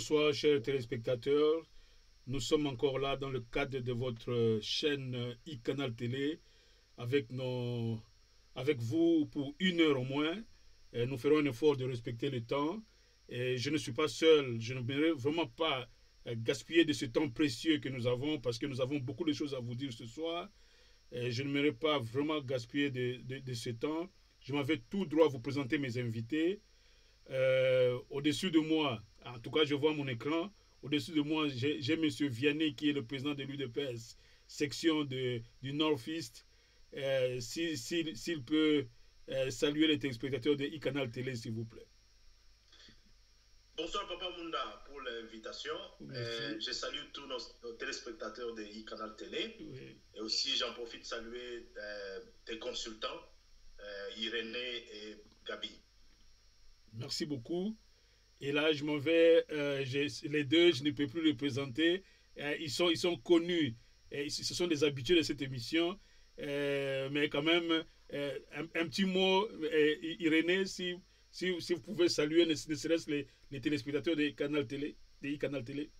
Bonsoir, chers téléspectateurs. Nous sommes encore là dans le cadre de votre chaîne e-Canal Télé avec, nos, avec vous pour une heure au moins. Nous ferons un effort de respecter le temps. Et je ne suis pas seul. Je ne voudrais vraiment pas gaspiller de ce temps précieux que nous avons parce que nous avons beaucoup de choses à vous dire ce soir. Je ne voudrais pas vraiment gaspiller de, de, de ce temps. Je m'avais tout droit à vous présenter mes invités. Euh, Au-dessus de moi, en tout cas, je vois mon écran. Au-dessus de moi, j'ai M. Vianney qui est le président de l'UDPS, section de, du Northeast. Euh, S'il si, si, peut euh, saluer les téléspectateurs de e-Canal Télé, s'il vous plaît. Bonsoir Papa Munda pour l'invitation. Euh, je salue tous nos, nos téléspectateurs de e-Canal Télé. Oui. Et aussi, j'en profite de saluer euh, tes consultants, euh, Irénée et Gabi. Merci beaucoup. Et là, je m'en vais. Euh, les deux, je ne peux plus les présenter. Euh, ils, sont, ils sont connus. Et ce sont des habitués de cette émission. Euh, mais quand même, un, un, petit mot, Irénée, si, si, si, vous pouvez saluer ne, serait-ce les, les, téléspectateurs des canaux télé, des canal télé.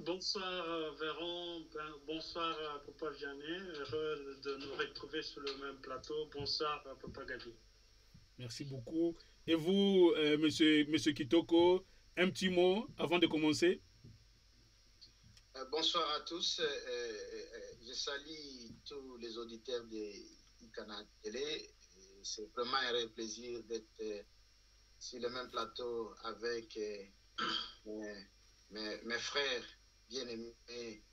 Bonsoir Véron, ben, bonsoir Papa Vianney, heureux de nous retrouver sur le même plateau. Bonsoir Papa Gabi. Merci beaucoup. Et vous, euh, monsieur, Kitoko, un petit mot avant de commencer? Euh, Bonsoir à tous. Euh, je salue tous les auditeurs de Canal Télé. C'est vraiment un réel plaisir d'être sur le même plateau avec mes, mes, frères bien-aimés,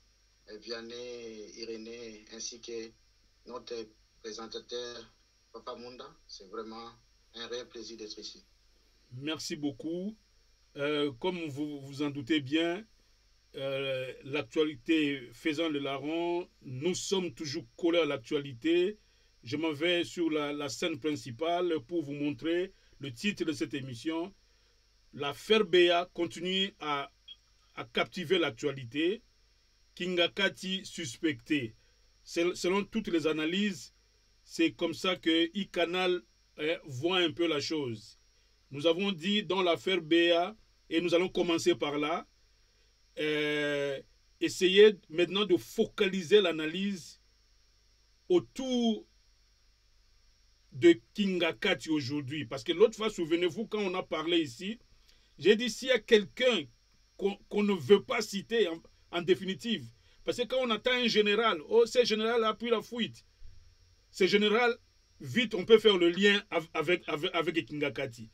Vianney, Irénée, ainsi que notre présentateur, Papa Munda. C'est vraiment un réel plaisir d'être ici. Merci beaucoup. Euh, comme vous vous en doutez bien, euh, l'actualité faisant le larron, nous sommes toujours collés à l'actualité. Je m'en vais sur la, la, scène principale pour vous montrer le titre de cette émission. L'affaire Béa continue à, captiver l'actualité. Kingakati suspecté. Selon toutes les analyses, c'est comme ça que e-Canal eh, voit un peu la chose. Nous avons dit dans l'affaire BA, et nous allons commencer par là, euh, essayer maintenant de focaliser l'analyse autour de Kingakati aujourd'hui. Parce que l'autre fois, souvenez-vous, quand on a parlé ici, j'ai dit s'il y a quelqu'un qu'on qu ne veut pas citer en, en, définitive, parce que quand on attend un général, oh, ce général a pris la fuite. Ce général vite on peut faire le lien avec, avec, Kingakati.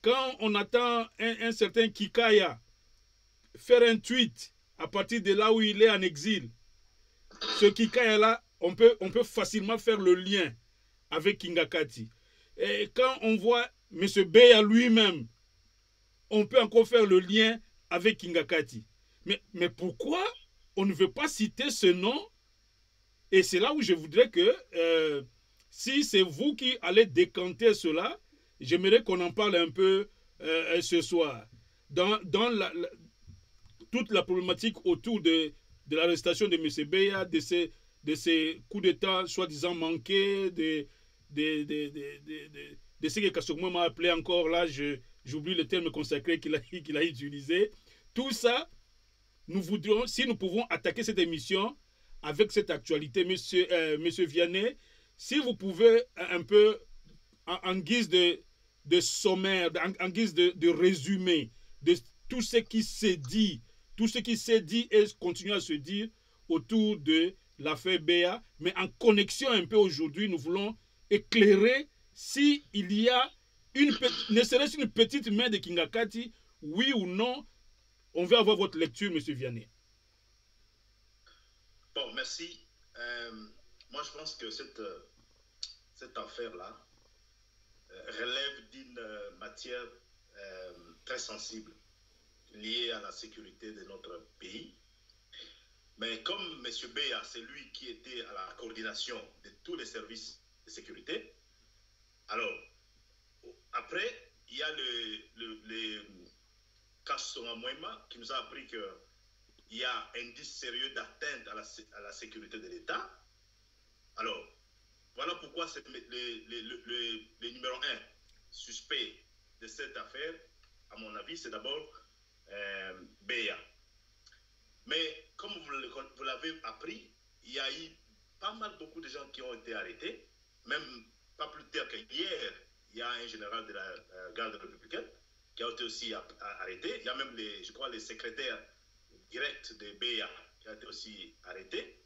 Quand on attend un, un, certain Kikaya faire un tweet à partir de là où il est en exil, ce Kikaya-là, on peut, on peut facilement faire le lien avec Kingakati. Et quand on voit M. Beya lui-même, on peut encore faire le lien avec Kingakati. Mais, mais pourquoi on ne veut pas citer ce nom? Et c'est là où je voudrais que... Euh, si c'est vous qui allez décanter cela, j'aimerais qu'on en parle un peu euh, ce soir. Dans, toute la problématique autour de, de l'arrestation de M. Beya, de ces, de ces coups d'État soi-disant manqués, de, de, ce que Kassouma m'a appelé encore là, j'oublie le terme consacré qu'il a, utilisé. Tout ça, nous voudrions, si nous pouvons attaquer cette émission avec cette actualité, monsieur, euh, monsieur Vianney, si vous pouvez un peu, en, guise de, sommaire, en, guise de, résumé de tout ce qui s'est dit, tout ce qui s'est dit et continue à se dire autour de l'affaire Béa, mais en connexion un peu aujourd'hui, nous voulons éclairer s'il y a une, ne serait-ce une petite main de Kingakati, oui ou non. On veut avoir votre lecture, Monsieur Vianney. Bon, merci. Euh, moi, je pense que cette, cette affaire-là euh, relève d'une euh, matière euh, très sensible liée à la sécurité de notre pays. Mais comme M. Béa, c'est lui qui était à la coordination de tous les services de sécurité, alors, après, il y a le, le, le Kassonga Moema qui nous a appris qu'il y a un indice sérieux d'atteinte à la, à la sécurité de l'État. Alors, voilà pourquoi c'est le, le, le, le, numéro un suspect de cette affaire, à mon avis, c'est d'abord euh, BEA. Mais comme vous l'avez appris, il y a eu pas mal beaucoup de gens qui ont été arrêtés, même pas plus tard qu'hier, il y a un général de la euh, garde républicaine qui a été aussi arrêté. Il y a même, les, je crois, les secrétaires directs de BEA qui ont été aussi arrêtés.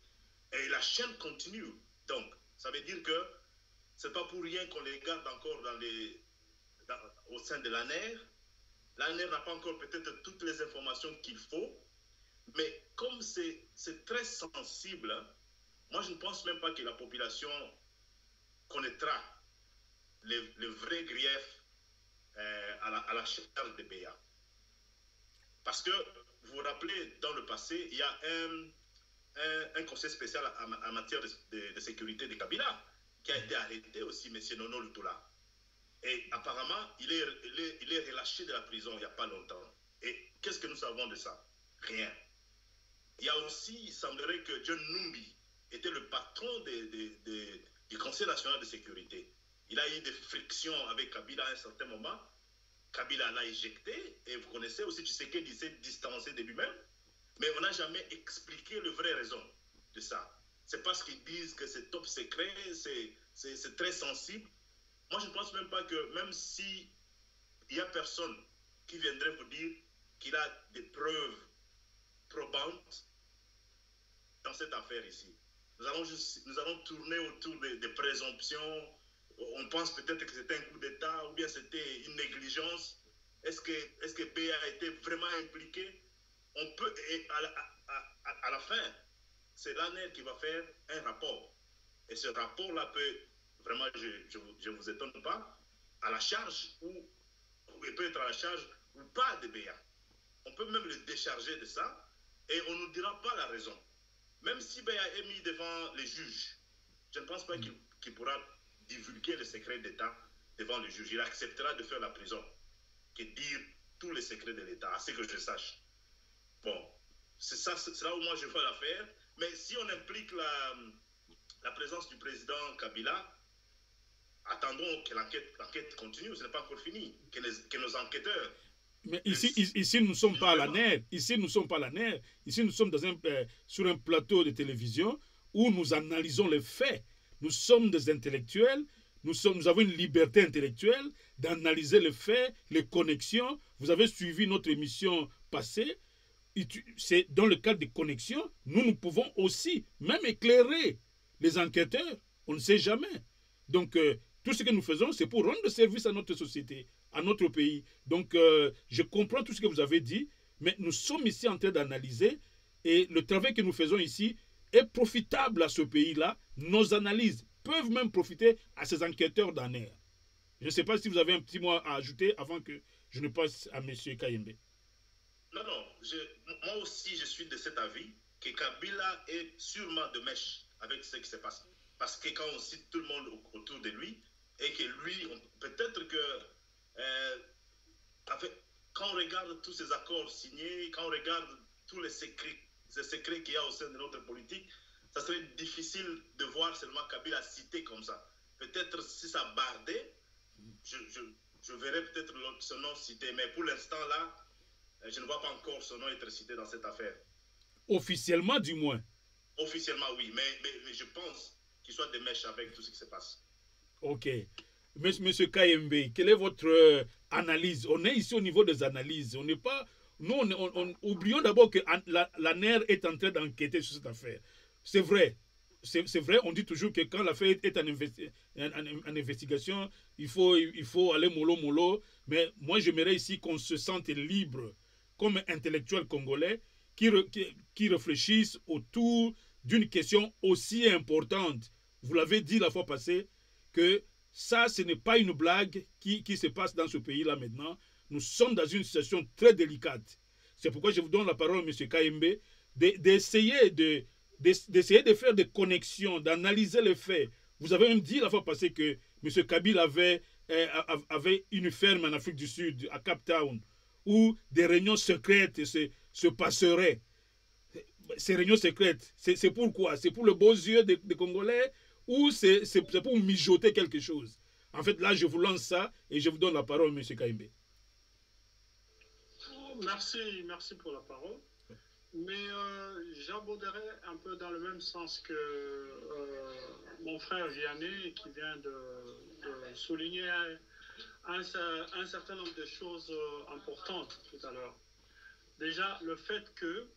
Et la chaîne continue. Donc, ça veut dire que c'est pas pour rien qu'on les garde encore dans les, au sein de l'ANER. L'ANER n'a pas encore peut-être toutes les informations qu'il faut, mais comme c'est très sensible, hein, moi je ne pense même pas que la population connaîtra le, vrai grief euh, à, la, à, la, charge de BA. Parce que, vous vous rappelez, dans le passé, il y a un, un, conseil spécial en, matière de, sécurité de Kabila qui a été arrêté aussi, M. Nono Lutoula. Et apparemment, il est, il est, relâché de la prison il n'y a pas longtemps. Et qu'est-ce que nous savons de ça? Rien. Il y a aussi, il semblerait que John Numbi était le patron du Conseil national de sécurité. Il a eu des frictions avec Kabila à un certain moment. Kabila l'a éjecté. Et vous connaissez aussi qu'il s'est distancé de lui-même. Mais on n'a jamais expliqué le vrai raison de ça. C'est parce qu'ils disent que c'est top secret, c'est très sensible. Moi, je ne pense même pas que, même si il n'y a personne qui viendrait vous dire qu'il a des preuves probantes dans cette affaire ici. Nous allons, nous allons tourner autour des, des présomptions. On pense peut-être que c'était un coup d'État ou bien c'était une négligence. Est-ce que, est que BA a été vraiment impliqué? On peut, à la, à, à, la fin, c'est l'ANER qui va faire un rapport. Et ce rapport-là peut, vraiment, je ne vous étonne pas, à la charge ou il peut être à la charge ou pas de BA. On peut même le décharger de ça et on ne nous dira pas la raison. Même si BA est mis devant les juges, je ne pense pas qu'il pourra divulguer le secret d'État devant le juge. Il acceptera de faire la prison que dire tous les secrets de l'État, à ce que je sache. Bon, c'est ça, c'est là où moi je vois l'affaire. Mais si on implique la, la présence du président Kabila, attendons que l'enquête continue, ce n'est pas encore fini, que, les, que nos enquêteurs mais ici, ici, nous ne sommes pas à la nerf. Ici, nous ne sommes pas à la nerf. Ici, nous sommes dans un, euh, sur un plateau de télévision où nous analysons les faits. Nous sommes des intellectuels. Nous, sommes, nous avons une liberté intellectuelle d'analyser les faits, les connexions. Vous avez suivi notre émission passée. C'est dans le cadre des connexions, nous, nous pouvons aussi même éclairer les enquêteurs. On ne sait jamais. Donc, euh, tout ce que nous faisons, c'est pour rendre service à notre société, à notre pays. Donc, euh, je comprends tout ce que vous avez dit, mais nous sommes ici en train d'analyser et le travail que nous faisons ici est profitable à ce pays-là. Nos analyses peuvent même profiter à ces enquêteurs d'ANER. Je ne sais pas si vous avez un petit mot à ajouter avant que je ne passe à M. Kayembe. Non, non. Moi aussi, je suis de cet avis que Kabila est sûrement de mèche avec ce qui se passe. Parce que quand on cite tout le monde autour de lui, et que lui, peut-être que euh, quand on regarde tous ces accords signés, quand on regarde tous les secrets, ces secrets qu'il y a au sein de notre politique, ça serait difficile de voir seulement Kabila cité comme ça. Peut-être si ça bardait, je, je, je verrais peut-être son nom cité, mais pour l'instant là, je ne vois pas encore son nom être cité dans cette affaire. Officiellement du moins. Officiellement oui, mais, mais, mais je pense qu'il soit des mèches avec tout ce qui se passe. Ok. Monsieur KMB, quelle est votre euh, analyse? On est ici au niveau des analyses. On n'est pas. Nous, on, oublions d'abord que la, la, NER est en train d'enquêter sur cette affaire. C'est vrai. C'est vrai, on dit toujours que quand l'affaire est en, en, investigation, il faut, il faut aller mollo mollo. Mais moi, j'aimerais ici qu'on se sente libre, comme intellectuel congolais, qui, qui, réfléchissent autour d'une question aussi importante. Vous l'avez dit la fois passée, que ça, ce n'est pas une blague qui, qui se passe dans ce pays-là maintenant. Nous sommes dans une situation très délicate. C'est pourquoi je vous donne la parole, M. KMB, d'essayer de, d'essayer de faire des connexions, d'analyser les faits. Vous avez même dit la fois passée que M. Kabil avait, euh, avait une ferme en Afrique du Sud, à Cape Town, où des réunions secrètes se, se passeraient. Ces réunions secrètes, c'est pourquoi C'est pour le beaux yeux des, des Congolais ou c'est pour mijoter quelque chose? En fait, là, je vous lance ça et je vous donne la parole, M. Kaimbe. Bon, merci, merci pour la parole. Mais euh, j'aborderai un peu dans le même sens que euh, mon frère Vianney qui vient de, de souligner un, certain nombre de choses euh, importantes tout à l'heure. Déjà, le fait que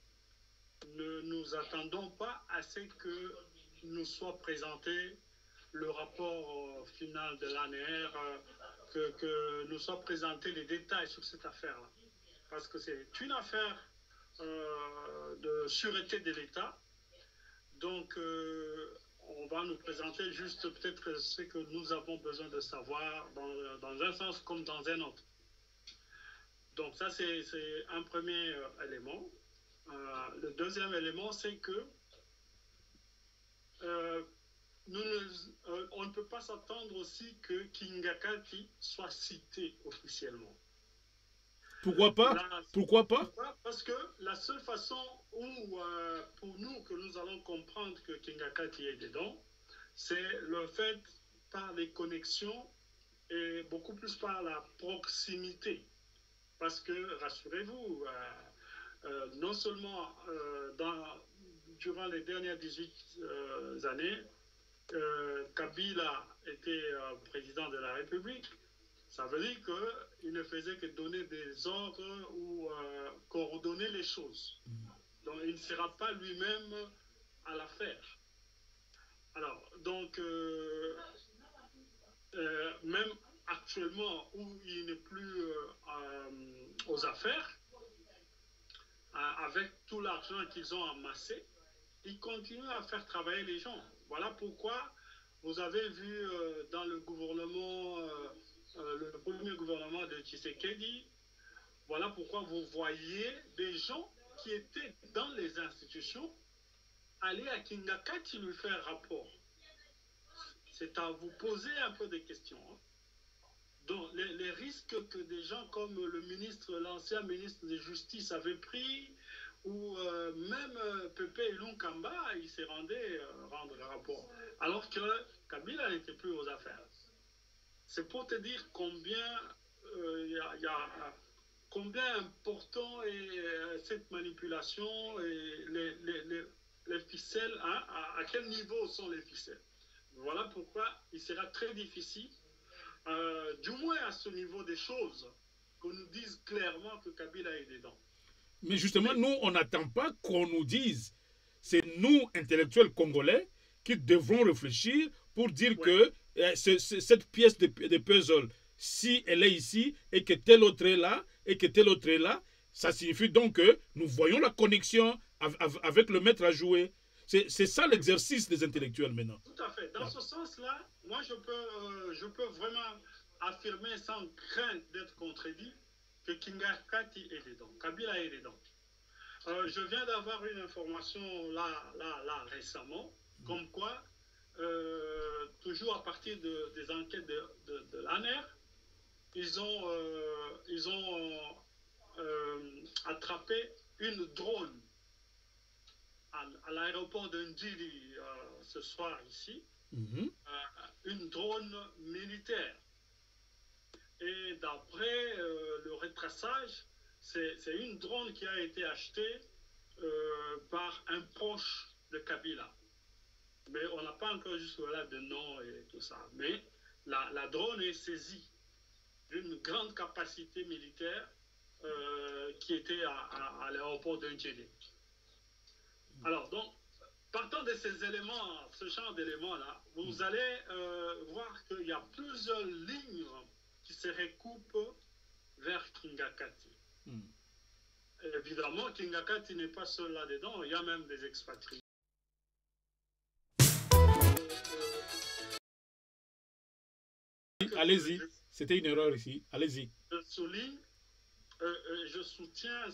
ne nous attendons pas à ce que nous soit présenté le rapport euh, final de l'ANR, euh, que, nous soit présenté les détails sur cette affaire-là. Parce que c'est une affaire de sûreté de l'État. Donc, on va nous présenter juste peut-être ce que nous avons besoin de savoir dans, un sens comme dans un autre. Donc, ça, c'est un premier euh, élément. le deuxième élément, c'est que nous ne, on ne peut pas s'attendre aussi que Kingakati soit cité officiellement. Pourquoi pas Pourquoi pas Parce que la seule façon où, euh, pour nous, que nous allons comprendre que Kingakati est dedans, c'est le fait par les connexions et beaucoup plus par la proximité. Parce que, rassurez-vous, euh, euh, non seulement dans, durant les dernières 18 années, Kabila était président de la République, ça veut dire qu'il ne faisait que donner des ordres ou euh, coordonner les choses. Donc il ne sera pas lui-même à l'affaire. Alors, donc, euh, euh, même actuellement où il n'est plus aux affaires, avec tout l'argent qu'ils ont amassé, ils continuent à faire travailler les gens. Voilà pourquoi vous avez vu dans le gouvernement euh, le premier gouvernement de Tshisekedi. Voilà pourquoi vous voyez des gens qui étaient dans les institutions aller à Kingakati lui faire rapport. C'est à vous poser un peu des questions. Hein. Donc, les, risques que des gens comme le ministre, l'ancien ministre de Justice avait pris, ou euh, même euh, Pepe Lunkamba, il s'est rendu rendre rapport. Alors que Kabila n'était plus aux affaires. C'est pour te dire combien, euh, y a, y a, combien important est euh, cette manipulation et les, les, les, les ficelles, hein, à, à, quel niveau sont les ficelles. Voilà pourquoi il sera très difficile, euh, du moins à ce niveau des choses, qu'on nous dise clairement que Kabila est dedans. Mais justement, nous, on n'attend pas qu'on nous dise. C'est nous, intellectuels congolais, qui devrons réfléchir pour dire ouais. que cette pièce de, puzzle, si elle est ici et que telle autre est là et que telle autre est là, ça signifie donc que nous voyons la connexion avec le maître à jouer. C'est ça l'exercice des intellectuels maintenant. Tout à fait. Dans ce sens-là, moi je peux, euh, je peux vraiment affirmer sans crainte d'être contredit que Kinga Kati est dedans, Kabila est dedans. Euh, je viens d'avoir une information là, là, là récemment, comme quoi euh, toujours à partir de, des enquêtes de, de, de l'ANER, ils ont, euh, ils ont euh, attrapé une drone à, à l'aéroport de Ndjiri ce soir ici, mm -hmm. une drone militaire. Et d'après le retraçage, c'est une drone qui a été achetée par un proche de Kabila. Mais on n'a pas encore jusque-là de nom et tout ça. Mais la, la drone est saisie d'une grande capacité militaire euh, qui était à, à, à l'aéroport Ndjélé. Alors, donc, partant de ces éléments, ce genre d'éléments-là, vous allez euh, voir qu'il y a plusieurs lignes qui se recoupent vers Kingakati. Mm. Évidemment, Kingakati n'est pas seul là-dedans, il y a même des expatriés. Allez-y, c'était une erreur ici. Allez-y. Je souligne, euh, euh, je soutiens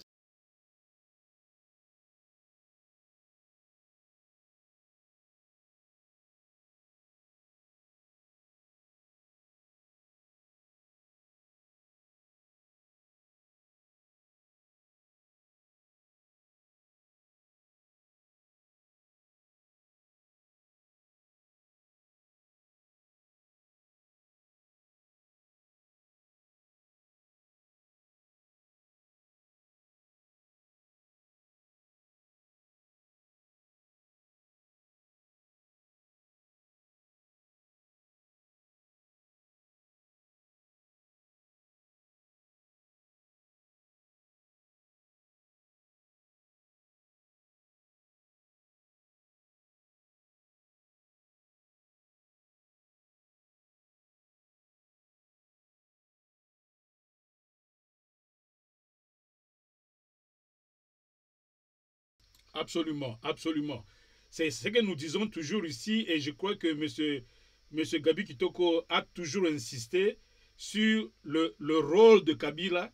Absolument, absolument. C'est ce que nous disons toujours ici et je crois que M. Monsieur, Gabi Kitoko a toujours insisté sur le, le rôle de Kabila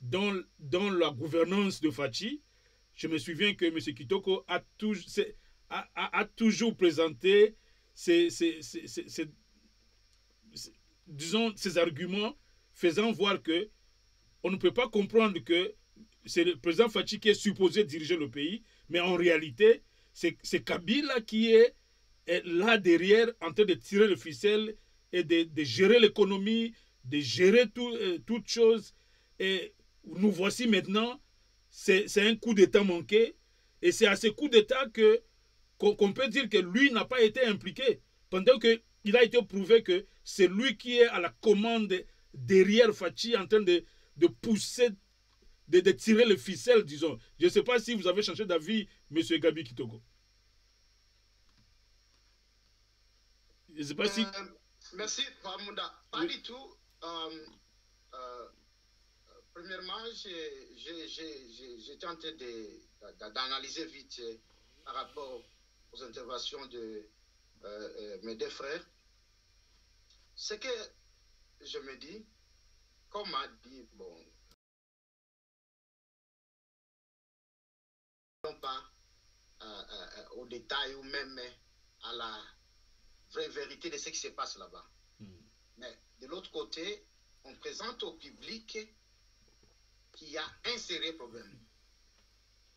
dans, dans la gouvernance de Fachi. Je me souviens que M. Kitoko a, toujours, a, a, a toujours présenté ses, ses, ses, disons, ces arguments faisant voir que on ne peut pas comprendre que c'est le président Fachi qui est supposé diriger le pays, mais en réalité, c'est Kabila qui est, là derrière en train de tirer le ficelle et de, gérer l'économie, de gérer tout, euh, toutes choses. Et nous voici maintenant, c'est un coup d'État manqué. Et c'est à ce coup d'État qu'on peut dire que lui n'a pas été impliqué. Pendant qu'il a été prouvé que c'est lui qui est à la commande derrière Fachi en train de, de pousser, de, de, tirer le ficelle, disons. Je ne sais pas si vous avez changé d'avis, M. Gabi Kitoko. Je ne sais pas si... Euh, merci, Pamunda. Pas oui. du tout. Euh, euh, premièrement, j'ai tenté d'analyser vite par rapport aux interventions de mes deux frères. Ce que je me dis, comme a dit, bon, pas euh, au détail ou même à la vraie vérité de ce qui se passe là-bas. Mm. Mais de l'autre côté, on présente au public qu'il y a un sérieux problème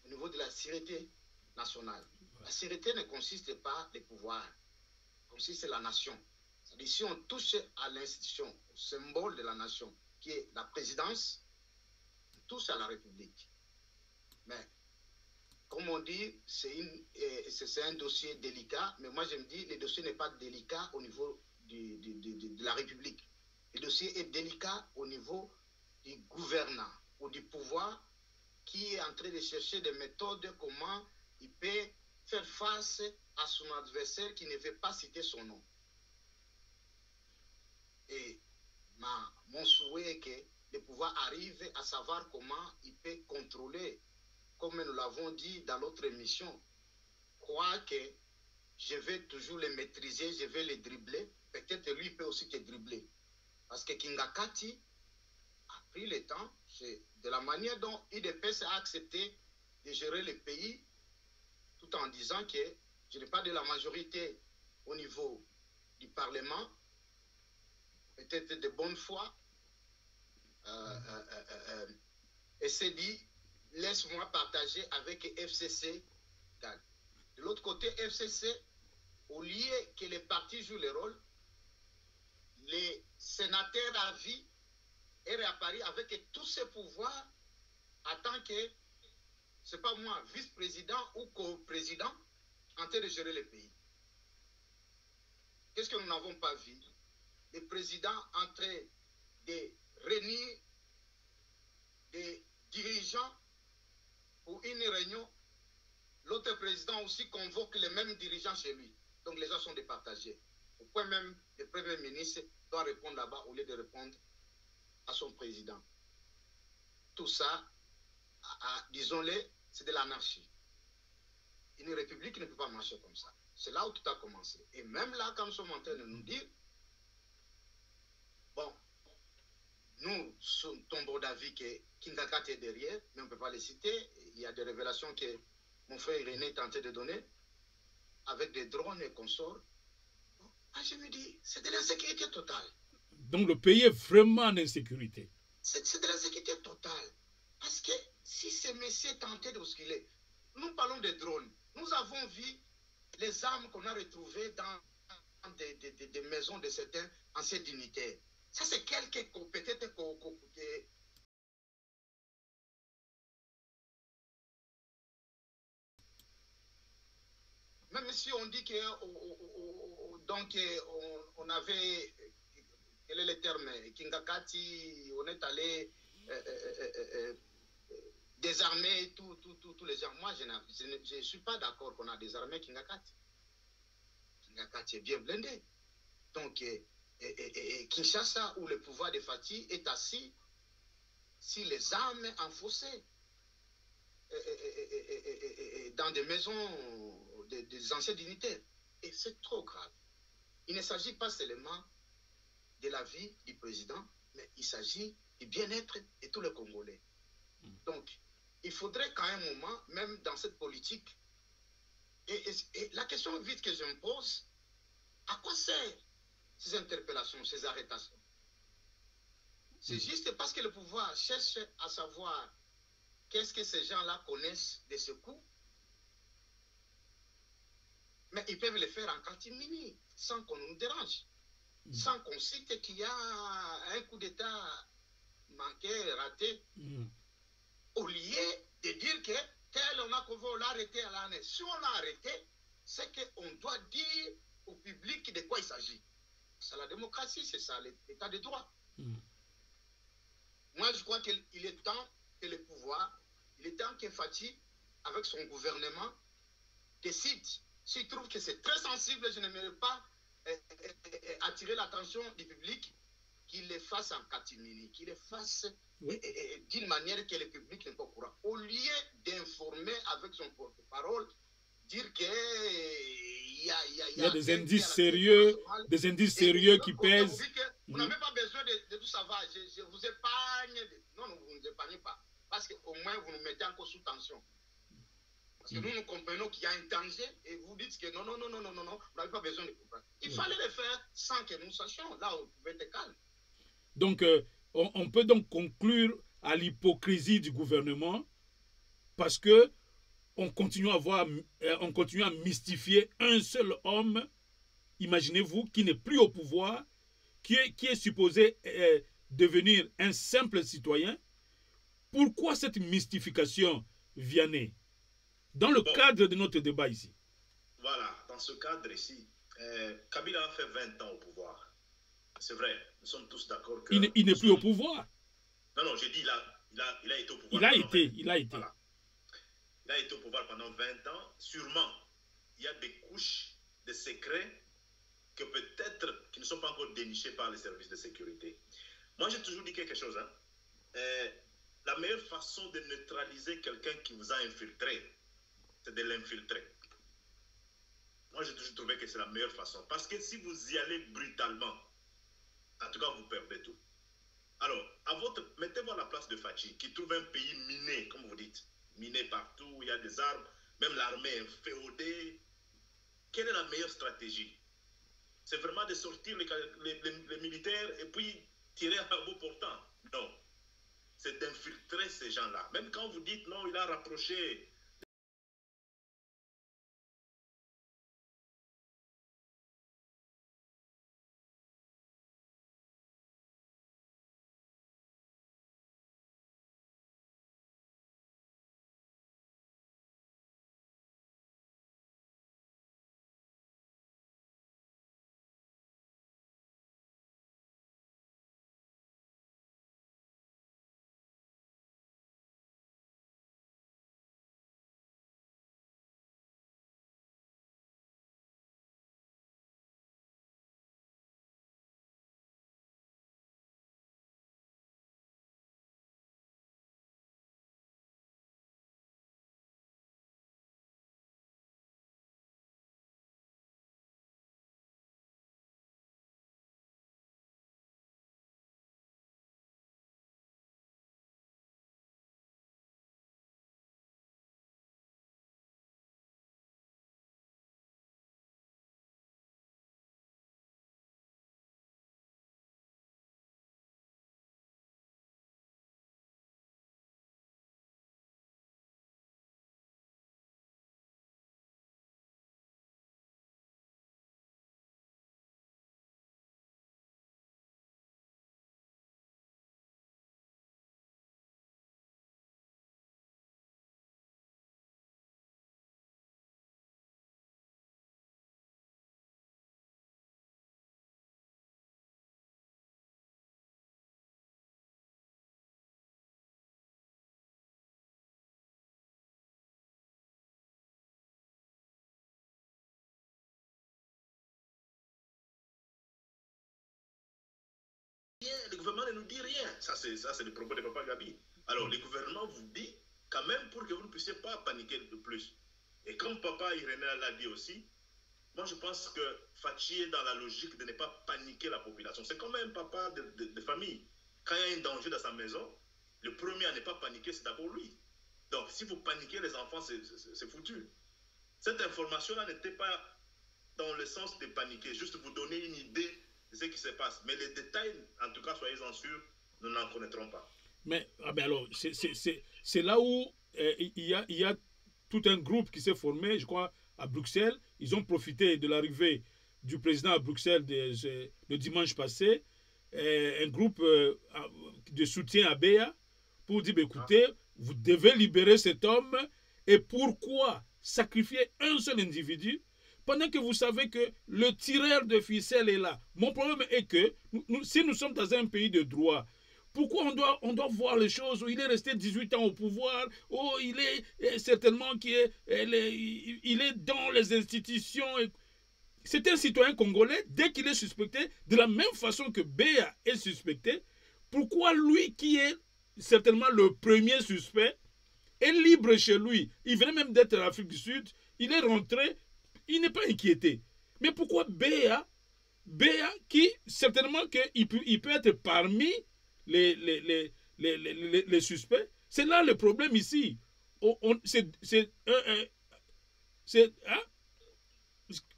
au niveau de la sécurité nationale. La sécurité ne consiste pas les pouvoirs, consiste la nation. C'est-à-dire si on touche à l'institution, au symbole de la nation, qui est la présidence, on touche à la République. Mais comme on dit, c'est un dossier délicat, mais moi je me dis, le dossier n'est pas délicat au niveau de la République. Le dossier est délicat au niveau du gouvernant ou du pouvoir qui est en train de chercher des méthodes comment il peut faire face à son adversaire qui ne veut pas citer son nom. Et mon souhait est que le pouvoir arrive à savoir comment il peut contrôler comme nous l'avons dit dans notre émission, croire que je vais toujours les maîtriser, je vais les dribbler, peut-être lui peut aussi te dribbler. Parce que Kingakati a pris le temps, de la manière dont IDPS a accepté de gérer le pays, tout en disant que je n'ai pas de la majorité au niveau du Parlement, peut-être de bonne foi, euh, euh, euh, et s'est dit, laisse-moi partager avec FCC. De l'autre côté, FCC, au lieu que les partis jouent le rôle, les sénateurs à vie est réapparu avec tous ses pouvoirs en tant que, c'est pas moi, vice-président ou co-président en train de gérer le pays. Qu'est-ce que nous n'avons pas vu? Le président en train de réunir des dirigeants pour une réunion, l'autre président aussi convoque les mêmes dirigeants chez lui. Donc les gens sont départagés. Au point même, le Premier ministre doit répondre là-bas au lieu de répondre à son président. Tout ça, disons-le, c'est de l'anarchie. Une république ne peut pas marcher comme ça. C'est là où tout a commencé. Et même là, quand nous sommes en train de nous dire, bon, nous tombons d'avis que Kingakat est derrière, mais on ne peut pas les citer. Il y a des révélations que mon frère René tentait de donner avec des drones et consorts. Ah, je me dis, c'est de l'insécurité totale. Donc le pays est vraiment en insécurité. C'est de l'insécurité totale. Parce que si ces messieurs tentaient de ce est, nous parlons des drones. Nous avons vu les armes qu'on a retrouvées dans des, des, des, maisons de certains anciens dignitaires. Ça, c'est quelque peut-être Même si on dit que donc on, avait quel est le terme Kingakati, on est allé euh, désarmer tous les gens. Moi, je ne suis pas d'accord qu'on a désarmé Kingakati. Kingakati est bien blindé. Donc, et, et, et, Kinshasa, où le pouvoir de Fatih est assis, si les armes enfoncées. dans des maisons des, des anciens dignitaires. Et c'est trop grave. Il ne s'agit pas seulement de la vie du président, mais il s'agit du bien-être de tous les Congolais. Mm. Donc, il faudrait qu'à un moment, même dans cette politique, et, et- et la question vite que je me pose, à quoi servent ces interpellations, ces arrestations C'est Mm. juste parce que le pouvoir cherche à savoir qu'est-ce que ces gens-là connaissent de ce coup. Mais ils peuvent le faire en catimini, sans qu'on nous dérange, Mm. sans qu'on cite qu'il y a un coup d'État manqué, raté, Mm. au lieu de dire que tel on a qu'on l'a arrêté à l'année. Si on l'a arrêté, c'est qu'on doit dire au public de quoi il s'agit. C'est la démocratie, c'est ça, l'état de droit. Mm. Moi, je crois qu'il il est temps que le pouvoir, il est temps que Fatih, avec son gouvernement, décide. S'il trouve que c'est très sensible, je n'aimerais pas euh, euh, euh, attirer l'attention du public, qu'il le fasse en catimini, qu'il le fasse Oui. d'une manière que le public n'est pas au courant. Au lieu d'informer avec son porte-parole, dire qu'il y a, il y a, Il y a des indices sérieux. Des indices sérieux qui pèsent. que Vous n'avez pas besoin de, de tout savoir. Je, je vous épargne. Non, non, vous ne nous épargnez pas. Parce qu'au moins, vous nous mettez encore sous tension. Parce que Mhm. nous, nous comprenons qu'il y a un danger et vous dites que non, non, non, non, non, non, non, vous n'avez pas besoin de comprendre. Il Mhm. fallait le faire sans que nous sachions. Là, on pouvait être calme. Donc, euh, on, on peut donc conclure à l'hypocrisie du gouvernement parce que on continue à voir, euh, on continue à mystifier un seul homme, imaginez-vous, qui n'est plus au pouvoir, qui est, qui est supposé euh, devenir un simple citoyen. Pourquoi cette mystification, Vianney? Dans le Bon. cadre de notre débat ici. Voilà, dans ce cadre ici, euh, Kabila a fait 20 ans au pouvoir. C'est vrai, nous sommes tous d'accord que. Il, n'est- plus au pouvoir. Non, non, j'ai dit, il a, il, a, il a été au pouvoir. Il a été, 20 il a été. Voilà. A été au pouvoir pendant 20 ans. Sûrement, il y a des couches de secrets que peut-être qui ne sont pas encore dénichées par les services de sécurité. Moi, j'ai toujours dit quelque chose. hein. Euh, la meilleure façon de neutraliser quelqu'un qui vous a infiltré, c'est de l'infiltrer. Moi, j'ai toujours trouvé que c'est la meilleure façon. Parce que si vous y allez brutalement, en tout cas, vous perdez tout. Alors, à votre, mettez-vous à la place de Fachi, qui trouve un pays miné, comme vous dites. Miné partout, il y a des armes, même l'armée est féodée. Quelle est la meilleure stratégie? C'est vraiment de sortir les, les- militaires et puis tirer à bout portant Non. C'est d'infiltrer ces gens-là. Même quand vous dites non, il a rapproché le gouvernement ne nous dit rien. Ça, c'est, le propos de Papa Gabi. Alors, le gouvernement vous dit quand même pour que vous ne puissiez pas paniquer de plus. Et comme papa Irénée l'a dit aussi, moi je pense que Fachi est dans la logique de ne pas paniquer la population. C'est comme un papa de, famille. Quand il y a un danger dans sa maison, le premier à ne pas paniquer, c'est d'abord lui. Donc, si vous paniquez les enfants, c'est foutu. Cette information-là n'était pas dans le sens de paniquer, juste vous donner une idée ce qui se passe. Mais les détails, en tout cas, soyez-en sûrs, nous n'en connaîtrons pas. Mais ah ben alors, c'est là où euh, il, y a, y a tout un groupe qui s'est formé, je crois, à Bruxelles. Ils ont profité de l'arrivée du président à Bruxelles de, le dimanche passé, euh, un groupe euh, de soutien à Béa pour dire, bah, écoutez, vous devez libérer cet homme. Et pourquoi sacrifier un seul individu pendant que vous savez que le tireur de ficelle est là Mon problème est que si nous sommes dans un pays de droit, pourquoi on doit, on doit voir les choses où il est resté 18 ans au pouvoir, où il est certainement qui est, il est dans les institutions. C'est un citoyen congolais, dès qu'il est suspecté, de la même façon que Béa est suspecté, pourquoi lui qui est certainement le premier suspect, est libre chez lui? Il venait même d'être à l'Afrique du Sud. Il est rentré. Il n'est pas inquiété. Mais pourquoi Béa Béa, qui certainement qu'il peut, il peut être parmi les, les, les, les, les suspects. C'est là le problème ici. C'est. Hein?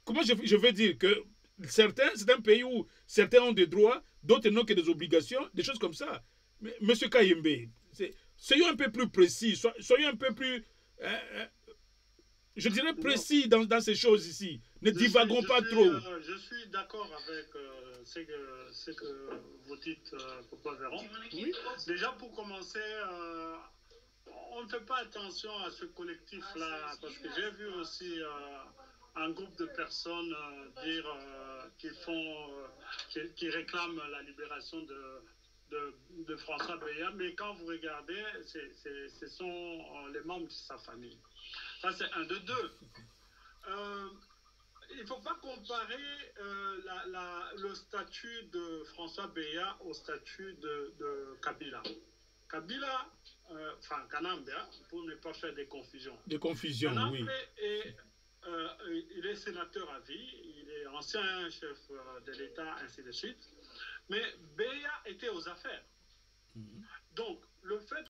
Comment je, je veux dire que certains, c'est un pays où certains ont des droits, d'autres n'ont que des obligations, des choses comme ça. Monsieur Kayembe, soyons un peu plus précis, soyons un peu plus, euh, euh, je dirais précis dans, dans, ces choses ici. Ne divagons pas trop. Euh, je suis d'accord avec ce, que, ce, que, vous dites, Papa Véron. Oui. Déjà, pour commencer, on ne fait pas attention à ce collectif-là, parce que j'ai vu aussi un groupe de personnes dire qu'ils font, qui réclament la libération de de, de François Béat, mais quand vous regardez, ce sont euh, les membres de sa famille. Ça, c'est un de deux. Euh, il ne faut pas comparer euh, la, la, le statut de François Béat au statut de, de Kabila. Kabila, euh, enfin Kanambia, pour ne pas faire des confusions. Des confusions, Kanambe oui. Est, euh, il est sénateur à vie, il est ancien chef de l'État, ainsi de suite. Mais Béa était aux affaires. Mmh. Donc, le fait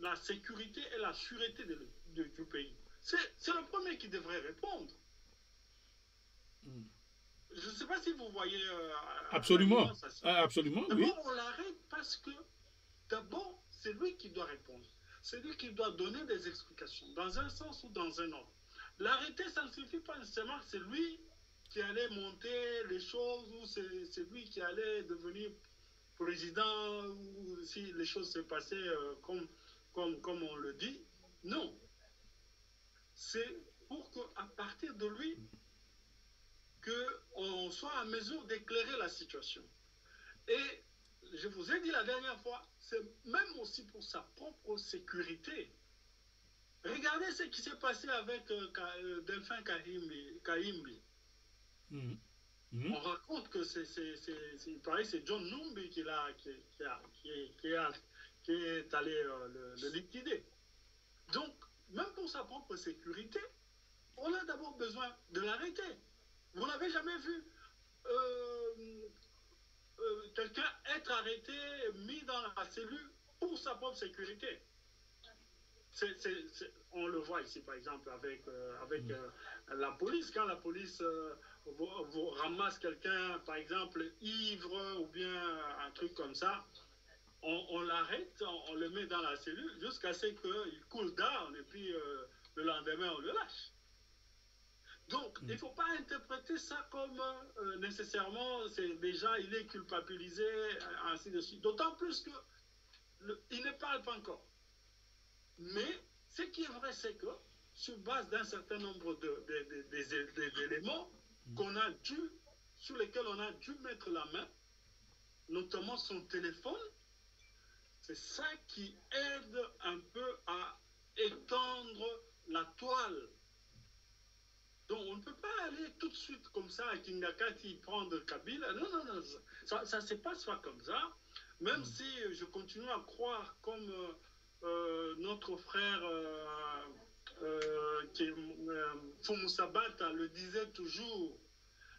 la sécurité et la sûreté de, de, du pays. C'est le premier qui devrait répondre. Mm. Je ne sais pas si vous voyez. Euh, absolument. Ah, absolument. D'abord, oui. on l'arrête parce que d'abord, c'est lui qui doit répondre. C'est lui qui doit donner des explications, dans un sens ou dans un autre. L'arrêter, ça ne suffit pas nécessairement. C'est lui qui allait monter les choses ou c'est lui qui allait devenir président ou si les choses se passaient euh, comme, comme, comme on le dit. Non. C'est pour qu'à partir de lui, qu'on soit en mesure d'éclairer la situation. Et je vous ai dit la dernière fois, c'est même aussi pour sa propre sécurité. Regardez ce qui s'est passé avec euh, Delphin Kahimbi. Mmh. Mmh. On raconte que c'est, John Numbi qui, qui, a, qui, a, qui est allé euh, le, le, liquider. Donc, même pour sa propre sécurité, on a d'abord besoin de l'arrêter. Vous n'avez jamais vu euh, euh, quelqu'un être arrêté, mis dans la cellule pour sa propre sécurité. C est, c est, c est, on le voit ici, par exemple, avec, euh, avec la police. Quand la police vous, vous, ramasse quelqu'un, par exemple, ivre ou bien un truc comme ça, on, on l'arrête, on, on, le met dans la cellule jusqu'à ce qu'il coule down et puis le lendemain, on le lâche. Donc, mm. il ne faut pas interpréter ça comme euh, nécessairement, c'est déjà, il est culpabilisé, ainsi de suite. D'autant plus que le, il ne parle pas encore. Mais ce qui est vrai, c'est que sur base d'un certain nombre d'éléments, mm. qu'on a dû sur lesquels on a dû mettre la main, notamment son téléphone, c'est ça qui aide un peu à étendre la toile. Donc on ne peut pas aller tout de suite comme ça à Kingakati prendre Kabila. Non, non, non, ça ne se passe pas comme ça. Même si je continue à croire comme euh, euh, notre frère euh, euh, qui, le disait toujours,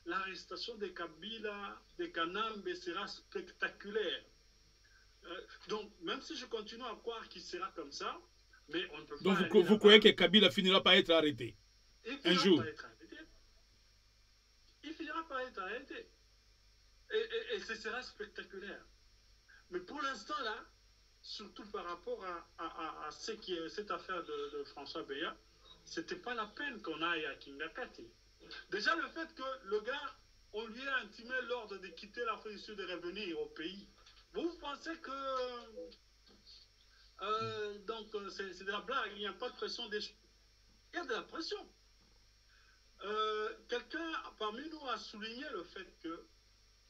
l'arrestation de Kabila, de Kanambe sera spectaculaire. Euh, donc, même si je continue à croire qu'il sera comme ça, mais on ne peut Donc pas. vous, aller vous croyez que Kabila finira par être arrêté Il un jour. être arrêté. Il finira par être arrêté. Et, et- et ce sera spectaculaire. Mais pour l'instant, là, surtout par rapport à, à- à- à ce qui est, cette affaire de, de François Beya, c'était pas la peine qu'on aille à Kingakati. Déjà, le fait que le gars, on lui a intimé l'ordre de quitter l'Afrique du Sud et de revenir au pays. Vous pensez que. euh, donc, euh, c'est de la blague, il n'y a pas de pression des. Il y a de la pression. Euh, Quelqu'un parmi nous a souligné le fait que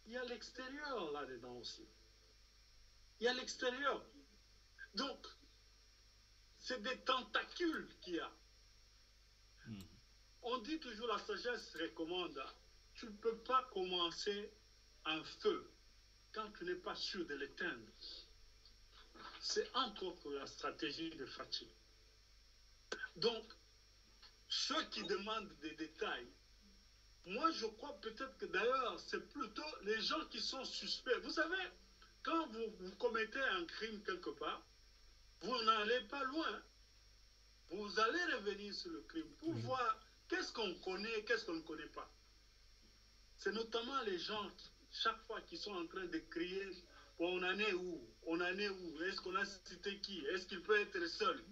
il y a l'extérieur là-dedans aussi. Il y a l'extérieur. Donc, c'est des tentacules qu'il y a. On dit toujours la sagesse recommande. Tu ne peux pas commencer un feu quand tu n'es pas sûr de l'éteindre. C'est entre autres la stratégie de Fatih. Donc, ceux qui demandent des détails, moi je crois peut-être que d'ailleurs c'est plutôt les gens qui sont suspects. Vous savez, quand vous, vous commettez un crime quelque part, vous n'allez pas loin. Vous allez revenir sur le crime pour voir qu'est-ce qu'on connaît, qu'est-ce qu'on ne connaît pas. C'est notamment les gens, qui, chaque fois, qui sont en train de crier on en est où? On en est où? Est-ce qu'on a cité qui? Est-ce qu'il peut être seul?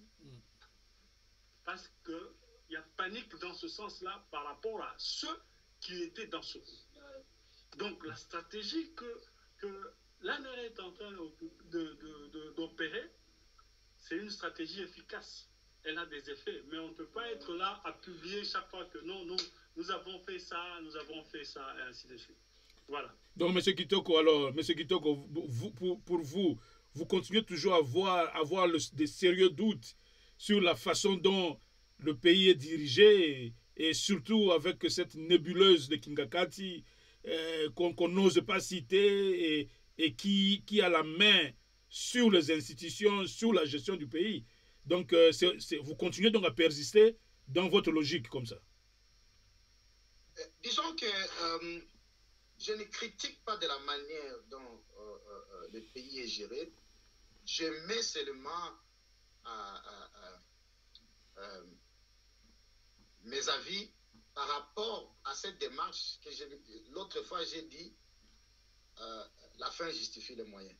Parce qu'il y a panique dans ce sens-là par rapport à ceux qui étaient dans ce coup. Donc la stratégie que, que l'ANR est en train d'opérer, c'est une stratégie efficace. Elle a des effets, mais on ne peut pas être là à publier chaque fois que non, non, nous avons fait ça, nous avons fait ça, et ainsi de suite. Voilà. Donc, M. Kitoko, alors, M. Kitoko, vous, pour, pour vous, vous continuez toujours à avoir, avoir le- des sérieux doutes sur la façon dont le pays est dirigé et, et surtout avec cette nébuleuse de Kingakati euh, qu'on n'ose pas citer et, et qui, qui a la main sur les institutions, sur la gestion du pays. Donc, euh, vous continuez donc à persister dans votre logique comme ça. Euh, disons que euh, je ne critique pas de la manière dont euh, euh, euh, le pays est géré. Je mets seulement mes avis par rapport à cette démarche que l'autre fois j'ai dit la fin justifie les moyens.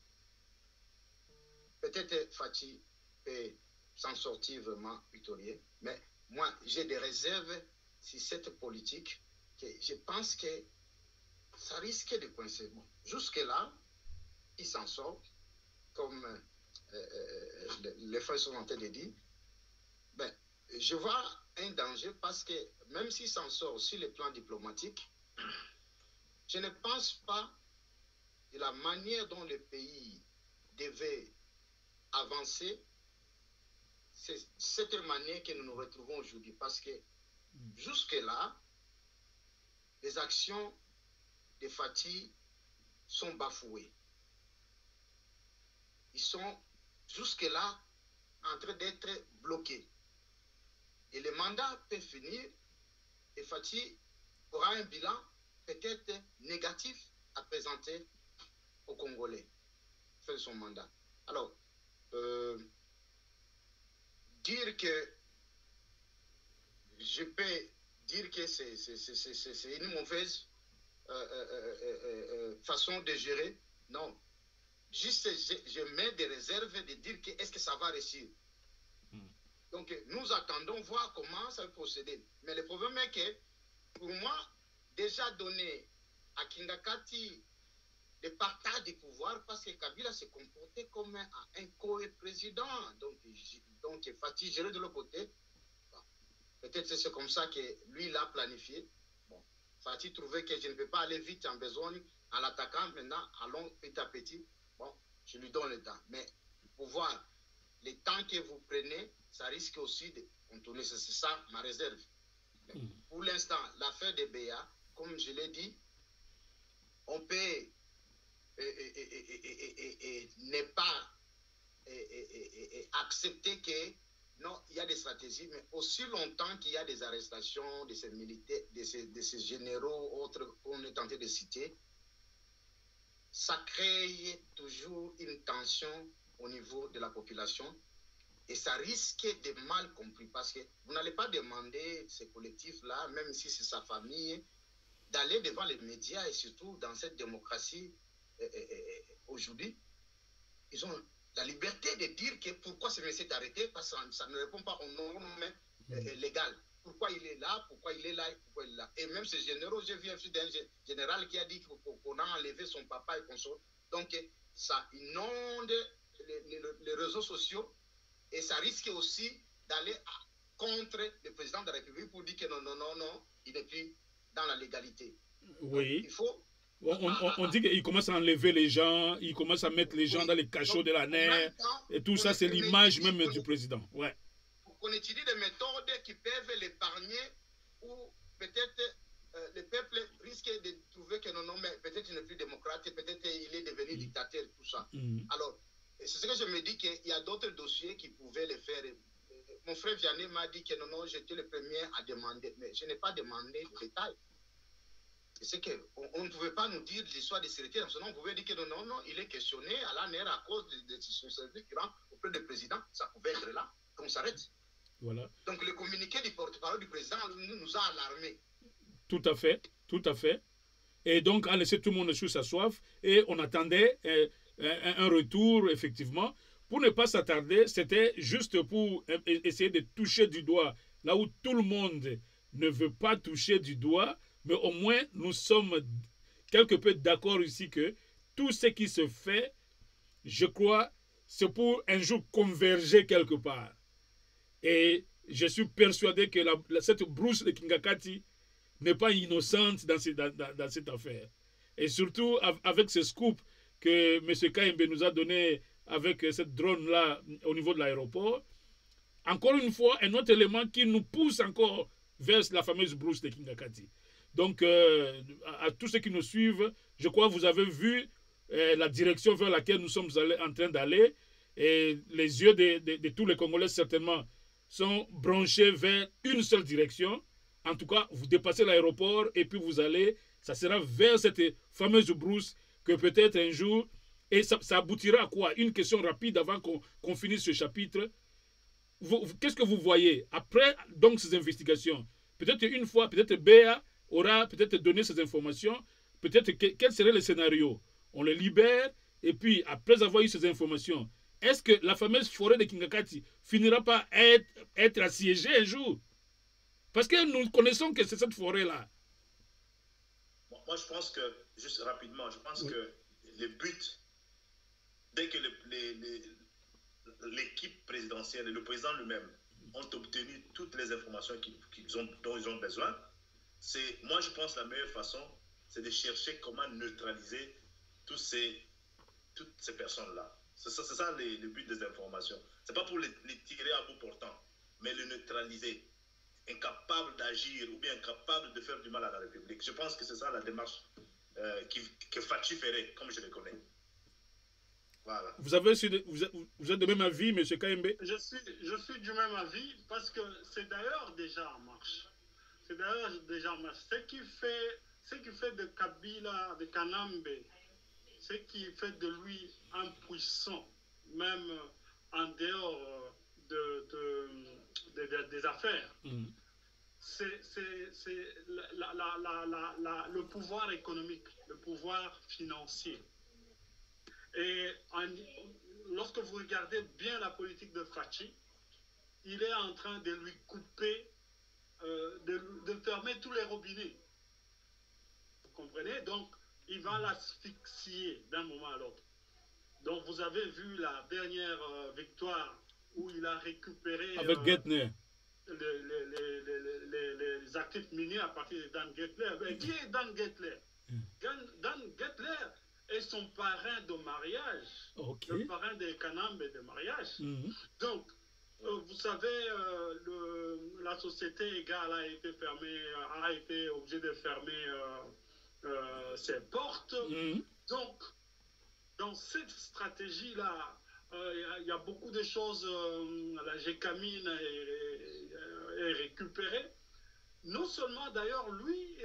Peut-être Fatih peut s'en sortir vraiment victorieux, mais moi j'ai des réserves sur cette politique que je pense que ça risque de coincer. Bon, Jusque-là, il s'en sort, comme euh, euh, les- les frères sont en train de dire. Ben, je vois un danger parce que même s'il s'en sort sur le plan diplomatique, je ne pense pas de la manière dont le pays devait avancer, c'est cette manière que nous nous retrouvons aujourd'hui. Parce que jusque-là, les actions de Fatih sont bafouées. Ils sont jusque-là en train d'être bloqués. Et le mandat peut finir et Fatih aura un bilan peut-être négatif à présenter aux Congolais. Fin son mandat. Alors, euh, dire que je peux dire que c'est une mauvaise façon de gérer, non. Juste, je, je mets des réserves de dire que est-ce que ça va réussir. Donc, nous attendons voir comment ça va procéder. Mais le problème est que, pour moi, déjà donné à Kingakati le partage du pouvoir parce que Kabila s'est comporté comme un, un co-président. Donc, donc Fatih géré de l'autre côté. Peut-être c'est comme ça que lui l'a planifié. Fatih trouvait que je ne peux pas aller vite en besogne en l'attaquant. Maintenant, allons petit à petit. Bon, je lui donne le temps. Mais pour voir les temps que vous prenez, ça risque aussi de contourner. C'est ça ma réserve. Mais Pour l'instant, l'affaire des BA, comme je l'ai dit, on peut et, ne pas accepter que non, il y a des stratégies, mais aussi longtemps qu'il y a des arrestations de ces militaires, de ces, généraux, autres qu'on est tenté de citer, ça crée toujours une tension au niveau de la population et ça risque de mal compris parce que vous n'allez pas demander ces collectifs-là, même si c'est sa famille, d'aller devant les médias et surtout dans cette démocratie euh, euh, euh, aujourd'hui. Ils ont la liberté de dire que pourquoi ce monsieur est arrêté parce que ça, ne répond pas aux normes euh, euh, légales. Pourquoi il est là, pourquoi il est là, pourquoi il est là. Et même ces généraux, j'ai vu un général qui a dit qu'on a enlevé son papa et qu'on sort. Donc, euh, ça inonde les, les- les réseaux sociaux et ça risque aussi d'aller contre le président de la République pour dire que non, non, non, non, il n'est plus dans la légalité. Oui. Il faut On, on- on dit qu'il commence à enlever les gens, il commence à mettre les gens Oui. dans les cachots de la temps, Et tout ça, c'est l'image même du président. Ouais. qu'on étudie des méthodes qui peuvent l'épargner ou peut-être euh, le peuple risque de trouver que non, non, mais peut-être il n'est plus démocrate, peut-être il est devenu dictateur, tout ça. Mhm. Alors, c'est ce que je me dis qu'il y a d'autres dossiers qui pouvaient le faire. Euh, Mon frère Vianney m'a dit que non, non, j'étais le premier à demander, mais je n'ai pas demandé de détails. C'est qu'on on ne pouvait pas nous dire l'histoire des sécurité nationale, on pouvait dire que non, non, non, il est questionné à la nerf à cause de, de son service qui rend auprès du président. Ça pouvait être là, qu'on s'arrête. Voilà. Donc le communiqué du porte-parole du président nous, nous a alarmés. Tout à fait, tout à fait. Et donc, a laissé tout le monde sur sa soif et on attendait euh, un, un retour, effectivement. Pour ne pas s'attarder, c'était juste pour euh, essayer de toucher du doigt là où tout le monde ne veut pas toucher du doigt, mais au moins nous sommes quelque peu d'accord ici que tout ce qui se fait, je crois, c'est pour un jour converger quelque part. Et je suis persuadé que cette brousse de Kingakati n'est pas innocente dans, ce- dans- dans- dans cette affaire. Et surtout av- avec ce scoop que M. Kaimbe nous a donné avec cette drone-là au niveau de l'aéroport, encore une fois, un autre élément qui nous pousse encore vers la fameuse brousse de Kingakati. Donc, euh, à, tous ceux qui nous suivent, je crois que vous avez vu euh, la direction vers laquelle nous sommes en train d'aller. Et les yeux de, tous les Congolais, certainement, sont branchés vers une seule direction. En tout cas, vous dépassez l'aéroport et puis vous allez, ça sera vers cette fameuse brousse que peut-être un jour, et ça, aboutira à quoi? Une question rapide avant qu'on finisse ce chapitre. Qu'est-ce que vous voyez? Après donc ces investigations Peut-être une fois, peut-être BA aura peut-être donné ces informations. Peut-être que- quel serait le scénario? On le libère et puis après avoir eu ces informations, est-ce que la fameuse forêt de Kingakati finira par être, être assiégée un jour? Parce que nous connaissons que c'est cette forêt-là. Moi, moi, je pense que, juste rapidement, je pense Oui. que le but, dès que l'équipe présidentielle et le président lui-même ont obtenu toutes les informations ont, dont ils ont besoin, c'est, moi, je pense que la meilleure façon, c'est de chercher comment neutraliser tous ces, toutes ces personnes-là. C'est ça, c'est ça les- le but des informations. C'est pas pour les, les tirer à bout portant, mais les neutraliser incapable d'agir ou bien incapable de faire du mal à la République. Je pense que c'est ça la démarche euh, qui, que Fachi ferait, comme je le connais. Voilà. Vous, avez, êtes, vous êtes de même avis, M. KMB Je suis, je suis du même avis parce que c'est d'ailleurs déjà en marche. C'est d'ailleurs déjà en marche. Ce qui fait, ce qui fait de Kabila, de Kanambe, ce qui fait de lui un puissant, même en dehors de, de- de- de- des affaires, Mhm. c'est la- la- la- le pouvoir économique, le pouvoir financier. Et en- lorsque vous regardez bien la politique de Fachi, il est en train de lui couper, euh, de, de fermer tous les robinets. Vous comprenez? Donc, il va l'asphyxier d'un moment à l'autre. Donc, vous avez vu la dernière euh, victoire où il a récupéré Avec euh, Geithner. les, actifs miniers à partir de Dan Gettler. Mais qui est Dan Gettler hmm. Dan, Gettler est son parrain de mariage, le parrain des Kanambe de mariage. Hmm. Donc, euh, vous savez, euh, le, la société égale a été fermée, a été obligée de fermer euh, ses portes. Hmm. Donc, dans cette stratégie-là, il y, a beaucoup de choses. la Gécamine est, est, récupérée. Non seulement d'ailleurs, lui,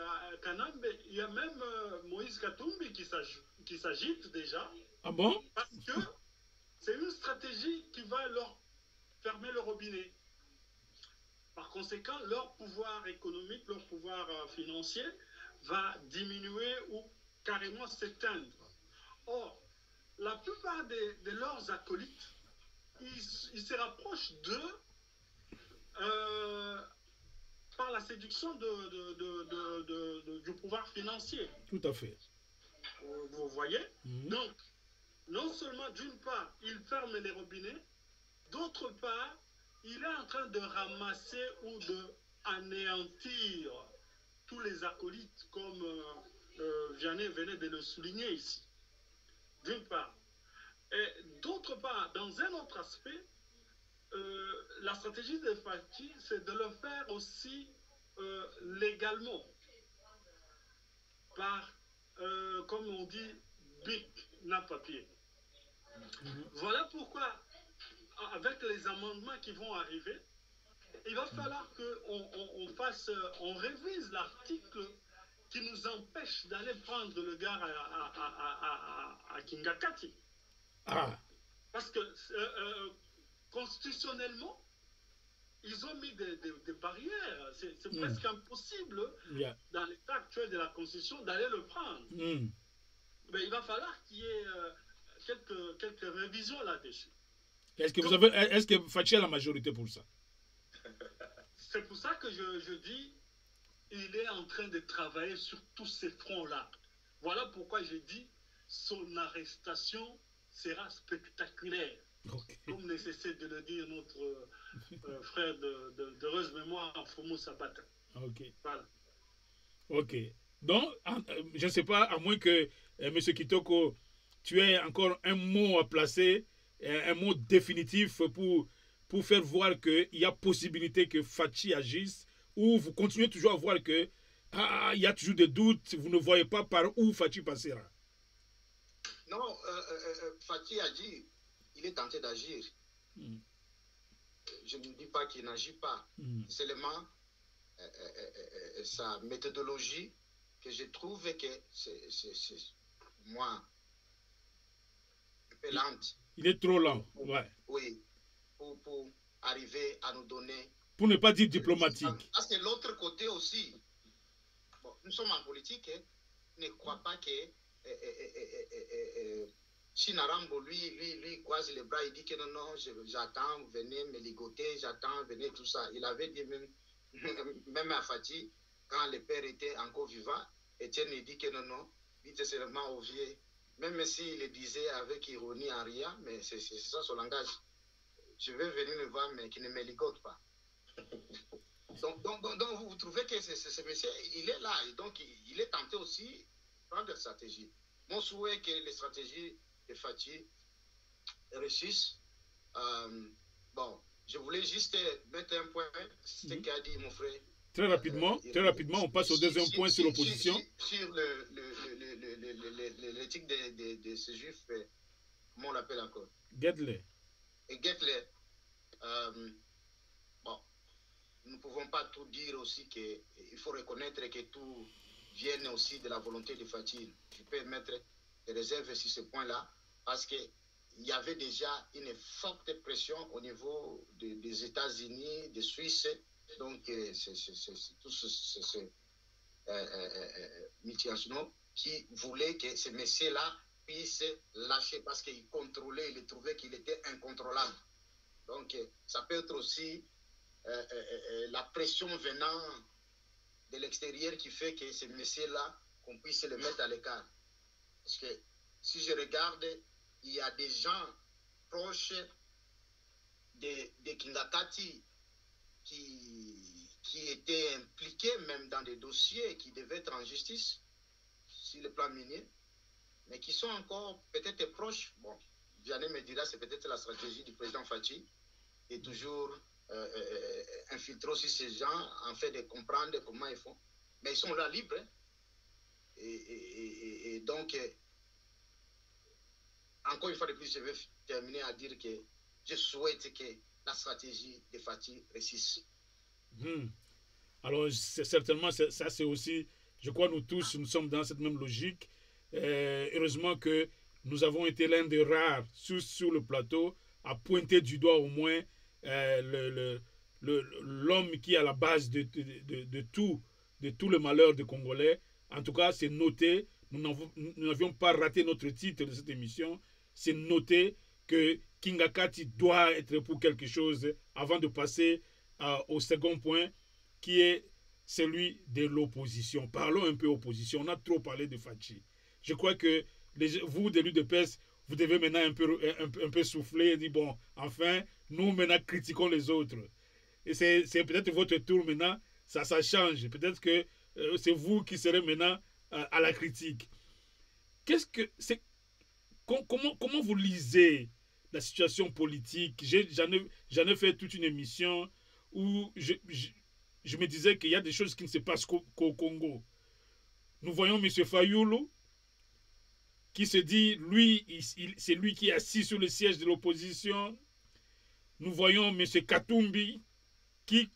à Kanambe, il y a même Moïse Katumbi qui s'agite déjà. Ah bon? Parce que c'est une stratégie qui va leur fermer le robinet. Par conséquent, leur pouvoir économique, leur pouvoir euh, financier va diminuer ou carrément s'éteindre. Or, la plupart de, leurs acolytes, ils, se rapprochent d'eux euh, par la séduction de, du pouvoir financier. Tout à fait. Vous, voyez? Mhm. Donc, non seulement d'une part, ils ferment les robinets, D'autre part, il est en train de ramasser ou de anéantir tous les acolytes, comme euh, euh, Vianney venait de le souligner ici. D'une part. Et d'autre part, dans un autre aspect, euh, la stratégie de Fatih, c'est de le faire aussi légalement, par, comme on dit, bic, na papier. Mm-hmm. Voilà pourquoi avec les amendements qui vont arriver, il va falloir qu'on on, fasse, on révise l'article qui nous empêche d'aller prendre le gars à, à, Kingakati. Ah. Parce que euh, euh, constitutionnellement, ils ont mis des, barrières. C'est hmm. presque impossible dans l'état actuel de la Constitution d'aller le prendre. Hmm. Mais il va falloir qu'il y ait euh, quelques, quelques révisions là-dessus. Est-ce que vous avez, est-ce que Fachi a la majorité pour ça? C'est pour ça que je, je, dis, il est en train de travailler sur tous ces fronts-là. Voilà pourquoi je dis, son arrestation sera spectaculaire. Comme nécessaire de le dire notre euh, frère de, d'heureuse mémoire, Fomo Sabata. Ok. Voilà. Ok. Donc, euh, je ne sais pas, à moins que euh, M. Kitoko, tu aies encore un mot à placer un mot définitif pour, pour faire voir qu'il y a possibilité que Fachi agisse ou vous continuez toujours à voir que ah, il y a toujours des doutes, vous ne voyez pas par où Fachi passera Non, euh, euh, euh Fachi agit, il est tenté d'agir. Hmm. Je ne dis pas qu'il n'agit pas. Hmm. Seulement, sa méthodologie que je trouve que c'est moi un peu lente. Il est trop lent. Ouais. Oui. Pour, pour, arriver à nous donner. Pour ne pas dire diplomatique. Parce que l'autre côté aussi, bon, nous sommes en politique, hein, ne crois pas que eh, eh, eh, lui, lui, lui croise les bras, il dit que non, non, j'attends, venez me ligoter, j'attends, venez, tout ça. Il avait dit même, même à Fatih, quand le père était encore vivant, Étienne il dit que non, non, dites seulement au vieux même s'il le disait avec ironie en riant, mais c'est ça son langage. Je vais venir me voir, mais qui ne me ligote pas. donc, donc, donc, vous trouvez que ce monsieur, il est là, et donc il, est tenté aussi de prendre des stratégies. Mon souhait est que les stratégies de Fatih réussissent. Euh, bon, je voulais juste mettre un point, c'est ce mhm. qu'a dit mon frère. Très rapidement, très rapidement, on passe au deuxième point sur l'opposition. Sur, l'éthique de, ces juifs, euh, comment on l'appelle encore? Gedler. Et Gedler, euh, bon, nous ne pouvons pas tout dire aussi qu'il faut reconnaître que tout vient aussi de la volonté de Fatih. Je peux mettre des réserves sur ce point-là parce qu'il y avait déjà une forte pression au niveau des États-Unis, des Suisses donc, euh, c'est tous ces euh, euh, multinationaux qui voulaient que ce messieurs-là puisse lâcher parce qu'il contrôlait, il trouvait qu'il était incontrôlable. Donc, ça peut être aussi la pression venant de l'extérieur qui fait que ces messieurs-là, qu'on puisse les mettre à l'écart. Parce que si je regarde, il y a des gens proches de, de Kingakati qui étaient impliqués même dans des dossiers qui devaient être en justice sur le plan minier, mais qui sont encore peut-être proches. Bon, Vianney me dira, c'est peut-être la stratégie du président Fachi, et toujours euh, euh, infiltrer aussi ces gens en fait de comprendre comment ils font. Mais ils sont là libres. hein. Et- et donc, euh, encore une fois de plus, je vais terminer à dire que je souhaite que la stratégie de Fatih réussisse. Hmm. Alors, certainement, ça c'est aussi, je crois, nous tous, nous sommes dans cette même logique. Euh, heureusement que nous avons été l'un des rares sur, sur le plateau à pointer du doigt au moins euh, l'homme qui est à la base de, de, de- tout, de tout le malheur des Congolais. En tout cas, c'est noté. Nous n'avions pas raté notre titre de cette émission. C'est noté que Kingakati doit être pour quelque chose avant de passer au second point qui est celui de l'opposition. Parlons un peu opposition. On a trop parlé de Fachi. Je crois que les- vous, de l'UDPS, vous devez maintenant un peu, un, peu- souffler et dire, bon, enfin, nous maintenant critiquons les autres. Et c'est peut-être votre tour maintenant, ça, ça change. Peut-être que euh, c'est vous qui serez maintenant à la critique. Qu'est-ce que c'est com- comment, comment vous lisez la situation politique? J'en ai, ai fait toute une émission où je, je, me disais qu'il y a des choses qui ne se passent qu'au Congo. Nous voyons M. Fayoulou qui se dit, lui, c'est lui qui est assis sur le siège de l'opposition. Nous voyons M. Katumbi qui,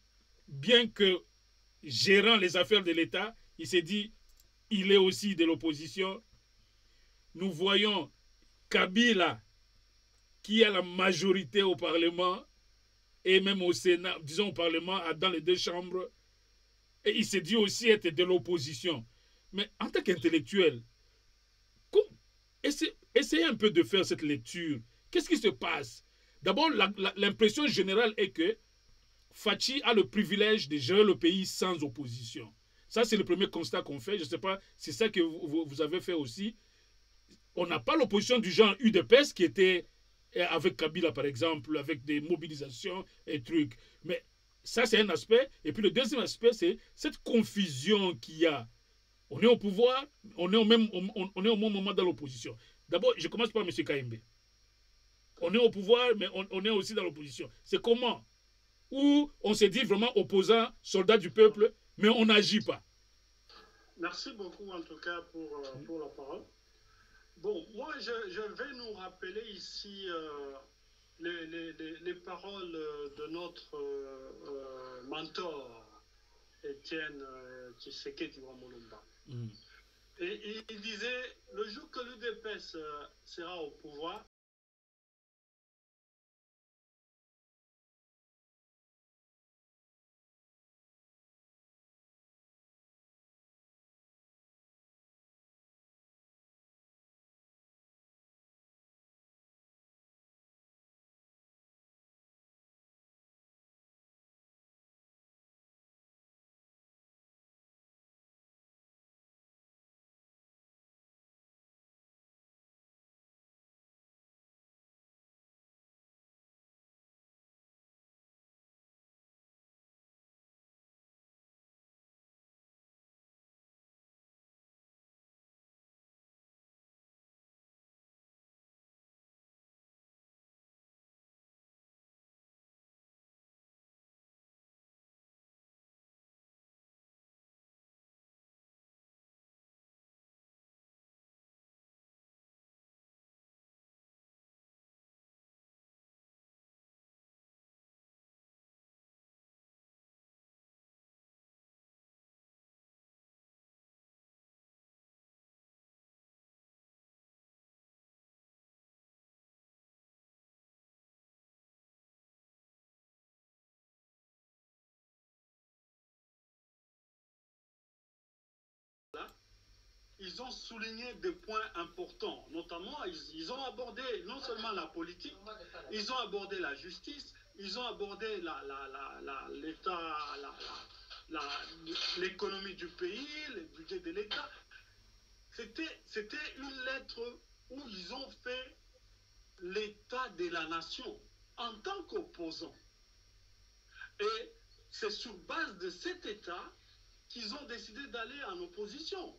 bien que gérant les affaires de l'État, il s'est dit, il est aussi de l'opposition. Nous voyons Kabila qui a la majorité au Parlement et même au Sénat, disons au Parlement, dans les deux chambres. Et il s'est dit aussi être de l'opposition. Mais en tant qu'intellectuel, essayez un peu de faire cette lecture. Qu'est-ce qui se passe? D'abord, l'impression générale est que Fachi a le privilège de gérer le pays sans opposition. Ça, c'est le premier constat qu'on fait. Je ne sais pas, c'est ça que vous, vous- avez fait aussi. On n'a pas l'opposition du genre UDPS qui était avec Kabila, par exemple, avec des mobilisations et trucs. Mais ça, c'est un aspect. Et puis le deuxième aspect, c'est cette confusion qu'il y a. On est au pouvoir, on est au même, on, est au même moment dans l'opposition. D'abord, je commence par M. Kaimbe. On est au pouvoir, mais on, on est aussi dans l'opposition. C'est comment? Où on se dit vraiment opposant, soldat du peuple, mais on n'agit pas. Merci beaucoup en tout cas pour, euh, pour la parole. Bon, moi je, je vais nous rappeler ici euh, les, les- les- les paroles euh, de notre euh, mentor, Étienne Tshisekedi Wamulumba. Mm. Et, il disait, le jour que l'UDPS sera au pouvoir, ils ont souligné des points importants. Notamment, ils, ont abordé non seulement la politique, ils ont abordé la justice, ils ont abordé la- l'État, la- la- la- l'économie du pays, le budget de l'État. C'était c'était une lettre où ils ont fait l'état de la nation en tant qu'opposant. Et c'est sur base de cet état qu'ils ont décidé d'aller en opposition.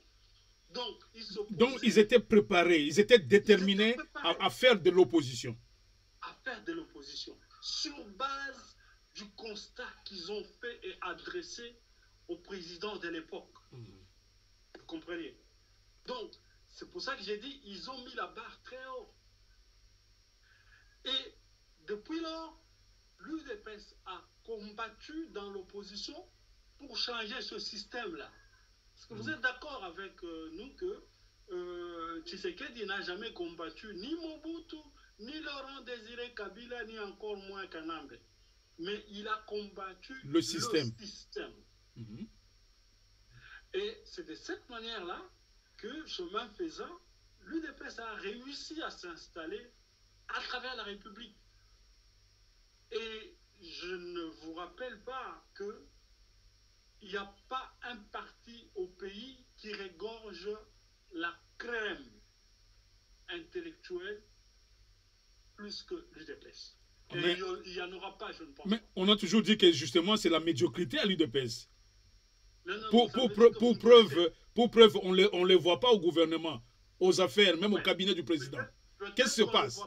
Donc, ils Donc, ils étaient préparés, ils étaient déterminés Ils étaient préparés. À, à faire de l'opposition. à faire de l'opposition sur base du constat qu'ils ont fait et adressé au président de l'époque. Vous comprenez? Donc, c'est pour ça que j'ai dit, ils ont mis la barre très haut. Et depuis lors, l'UDPS a combattu dans l'opposition pour changer ce système-là. Est-ce que vous êtes d'accord avec euh, nous que euh, Tshisekedi n'a jamais combattu ni Mobutu, ni Laurent Désiré Kabila, ni encore moins Kanambe. Mais il a combattu Le système. système. Mhm. Et c'est de cette manière-là que, chemin faisant, l'UDPS a réussi à s'installer à travers la République. Et je ne vous rappelle pas que il n'y a pas un parti au pays qui regorge la crème intellectuelle plus que l'UDPS. Mais- il n'y en aura pas, je ne pense Mais pas. on a toujours dit que justement, c'est la médiocrité à l'UDPS. Pour, pour, pour preuve, pour preuve, on ne les, on les voit pas au gouvernement, aux affaires, même au cabinet du président. Qu'est-ce qui se passe?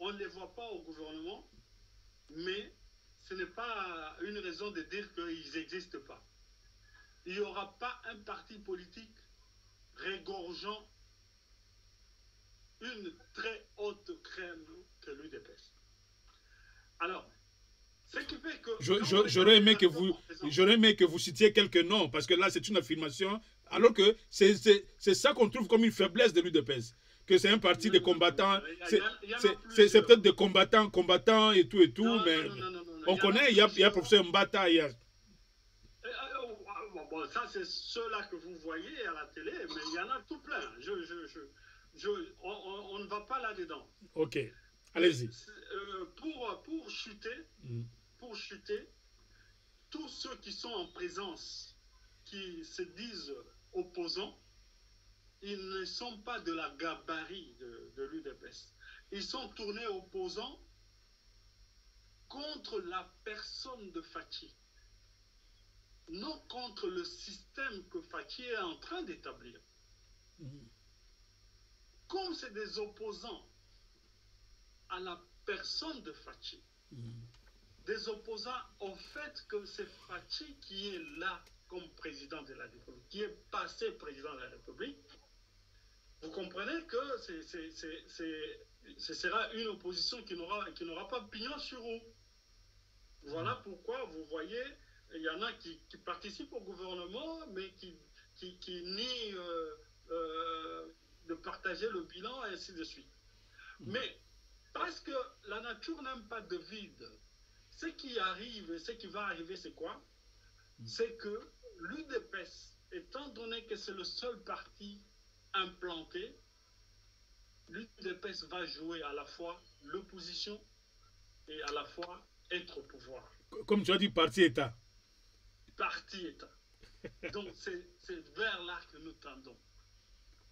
On ne les voit pas au gouvernement, mais ce n'est pas une raison de dire qu'ils n'existent pas. Il n'y aura pas un parti politique régorgeant une très haute crème que l'UDPS. Alors, ce qui fait que... J'aurais aimé que vous, aimé que vous citiez quelques noms, parce que là, c'est une affirmation, alors que c'est ça qu'on trouve comme une faiblesse de l'UDPS. Que c'est un parti de Non, combattants, c'est peut-être des combattants, combattants et tout et tout, Non, mais non, on connaît, il y a, il y a professeur Mbata, a... Euh, euh, bon, ça, c'est ceux-là que vous voyez à la télé, mais il y en a tout plein. Je, je, je, je- on, on- on ne va pas là-dedans. Ok, allez-y. Euh, pour, pour chuter, Mm. pour chuter, tous ceux qui sont en présence, qui se disent opposants, ils ne sont pas de la gabarit de, de l'UDPS. Ils sont tournés opposants contre la personne de Fachi, non contre le système que Fachi est en train d'établir. Mhm. Comme c'est des opposants à la personne de Fachi, Mhm. des opposants au fait que c'est Fachi qui est là comme président de la République, qui est passé président de la République, vous comprenez que c'est- c'est- c'est- c'est- ce sera une opposition qui n'aura qui n'aura pas pignon sur rue. Voilà pourquoi vous voyez, il y en a qui, qui participent au gouvernement, mais qui, qui, qui nient euh, euh, de partager le bilan, et ainsi de suite. Mais parce que la nature n'aime pas de vide, ce qui arrive et ce qui va arriver, c'est quoi? C'est que l'UDPS, étant donné que c'est le seul parti implanté, l'UDPS va jouer à la fois l'opposition et à la fois être au pouvoir. Comme tu as dit, parti-État. Parti-État. Donc c'est vers là que nous tendons.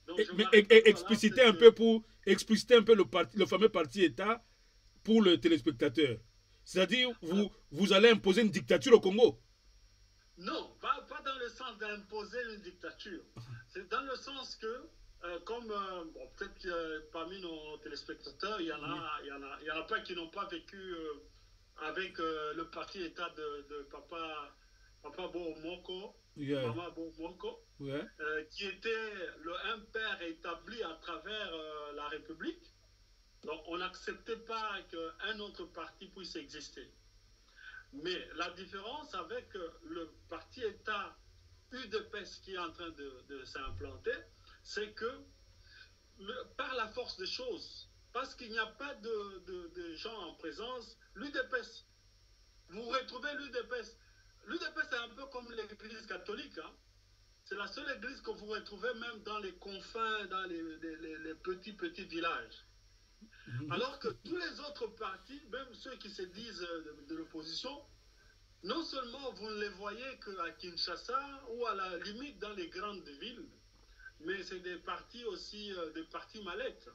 Donc, Et- je Mais expliciter un peu pour expliciter un peu le, parti, le fameux parti-État pour le téléspectateur. C'est-à-dire, vous, vous allez imposer une dictature au Congo. Non, pas, pas dans le sens d'imposer une dictature. C'est dans le sens que, euh, comme, euh, bon, peut-être que euh, parmi nos téléspectateurs, il y en a, il y en a, il y en a pas qui n'ont pas vécu avec euh, le parti-État de, de Papa, Papa Bomoko, Yeah. Maman Bomoko, euh, qui était le un père établi à travers euh, la République. Donc, on n'acceptait pas qu'un autre parti puisse exister. Mais la différence avec euh, le parti-État UDPS qui est en train de, de s'implanter, c'est que le- par la force des choses, parce qu'il n'y a pas de, de- de gens en présence, l'UDPS, vous retrouvez l'UDPS. L'UDPS c'est un peu comme l'église catholique. hein. C'est la seule église que vous retrouvez même dans les confins, dans les, les- les- les petits, petits villages. Alors que tous les autres partis, même ceux qui se disent euh, de, de l'opposition, non seulement vous ne les voyez qu'à Kinshasa ou à la limite dans les grandes villes, mais c'est des partis aussi, euh, des partis mallettes.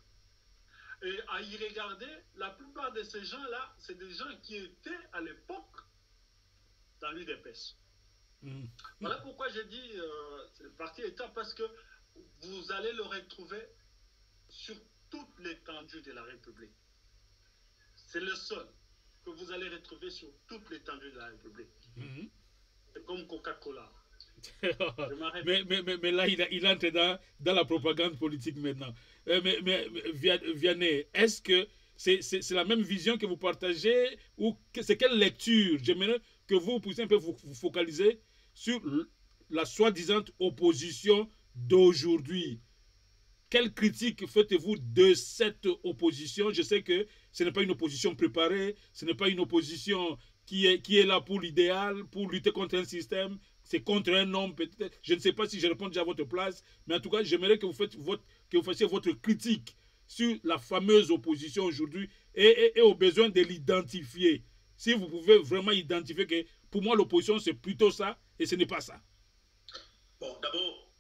Et à y regarder, la plupart de ces gens-là, c'est des gens qui étaient à l'époque dans l'UDPS. Mm. Voilà pourquoi j'ai dit euh, le parti État, parce que vous allez le retrouver sur toute l'étendue de la République. C'est le seul que vous allez retrouver sur toute l'étendue de la République. Mhm. C'est comme Coca-Cola. Mais, mais, mais là, il, a- il entre dans, dans la propagande politique maintenant. Euh, mais, mais, mais, Via- Vianney, est-ce que c'est c'est la même vision que vous partagez ou c'est quelle lecture? J'aimerais que vous puissiez un peu vous, focaliser sur la soi-disant opposition d'aujourd'hui. Quelle critique faites-vous de cette opposition? Je sais que ce n'est pas une opposition préparée, ce n'est pas une opposition qui est, qui est là pour l'idéal, pour lutter contre un système, c'est contre un homme peut-être. Je ne sais pas si je réponds déjà à votre place, mais en tout cas, j'aimerais que vous, faites votre, que vous fassiez votre critique sur la fameuse opposition aujourd'hui et, et- et au besoin de l'identifier. Si vous pouvez vraiment identifier que pour moi, l'opposition, c'est plutôt ça et ce n'est pas ça. Bon, d'abord,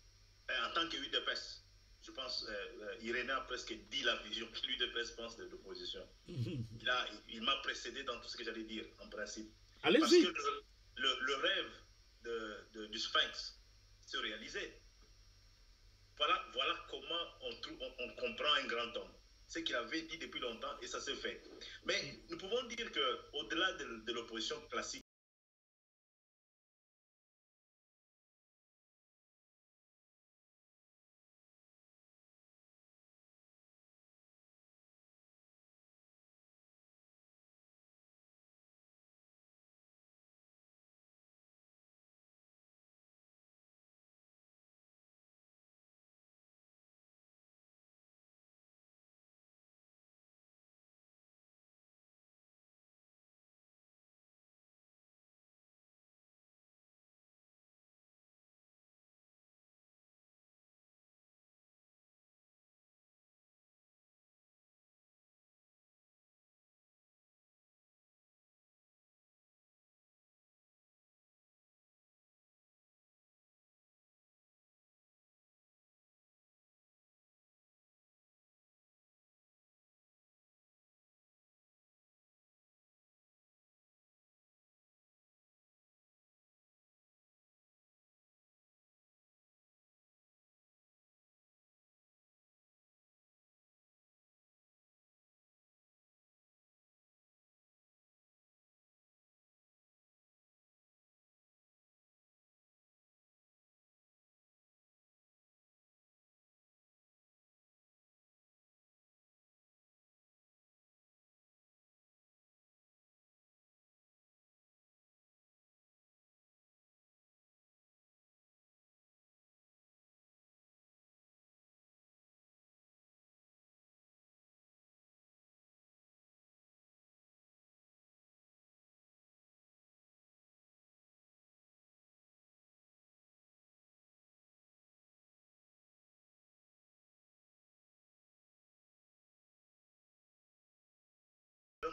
euh, en tant que UDPS, je pense euh, Irénée a presque dit la vision que l'UDPS pense de l'opposition. Il, m'a précédé dans tout ce que j'allais dire, en principe. Parce Allez-y. que le, le- le rêve de- de- du Sphinx se réalisait. Voilà, voilà comment on, comprend un grand homme. Ce qu'il avait dit depuis longtemps et ça s'est fait. Mais nous pouvons dire que au-delà de, de l'opposition classique,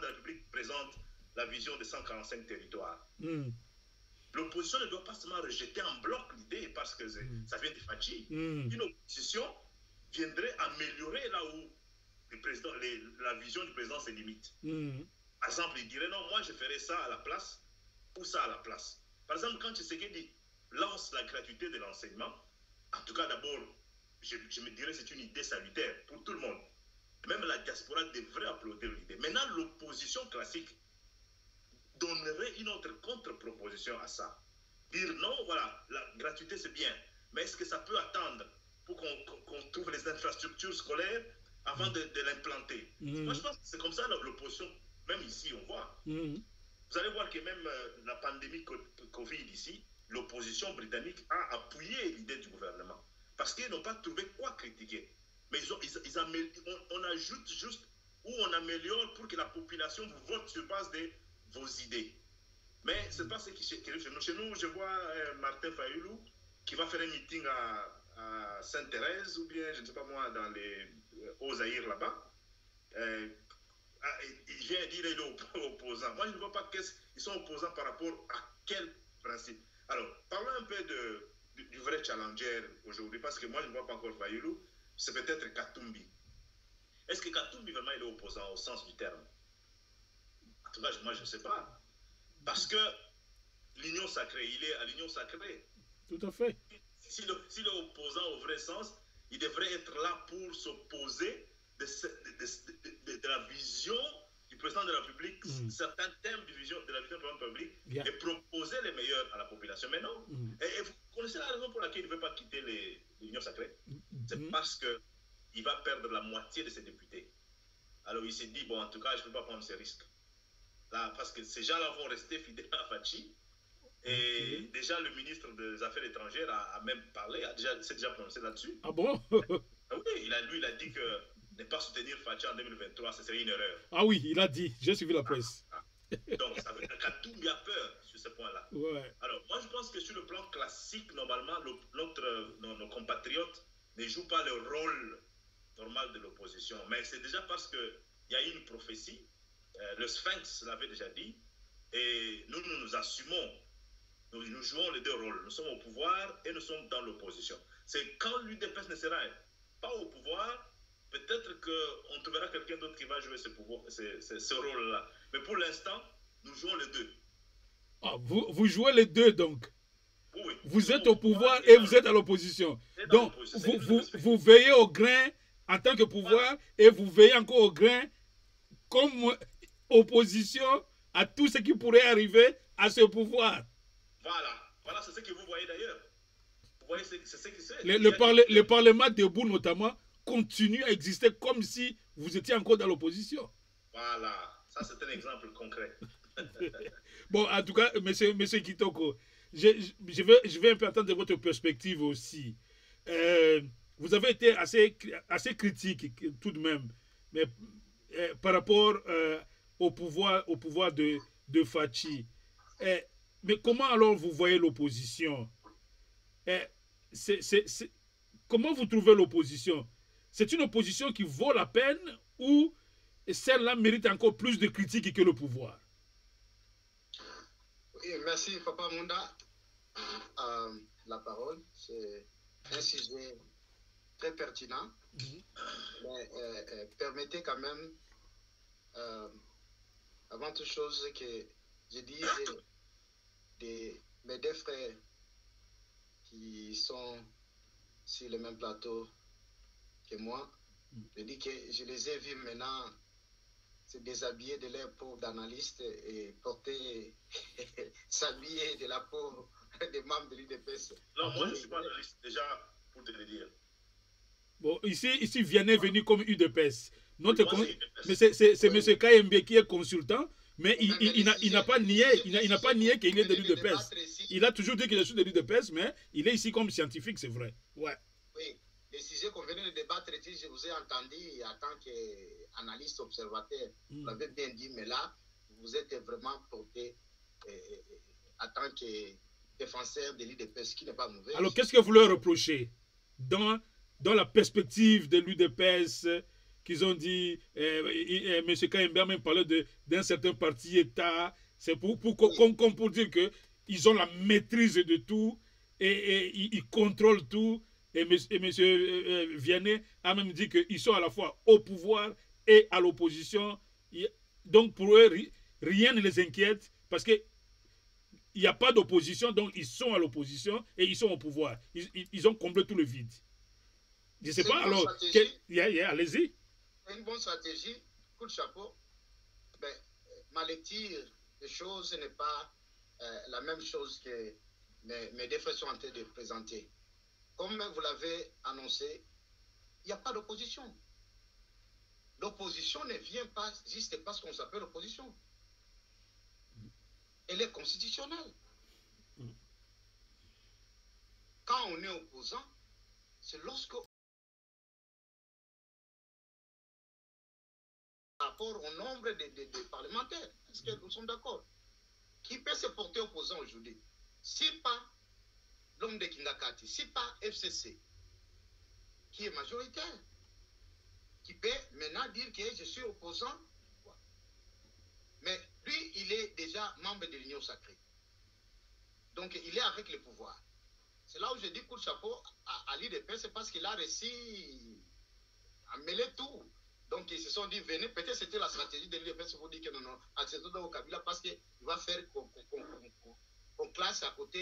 la République présente la vision de 145 territoires. Mm, L'opposition ne doit pas seulement rejeter en bloc l'idée parce que c'est- Mm. ça vient de Fachi. mm, Une opposition viendrait améliorer là où le président, les- la vision du président se limite. Par exemple, il dirait non, moi je ferai ça à la place ou ça à la place. Par exemple, quand Tshisekedi lance la gratuité de l'enseignement, en tout cas d'abord, je, je me dirais c'est une idée salutaire pour tout le monde. Même la diaspora devrait applaudir l'idée. Maintenant, l'opposition classique donnerait une autre contre-proposition à ça. Dire non, voilà, la gratuité c'est bien, mais est-ce que ça peut attendre pour qu'on trouve les infrastructures scolaires avant de, de l'implanter? Mm, Moi, je pense que c'est comme ça l'opposition, même ici, on voit. mm, Vous allez voir que même euh, la pandémie co- Covid ici, l'opposition britannique a appuyé l'idée du gouvernement. Parce qu'ils n'ont pas trouvé quoi critiquer. Mais ils on, ajoute juste ou on améliore pour que la population vote sur base de vos idées. Mais ce n'est pas ce qui arrive chez nous. Chez nous, je vois euh, Martin Fayoulou qui va faire un meeting à, à Sainte-Thérèse ou bien, je ne sais pas moi, dans les euh, là-bas. Euh, ah, il- vient dire qu'il est op- opposant. Moi, je ne vois pas qu'ils sont opposants par rapport à quel principe. Alors, parlons un peu de, du, du vrai challenger aujourd'hui, parce que moi, je ne vois pas encore Fayoulou. C'est peut-être Katumbi. Est-ce que Katumbi, vraiment, il est opposant au sens du terme? En tout cas, moi, je ne sais pas. Parce que l'union sacrée. Il est à l'union sacrée. Tout à fait. S'il si est opposant au vrai sens, il devrait être là pour s'opposer de, de, de, de, la vision du président de la République, mm. certains thèmes de, vision, de la vision du président de la République, yeah. et proposer les meilleurs à la population. Mais non. Mm. Et, et, vous connaissez la raison pour laquelle il ne veut pas quitter l'Union sacrée? C'est Mm. parce qu'il va perdre la moitié de ses députés. Alors il s'est dit, bon, en tout cas, je ne peux pas prendre ces risques. Là, parce que ces gens-là vont rester fidèles à Fachi. Et déjà, le ministre des Affaires étrangères a, a même parlé, a déjà, s'est déjà prononcé là-dessus. Ah bon? Ah oui, il a, lui, il a dit que ne pas soutenir Fachi en 2023, ce serait une erreur. Ah oui, il a dit. J'ai suivi la presse. Donc, ça veut dire qu'Atoumi a peur sur ce point-là. Ouais. Alors, moi, je pense que sur le plan classique, normalement, le- notre, nos, nos compatriotes ne jouent pas le rôle normal de l'opposition. Mais c'est déjà parce qu'il y a une prophétie, euh, le Sphinx l'avait déjà dit, et nous, nous nous assumons. Nous, nous jouons les deux rôles. Nous sommes au pouvoir et nous sommes dans l'opposition. C'est quand l'UDPS ne sera pas au pouvoir, peut-être qu'on trouvera quelqu'un d'autre qui va jouer ce, pouvoir, ce, rôle-là. Mais pour l'instant, nous jouons les deux. Ah, vous jouez les deux donc. Oui. Vous êtes au pouvoir et vous êtes à l'opposition. Donc, vous, vous, veillez au grain en tant que pouvoir et vous veillez encore au grain comme opposition à tout ce qui pourrait arriver à ce pouvoir. Voilà, voilà, c'est ce que vous voyez d'ailleurs. Vous voyez, c'est ce qui c'est. Le, le parle- le Parlement debout, notamment, continue à exister comme si vous étiez encore dans l'opposition. Voilà, ça c'est un exemple concret. Bon, en tout cas, monsieur, monsieur Kitoko, je, je- vais, je vais un peu attendre votre perspective aussi. Euh, vous avez été assez, assez critique tout de même, mais euh, par rapport euh, au pouvoir, au pouvoir de, de Fachi. Mais comment alors vous voyez l'opposition? Comment vous trouvez l'opposition? C'est une opposition qui vaut la peine ou celle-là mérite encore plus de critiques que le pouvoir? Merci, Papa Munda. Euh, la parole, c'est un sujet très pertinent. Mhm. Mais euh, euh, permettez quand même, avant toute chose, que je dise des, mes deux frères qui sont sur le même plateau que moi. Je dis que je les ai vus maintenant se déshabiller de leur peau d'analyste et porter, s'habiller de la peau des membres de l'UDPS. Non, moi je ne suis pas analyste déjà pour te le dire. Bon, ici, ici Vianney est venu comme UDPS. Notre Moi, con- c'est UDPS. Mais c'est- Oui. M. KMB qui est consultant, mais il, il, il n'a- il n'a pas nié, il n'a- il n'a si- pas nié qu'il est de l'UDPS. Il a toujours dit que je suis de l'UDPS, mais il est ici comme scientifique, c'est vrai. Ouais. Oui, les sujets qu'on venait de débattre, ici, je vous ai entendu en tant qu'analyste observateur. Vous Mm. l'avez bien dit, mais là, vous êtes vraiment porté euh, euh, en tant que défenseur de l'UDPS, qui n'est pas mauvais. Alors, qu'est-ce que vous leur reprochez dans, dans la perspective de l'UDPS qu'ils ont dit, il- euh, M. A même parlé de- d'un certain parti État, c'est pour, pour, Oui. comme, comme pour dire qu'ils ont la maîtrise de tout et, et ils, ils contrôlent tout. Et M. Et monsieur, euh, euh, Vianney a même dit qu'ils sont à la fois au pouvoir et à l'opposition. Donc, pour eux, ri- rien ne les inquiète parce que il n'y a pas d'opposition, donc ils sont à l'opposition et ils sont au pouvoir. Ils, ils- ils ont comblé tout le vide. Je ne sais pas, alors, yeah, yeah, allez-y. Une bonne stratégie, coup de chapeau. Ben, ma lecture des choses n'est pas euh, la même chose que mes, mes deux frères sont en train de présenter. Comme vous l'avez annoncé, il n'y a pas d'opposition. L'opposition ne vient pas juste parce qu'on s'appelle opposition. Elle est constitutionnelle. Quand on est opposant, c'est lorsque par rapport au nombre de, de- de parlementaires. Est-ce que nous sommes d'accord? Qui peut se porter opposant aujourd'hui? Si pas l'homme de Kingakati, si pas FCC, qui est majoritaire, qui peut maintenant dire que je suis opposant. Mais lui, il est déjà membre de l'Union sacrée. Donc, il est avec le pouvoir. C'est là où je dis coup de chapeau à, à l'IDP, c'est parce qu'il a réussi à mêler tout. Donc, ils se sont dit, venez, peut-être c'était la stratégie de l'IDPS pour dire que non, non, acceptons au Kabila parce qu'il va faire qu'on qu'on- qu'on- on classe à côté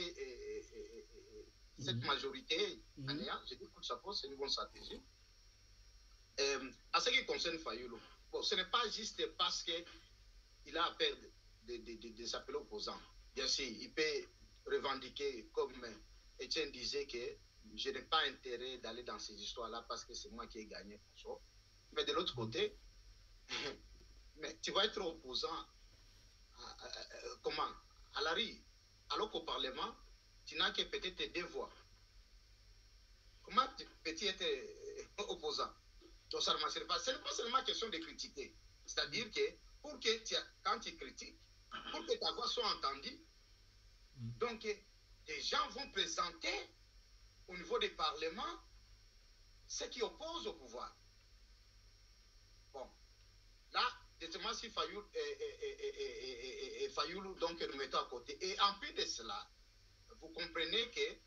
cette Mhm. majorité en ayant, j'ai dit, coup de chapeau, c'est une bonne stratégie. Euh, en ce qui concerne Fayoulou, bon, ce n'est pas juste parce qu'il a peur de, de, de, de s'appeler opposant. Bien sûr, il peut revendiquer, comme Étienne disait, que je n'ai pas intérêt d'aller dans ces histoires-là parce que c'est moi qui ai gagné. Mais de l'autre côté, mais tu vas être opposant à, à- à- comment? À la rue, alors qu'au Parlement, tu n'as que peut-être deux voix. Comment tu peux-tu être euh, opposant? Ce n'est pas seulement question de critiquer. C'est-à-dire que pour que tu, quand tu critiques, pour que ta voix soit entendue, Mm. donc euh, des gens vont présenter au niveau des parlements ce qui oppose au pouvoir. Bon, là, justement, si Fayoul et, et, donc nous mettons à côté. Et en plus de cela, vous comprenez que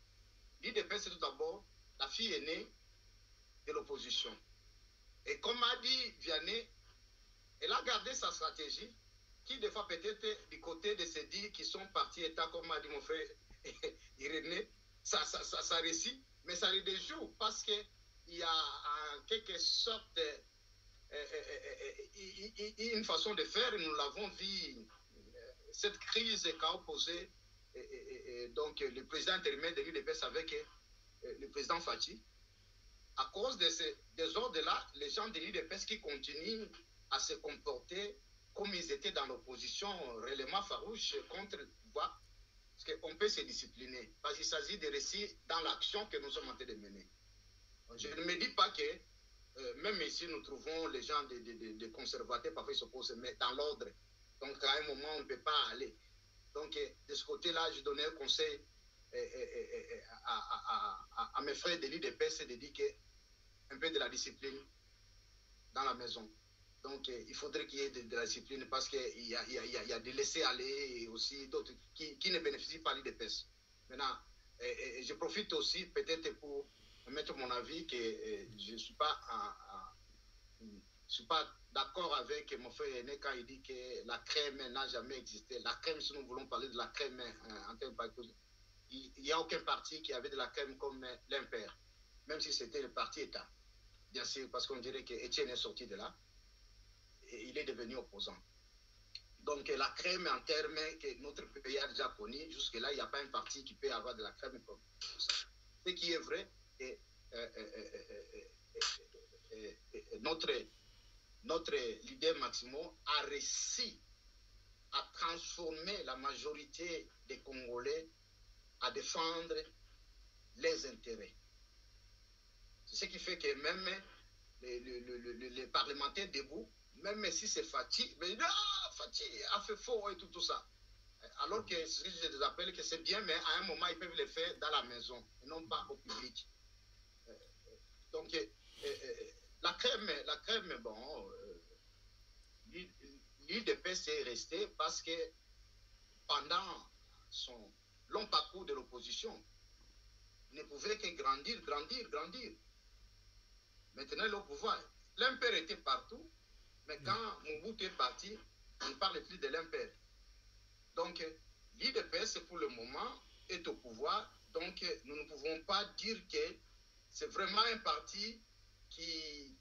l'IDP, c'est tout d'abord la fille aînée de l'opposition. Et comme a dit Vianney, elle a gardé sa stratégie, qui des fois peut-être du côté de ces dix qui sont partis État, comme a dit mon frère Irénée, ça, ça, ça, ça réussit, mais ça les déjoue parce qu'il y a en quelque sorte une façon de faire, nous l'avons vu, euh, cette crise qu'a opposé donc le président intérimaire de l'UDPS avec euh, le président Fachi. À cause de ces désordres-là, les gens de l'UDPS qui continuent à se comporter comme ils étaient dans l'opposition réellement farouche contre le pouvoir, parce qu'on peut se discipliner, parce qu'il s'agit de réussir dans l'action que nous sommes en train de mener. Je ne me dis pas que, euh, même ici, nous trouvons les gens des de, de- de conservateurs, parfois ils s'opposent, mais dans l'ordre. Donc, à un moment, on ne peut pas aller. Donc, euh, de ce côté-là, je donnais un conseil euh, euh, euh, euh, à, à- à- mes frères de l'IDP, c'est de dire que un peu de la discipline dans la maison. Donc, euh, il faudrait qu'il y ait de, la discipline parce qu'il y a, des laissés-aller et aussi d'autres qui, ne bénéficient pas de l'IDPS. Maintenant, je profite aussi peut-être pour mettre mon avis que euh, je ne suis pas, pas d'accord avec mon frère aîné quand il dit que la crème n'a jamais existé. La crème, si nous voulons parler de la crème euh, en termes de il n'y a aucun parti qui avait de la crème comme l'impair, même si c'était le parti État. Bien sûr, parce qu'on dirait qu'Étienne est sorti de là il est devenu opposant. Donc, la crème en termes que notre pays a déjà connu, jusque-là, il n'y a pas un parti qui peut avoir de la crème comme ça. Ce qui est vrai, et, euh, euh, euh, euh, euh, euh, euh, notre, notre leader Maximo a réussi à transformer la majorité des Congolais à défendre les intérêts. C'est ce qui fait que même les- les- les parlementaires debout, même si c'est Fatih, mais ah, Fatih a fait faux et tout, tout ça. Alors que ce que je les appelle que c'est bien, mais à un moment, ils peuvent le faire dans la maison et non pas au public. Euh, Donc, euh, euh, la crème, la crème, bon, euh, l'I- l'IDPS est resté parce que pendant son long parcours de l'opposition, il ne pouvait que grandir, grandir, grandir. Maintenant, au pouvoir. L'impère était partout, mais quand Mobutu est parti, on ne parle plus de l'impère. Donc, l'IDPS, pour le moment, est au pouvoir. Donc, nous ne pouvons pas dire que c'est vraiment un parti qui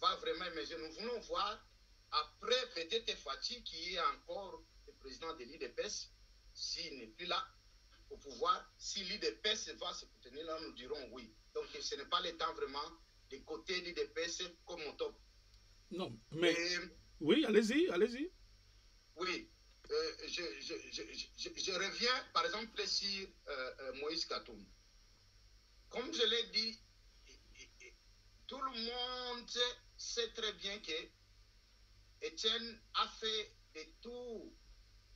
va vraiment émerger. Nous voulons voir, après peut-être Fatih, qui est encore le président de l'IDPS, s'il n'est plus là au pouvoir, si l'IDPS va se tenir là, nous dirons oui. Donc, ce n'est pas le temps vraiment de côté l'IDPS comme on top. Non, mais Et, oui, allez-y, allez-y. oui, euh, je, je, je, je, reviens par exemple sur euh, euh, Moïse Katoum. Comme je l'ai dit, tout le monde sait très bien que Étienne a fait de tout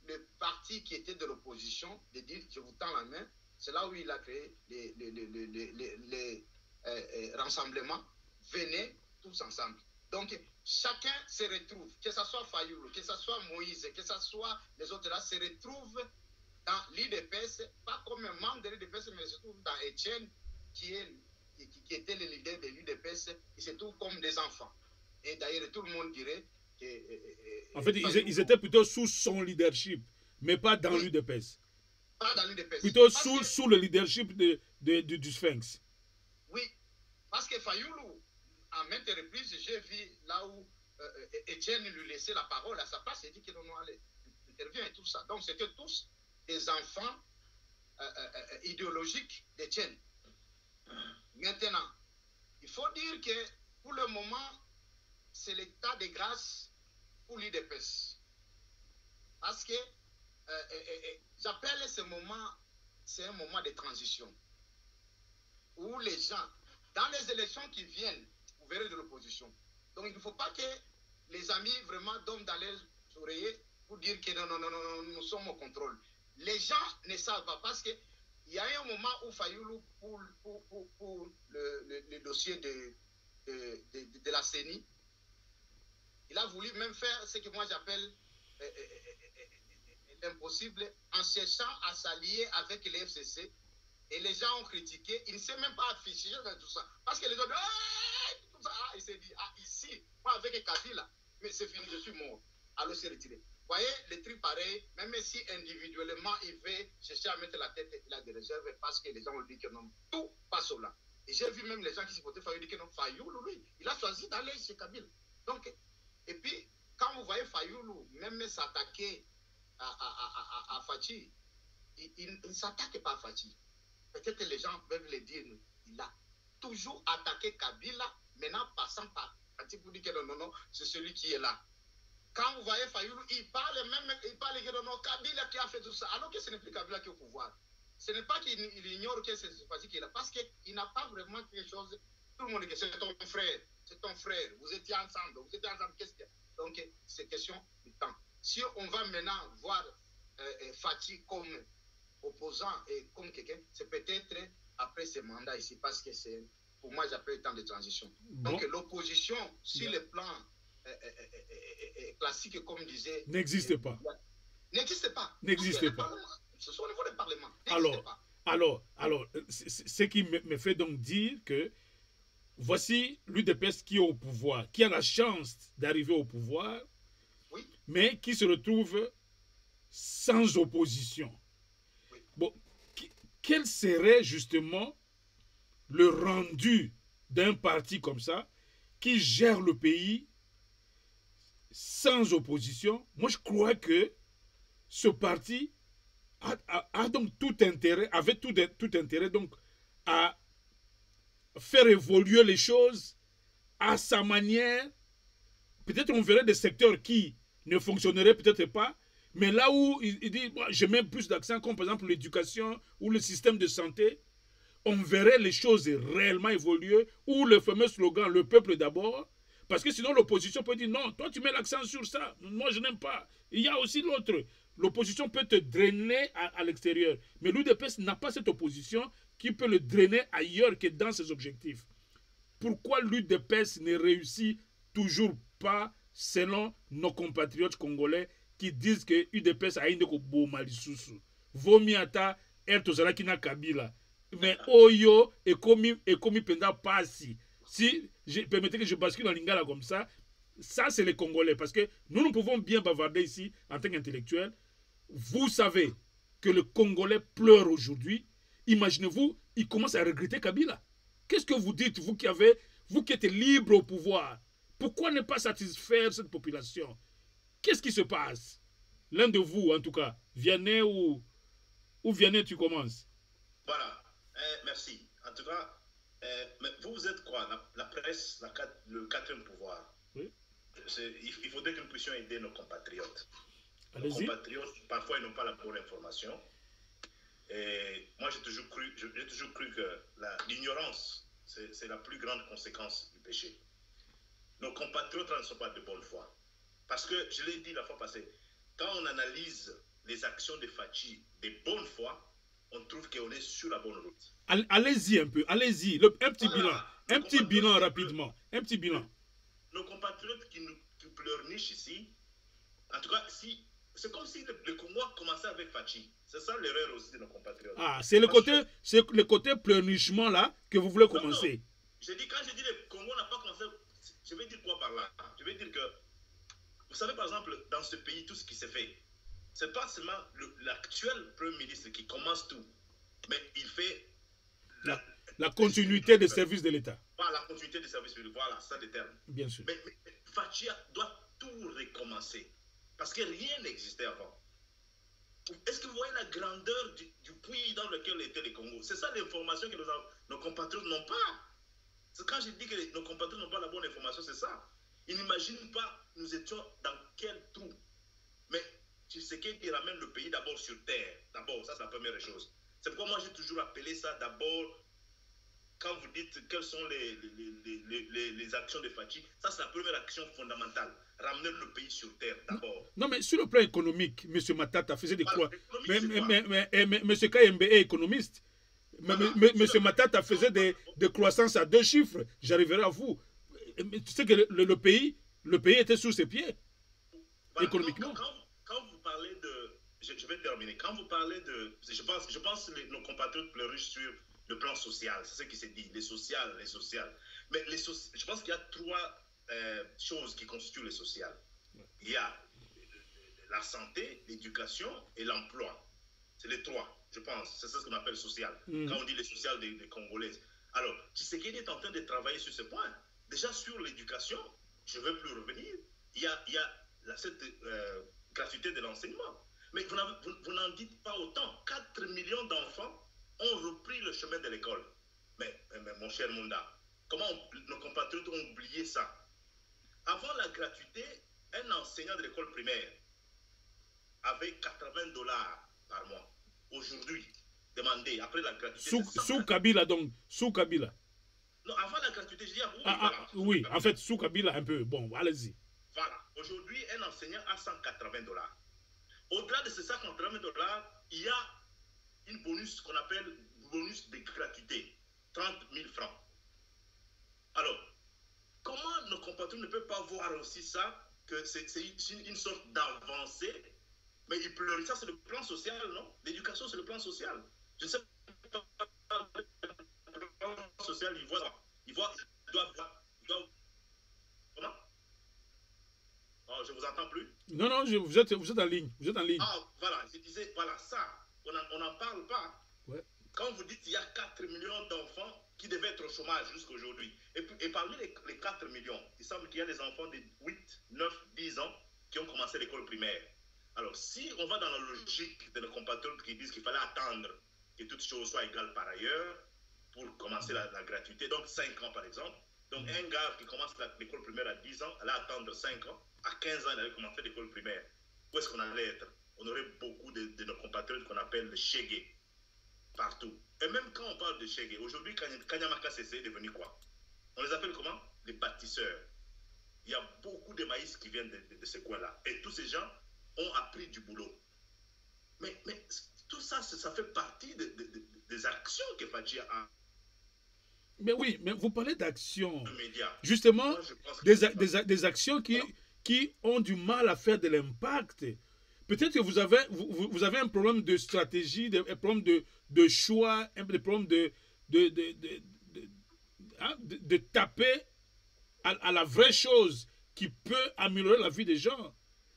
le parti qui était de l'opposition de dire je vous tends la main. C'est là où il a créé les, les, les, les, euh, rassemblements. Venez tous ensemble. Donc, chacun se retrouve, que ce soit Fayoulou, que ce soit Moïse, que ce soit les autres là, se retrouvent dans l'IDPS, pas comme un membre de l'IDPS, mais se retrouvent dans Étienne, qui, est, qui, qui était le leader de l'IDPS, ils se trouvent comme des enfants. Et d'ailleurs, tout le monde dirait que. euh, En fait, ils, ils étaient plutôt sous son leadership, mais pas dans Oui. l'UDPS. Pas dans l'UDPS. Plutôt sous, sous le leadership de, de, du Sphinx. Oui, parce que Fayoulou, en maintes reprises, j'ai vu là où Etienne euh, lui laissait la parole à sa place et dit qu'il intervient et tout ça. Donc, c'était tous des enfants euh, euh, idéologiques d'Etienne. Maintenant, il faut dire que pour le moment, c'est l'état de grâce pour l'IDPS. Parce que j'appelle ce moment, c'est un moment de transition. Où les gens, dans les élections qui viennent, verrez de l'opposition. Donc il ne faut pas que les amis vraiment dorment dans les oreillers pour dire que non, non, non, non, nous sommes au contrôle. Les gens ne savent pas parce qu'il y a un moment où Fayoulou, pour, pour, pour, le, le, dossier de, de, de, la CENI, il a voulu même faire ce que moi j'appelle euh, l'impossible en cherchant à s'allier avec les FCC. Et les gens ont critiqué. Il ne s'est même pas affiché dans tout ça. Parce que les gens disent, ah, il s'est dit, ah, ici, moi avec Kabila, mais c'est fini, je suis mort. Alors c'est retiré. Vous voyez, les trucs pareils, même si individuellement il veut chercher à mettre la tête, il a des réserves parce que les gens ont dit que non, tout passe au là. Et j'ai vu même les gens qui supportaient Fayou dire que non, Fayoulou, lui, il a choisi d'aller chez Kabila. Donc, et puis, quand vous voyez Fayoulou même s'attaquer à, à, à, à, Fachi, il, ne s'attaque pas à Fachi. Peut-être que les gens peuvent le dire, il a toujours attaqué Kabila, maintenant passant par pour dire que non, non, non, c'est celui qui est là. Quand vous voyez Fayoulou, il parle même, il parle que non, non, Kabila qui a fait tout ça, alors que ce n'est plus Kabila qui est au pouvoir. Ce n'est pas qu'il ignore que c'est Fachi qui est là, parce qu'il n'a pas vraiment quelque chose. Tout le monde dit que c'est ton frère, c'est ton frère, vous étiez ensemble, vous étiez ensemble, qu'est-ce qu'il y a? Donc, c'est question du temps. Si on va maintenant voir euh, Fatih comme opposant et comme quelqu'un, c'est peut-être après ce mandat ici, parce que c'est, pour moi, j'appelle le temps de transition. Bon. Donc l'opposition, sur le plan euh, euh, classique, comme disait... N'existe pas. N'existe pas. N'existe pas. Ce sont au niveau du Parlement. Alors, pas. alors, alors, ce qui me fait donc dire que voici l'UDPS qui est au pouvoir, qui a la chance d'arriver au pouvoir, oui. mais qui se retrouve sans opposition. Oui. Bon, quel serait justement le rendu d'un parti comme ça qui gère le pays sans opposition Moi, je crois que ce parti a, donc tout intérêt, avait tout, tout intérêt donc à faire évoluer les choses à sa manière. Peut-être on verrait des secteurs qui ne fonctionneraient peut-être pas, mais là où il, il dit, je mets plus d'accent, comme par exemple l'éducation ou le système de santé, on verrait les choses réellement évoluer, ou le fameux slogan, le peuple d'abord, parce que sinon l'opposition peut dire, non, toi tu mets l'accent sur ça, moi je n'aime pas. Il y a aussi l'autre. L'opposition peut te drainer à, à l'extérieur, mais l'UDPS n'a pas cette opposition qui peut le drainer ailleurs que dans ses objectifs. Pourquoi l'UDPS ne réussit toujours pas selon nos compatriotes congolais qui disent que UDPS a une boma lisusu vomi ata er tozalaki na kabila mais oyo ekomi ekomi mpenza pasi. Si je permettez que je bascule en lingala comme ça ça c'est les congolais. Parce que nous nous pouvons bien bavarder ici en tant qu'intellectuels. Vous savez que le congolais pleure aujourd'hui. Imaginez-vous il commence à regretter kabila. Qu'est-ce que vous dites vous qui avez vous qui êtes libre au pouvoir? Pourquoi ne pas satisfaire cette population? Qu'est-ce qui se passe? L'un de vous, en tout cas, Vianney ou, ou Vianney, tu commences. Voilà, merci. En tout cas, eh, mais vous, vous êtes quoi? La, la presse, la, le quatrième pouvoir Oui. Il, il, faudrait que nous puissions aider nos compatriotes. Nos compatriotes, parfois, ils n'ont pas la bonne information. Et moi, j'ai toujours cru, j'ai toujours cru que l'ignorance, c'est la plus grande conséquence du péché nos compatriotes ne sont pas de bonne foi. Parce que, je l'ai dit la fois passée, quand on analyse les actions de Fachi de bonne foi, on trouve qu'on est sur la bonne route. Allez-y un peu, allez-y, un petit voilà. bilan, un petit bilan rapidement, un petit bilan. Nos compatriotes qui, nous, qui pleurnichent ici, en tout cas, si, c'est comme si le, le Congo a commencé avec Fachi. C'est ça l'erreur aussi de nos compatriotes. Ah, c'est le côté, c'est le côté pleurnichement là que vous voulez commencer. Non. Je dis, quand je dis le Congo n'a pas commencé je vais dire quoi par là? Je vais dire que, vous savez, par exemple, dans ce pays, tout ce qui s'est fait, c'est pas seulement l'actuel Premier ministre qui commence tout, mais il fait la, la continuité des services de l'État. Voilà, la continuité des services publics, voilà, ça le terme. Bien sûr. Mais, mais Fachia doit tout recommencer, parce que rien n'existait avant. Est-ce que vous voyez la grandeur du, du, puits dans lequel était le Congo? C'est ça l'information que nos, nos compatriotes n'ont pas. Quand je dis que nos compatriotes n'ont pas la bonne information, c'est ça. Ils n'imaginent pas nous étions dans quel trou. Mais tu sais qu'il ramène le pays d'abord sur terre. D'abord, ça c'est la première chose. C'est pourquoi moi j'ai toujours appelé ça d'abord, quand vous dites quelles sont les, les, les, les, les actions de Fachi, ça c'est la première action fondamentale. Ramener le pays sur terre d'abord. Non, mais sur le plan économique, M. Matata faisait des quoi? mais, mais, mais, M. Kayembe est économiste. M. Matata faisait des, des croissances à deux chiffres. J'arriverai à vous. Tu sais que le, le, le, pays, le pays était sous ses pieds, économiquement. Quand, quand, vous parlez de... Je, je, vais terminer. Quand vous parlez de... Je pense, je pense que nos compatriotes pleurent sur le plan social. C'est ce qui s'est dit. Les sociales, les sociales. Mais les so je pense qu'il y a trois euh, choses qui constituent le social. Il y a la santé, l'éducation et l'emploi. C'est les trois, je pense. C'est ce qu'on appelle social. Mm. Quand on dit le social des, des Congolais. Alors, Tshisekedi est en train de travailler sur ce point. Déjà sur l'éducation, je ne veux plus revenir. Il y a, il y a la, cette euh, gratuité de l'enseignement. Mais vous n'en vous, vous dites pas autant. 4 millions d'enfants ont repris le chemin de l'école. Mais, mais, mon cher Munda, comment on, nos compatriotes ont oublié ça? Avant la gratuité, un enseignant de l'école primaire avait 80 dollars par mois. Aujourd'hui, demandé, après la gratuité. Sous, sous Kabila, donc, sous Kabila. Non, avant la gratuité, je dis, oui, ah, voilà, ah, oui en fait, sous Kabila, un peu. Bon, allez-y. Voilà. Aujourd'hui, un enseignant a 180 dollars. Au-delà de ces 180 dollars, il y a une bonus qu'on appelle bonus de gratuité, 30 000 francs. Alors, comment nos compatriotes ne peuvent pas voir aussi ça, que c'est une, sorte d'avancée, mais ils pleurent. Ça, c'est le plan social, non? L'éducation, c'est le plan social. Je ne sais pas, le plan social, ils voient ça. Ils voient, ils doivent, ils doivent oh, Je ne vous entends plus? Non, non, je, vous, êtes, vous êtes en ligne. Vous êtes en ligne. Ah, voilà, je disais, voilà, ça, on n'en parle pas. Ouais. Quand vous dites qu'il y a 4 millions d'enfants qui devaient être au chômage jusqu'à aujourd'hui, et, et, parmi les, les 4 millions, il semble qu'il y a des enfants de 8, 9, 10 ans qui ont commencé l'école primaire. Alors, si on va dans la logique de nos compatriotes qui disent qu'il fallait attendre que toutes choses soient égales par ailleurs pour commencer la, la gratuité, donc 5 ans par exemple, donc un gars qui commence l'école primaire à 10 ans, allait attendre 5 ans, à 15 ans, il allait commencer l'école primaire. Où est-ce qu'on allait être? On aurait beaucoup de, de nos compatriotes qu'on appelle le Chegué partout. Et même quand on parle de Chegué, aujourd'hui, Kanyamaka c'est devenu quoi? On les appelle comment? Les bâtisseurs. Il y a beaucoup de maïs qui viennent de, de, de ce coin-là. Et tous ces gens ont appris du boulot. Mais, mais tout ça, ça fait partie de, des actions que Fatia a. Mais oui, mais vous parlez d'actions. Justement, Moi, des, des, des, actions qui, qui ont du mal à faire de l'impact. Peut-être que vous avez, vous, vous, avez un problème de stratégie, un problème de, de choix, un problème de, de, de, de, hein, de taper à, à, la vraie chose qui peut améliorer la vie des gens.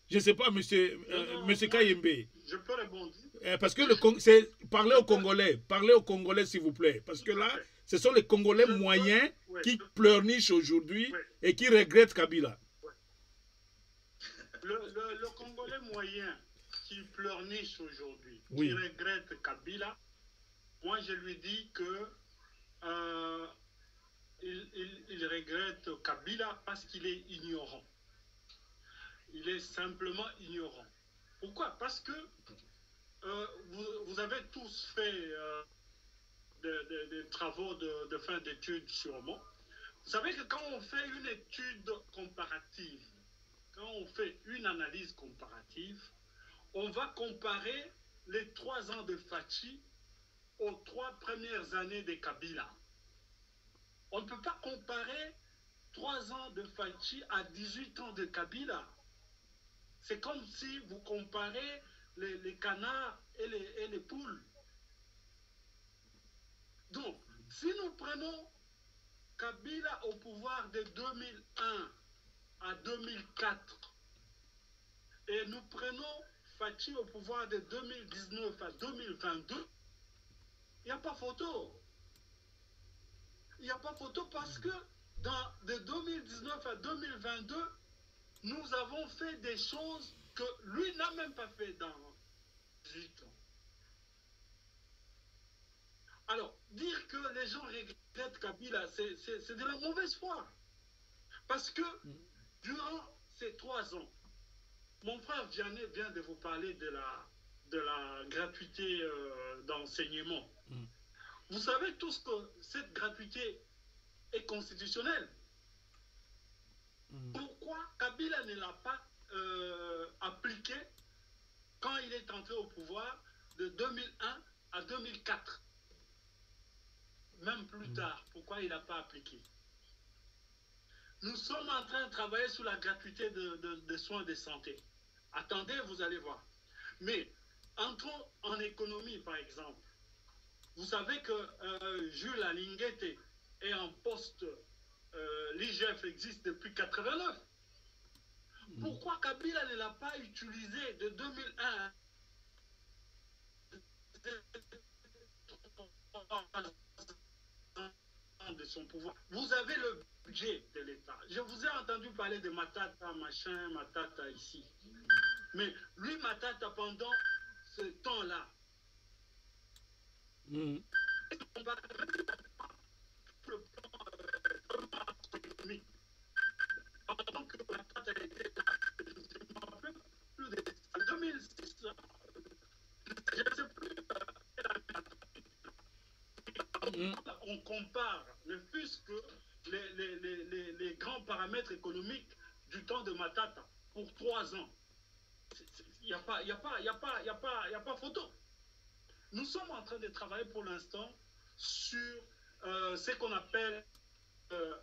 Je ne sais pas, monsieur, euh, monsieur Kayembe. Je peux répondre. Euh, parce que c'est parler aux Congolais, parlez aux Congolais s'il vous plaît. Parce que là, ce sont les Congolais je moyens peux, ouais, qui je... pleurnichent aujourd'hui ouais. et qui regrettent Kabila. Le, le, le, Congolais moyen qui pleurniche aujourd'hui, oui. qui regrette Kabila, moi je lui dis que euh, il, il, il, regrette Kabila parce qu'il est ignorant. Il est simplement ignorant. Pourquoi? Parce que euh, vous, vous, avez tous fait euh, des, des, des, travaux de, de fin d'études sur moi. Vous savez que quand on fait une étude comparative, quand on fait une analyse comparative, on va comparer les trois ans de Fachi aux trois premières années de Kabila. On ne peut pas comparer trois ans de Fachi à 18 ans de Kabila. C'est comme si vous comparez les, canards et les, et les, poules. Donc, si nous prenons Kabila au pouvoir de 2001 à 2004 et nous prenons Fachi au pouvoir de 2019 à 2022, il n'y a pas photo. Il n'y a pas photo parce que dans, de 2019 à 2022, nous avons fait des choses que lui n'a même pas fait dans 18 ans. Alors, dire que les gens regrettent Kabila, c'est de la mauvaise foi. Parce que durant ces trois ans, mon frère Vianney vient de vous parler de la, de la gratuité euh, d'enseignement. Mm. Vous savez tous que cette gratuité est constitutionnelle. Mm. Pourquoi Kabila ne l'a pas euh, appliqué quand il est entré au pouvoir de 2001 à 2004 Même plus Mm. tard, pourquoi il n'a pas appliqué Nous sommes en train de travailler sur la gratuité de, de- de soins de santé. Attendez, vous allez voir. Mais entrons en économie, par exemple. Vous savez que euh, Jules Alinguete est en poste, euh, l'IGF existe depuis 89. Pourquoi Kabila ne l'a pas utilisé de 2001 de son pouvoir. Vous avez le budget de l'État. Je vous ai entendu parler de Matata, machin, Matata ici. Mais lui, Matata, pendant ce temps-là, Mm. plan euh. Pendant que Matata était là, je ne me rappelle plus de en 2006, là, je ne sais plus. euh. On compare ne fût-ce que les, les- les- grands paramètres économiques du temps de Matata pour trois ans. Il n'y a, pas- y a, pas- y a, pas- y a, pas- y a pas photo. Nous sommes en train de travailler pour l'instant sur euh, ce qu'on appelle euh,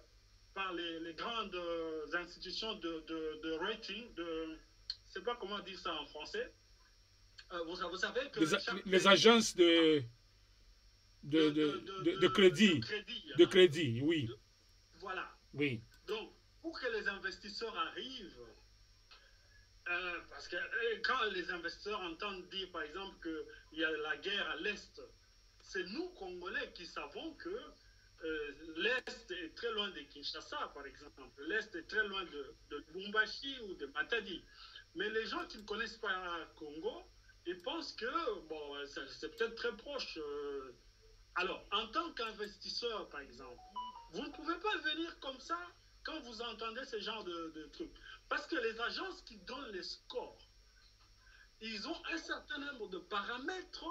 par les, les grandes institutions de, de- de rating, de, je ne sais pas comment dire ça en français. Euh, vous, vous savez que Les, chaque agences de, de, de, de, crédit. de crédit, hein. oui. Voilà. Oui. Donc, pour que les investisseurs arrivent, euh, parce que euh, quand les investisseurs entendent dire, par exemple, qu'il y a la guerre à l'Est, c'est nous, Congolais, qui savons que euh, l'Est est très loin de Kinshasa, par exemple. L'Est est très loin de, de Lubumbashi ou de Matadi. Mais les gens qui ne connaissent pas Congo, ils pensent que, bon, c'est c'est peut-être très proche. euh. Alors, en tant qu'investisseur, par exemple, vous ne pouvez pas venir comme ça quand vous entendez ce genre de, de trucs. Parce que les agences qui donnent les scores, ils ont un certain nombre de paramètres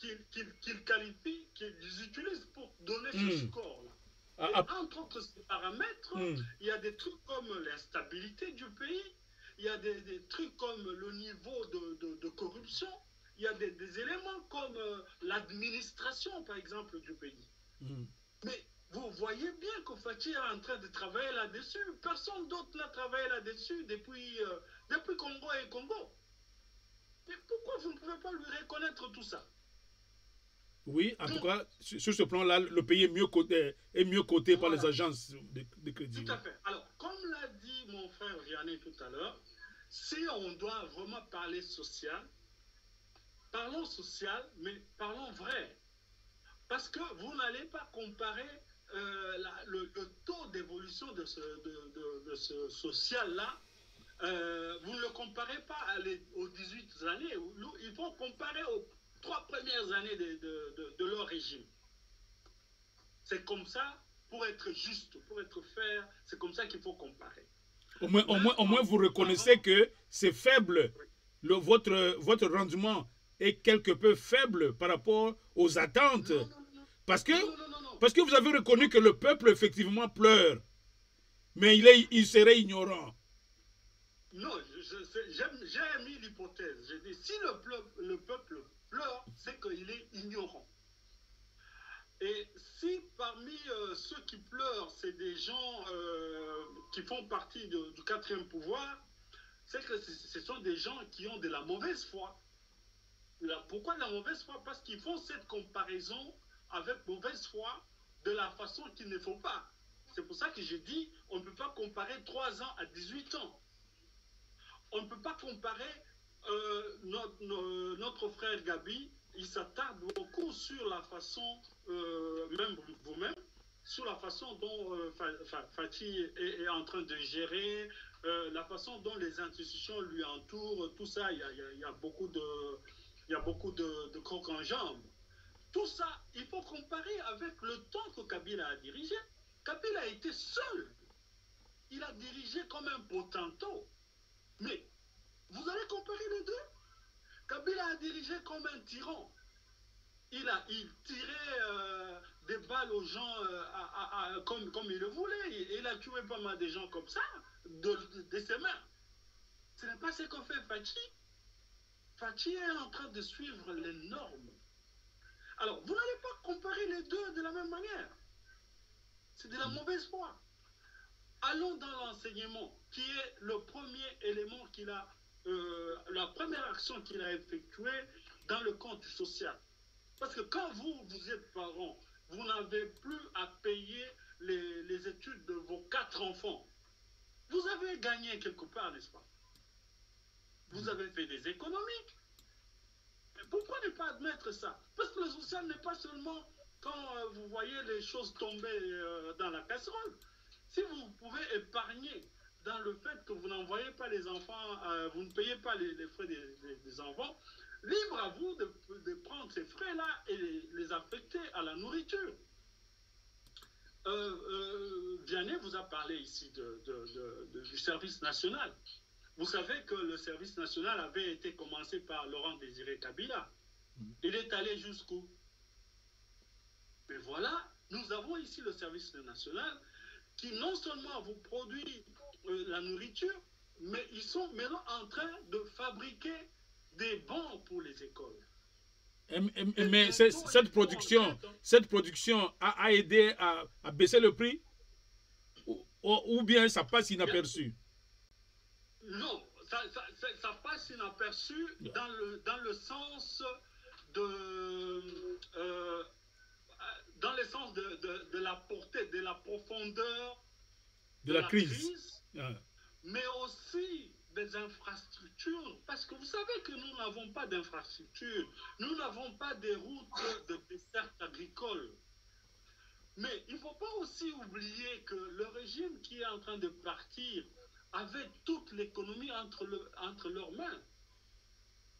qu'ils qualifient, qu'ils utilisent pour donner ce Mm. score-là. Ah, ah, entre autres ces paramètres, mm. il y a des trucs comme l'instabilité du pays, il y a des, des trucs comme le niveau de, de- de corruption, il y a des, des éléments comme euh, l'administration, par exemple, du pays. Mm. Mais vous voyez bien que Fatih est en train de travailler là-dessus. Personne d'autre n'a travaillé là-dessus depuis, euh, depuis Congo et Congo. Mais pourquoi vous ne pouvez pas lui reconnaître tout ça? Oui, en tout cas, sur, sur ce plan-là, le pays est mieux coté, est mieux coté par les agences de, de crédit. Tout à fait. Alors, comme l'a dit mon frère Vianney tout à l'heure, si on doit vraiment parler social, parlons social, mais parlons vrai. Parce que vous n'allez pas comparer euh, le, taux d'évolution de ce, social-là. euh, vous ne le comparez pas à les- aux 18 années. Il faut comparer aux trois premières années de, leur régime. C'est comme ça, pour être juste, pour être fair, c'est comme ça qu'il faut comparer. Au moins, au moins, au moins vous reconnaissez que c'est faible. Le, votre, votre rendement est quelque peu faible par rapport aux attentes. Parce que, parce que vous avez reconnu que le peuple effectivement pleure. Mais il, est, il serait ignorant. Non, j'ai mis l'hypothèse. J'ai dit, si le, pleu- le peuple pleure, c'est qu'il est ignorant. Et si parmi euh, ceux qui pleurent, c'est des gens euh, qui font partie de- du quatrième pouvoir, c'est que ce sont des gens qui ont de la mauvaise foi. Pourquoi la mauvaise foi? Parce qu'ils font cette comparaison avec mauvaise foi de la façon qu'il ne faut pas. C'est pour ça que j'ai dit, on ne peut pas comparer 3 ans à 18 ans. On ne peut pas comparer euh, notre, no- notre frère Gabi, il s'attarde beaucoup sur la façon, euh, même vous-même, sur la façon dont euh, Fa- Fa- Fatih est, en train de gérer, la façon dont les institutions lui entourent, tout ça, a- il y a beaucoup de, il y a beaucoup de, crocs en jambes. Tout ça, il faut comparer avec le temps que Kabila a dirigé. Kabila a été seul. Il a dirigé comme un potentat. Mais vous allez comparer les deux? Kabila a dirigé comme un tyran. Il, a, il tirait euh, des balles aux gens euh, comme, comme il le voulait. Il, a tué pas mal de gens comme ça, de, de- de ses mains. Ce n'est pas ce qu'on fait Fachi. Fachi est en train de suivre les normes? Alors, vous n'allez pas comparer les deux de la même manière. C'est de la mauvaise foi. Allons dans l'enseignement, qui est le premier élément qu'il a, euh, la première action qu'il a effectuée dans le compte social. Parce que quand vous, vous êtes parent, vous n'avez plus à payer les, les études de vos quatre enfants. Vous avez gagné quelque part, n'est-ce pas? Vous avez fait des économies. Mais pourquoi ne pas admettre ça? Parce que le social n'est pas seulement quand euh, vous voyez les choses tomber euh, dans la casserole. Si vous pouvez épargner dans le fait que vous n'envoyez pas les enfants, euh, vous ne payez pas les, frais des, enfants, libre à vous de, prendre ces frais-là et les, affecter à la nourriture. Vianney vous a parlé ici de- du service national. Vous savez que le service national avait été commencé par Laurent Désiré Kabila. Il est allé jusqu'où? Mais voilà, nous avons ici le service national qui non seulement vous produit euh, la nourriture, mais ils sont maintenant en train de fabriquer des bancs pour les écoles. Et- et- et- Mais cette production, cette production a, a aidé à, à baisser le prix? Ou, ou- ou bien ça passe inaperçu? Non, ça, ça, ça- ça passe inaperçu Yeah. dans, le, dans le sens de. euh, dans le sens de, de- de la portée, de la profondeur de la crise. Mais aussi des infrastructures, parce que vous savez que nous n'avons pas d'infrastructures, nous n'avons pas des routes de dessert agricole. Mais il ne faut pas aussi oublier que le régime qui est en train de partir avait toute l'économie entre, entre leurs mains.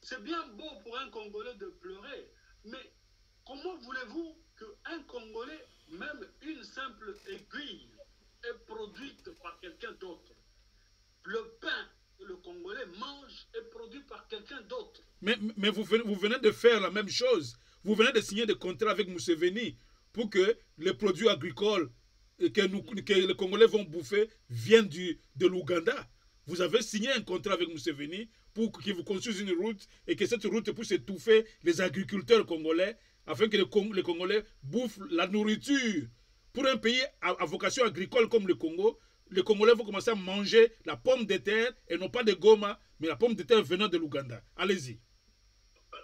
C'est bien beau pour un Congolais de pleurer, mais comment voulez-vous qu'un Congolais, même une simple aiguille, est produite par quelqu'un d'autre? Le pain que le Congolais mange est produit par quelqu'un d'autre. Mais, mais vous, venez, vous venez de faire la même chose. Vous venez de signer des contrats avec Mousseveni pour que les produits agricoles que, nous, que les Congolais vont bouffer viennent du, de l'Ouganda. Vous avez signé un contrat avec Mousseveni pour qu'il vous construise une route et que cette route puisse étouffer les agriculteurs congolais afin que les, Cong- les Congolais bouffent la nourriture. Pour un pays à, à vocation agricole comme le Congo, les Congolais vont commencer à manger la pomme de terre et non pas de goma, mais la pomme de terre venant de l'Ouganda. Allez-y.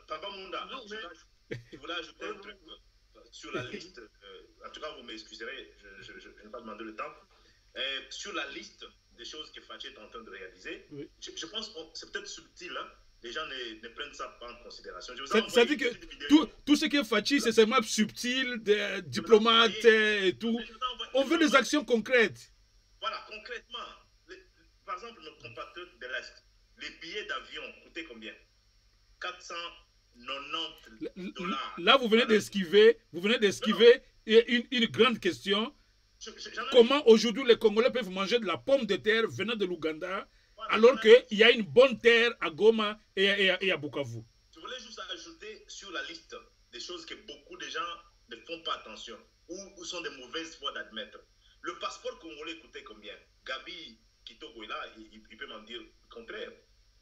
Papa Munda, Non, je mais- voulais- ajouter un truc sur la liste. euh, en tout cas, vous m'excuserez, je, je, je- je n'ai pas demandé le temps. Euh, sur la liste des choses que Fatih est en train de réaliser, Oui. je, pense que c'est peut-être subtil. hein. Les gens ne, ne prennent ça pas en considération. Je vous ai Ça, veut dire que tout, tout ce qui est Fachi, c'est seulement subtil, des diplomates et tout. On veut des actions concrètes. Voilà, concrètement, les- par exemple, nos compatriotes de l'Est, les billets d'avion coûtaient combien? 490 dollars. Là, vous venez d'esquiver, vous venez d'esquiver une, une grande question. Je- je- Comment aujourd'hui les Congolais peuvent manger de la pomme de terre venant de l'Ouganda voilà, alors qu'il y a une bonne terre à Goma et, à- et à- et à Bukavu? Je voulais juste ajouter sur la liste des choses que beaucoup de gens ne font pas attention ou, ou sont des mauvaises fois d'admettre. Le passeport congolais coûtait combien? Gabi il, il- il peut m'en dire le contraire.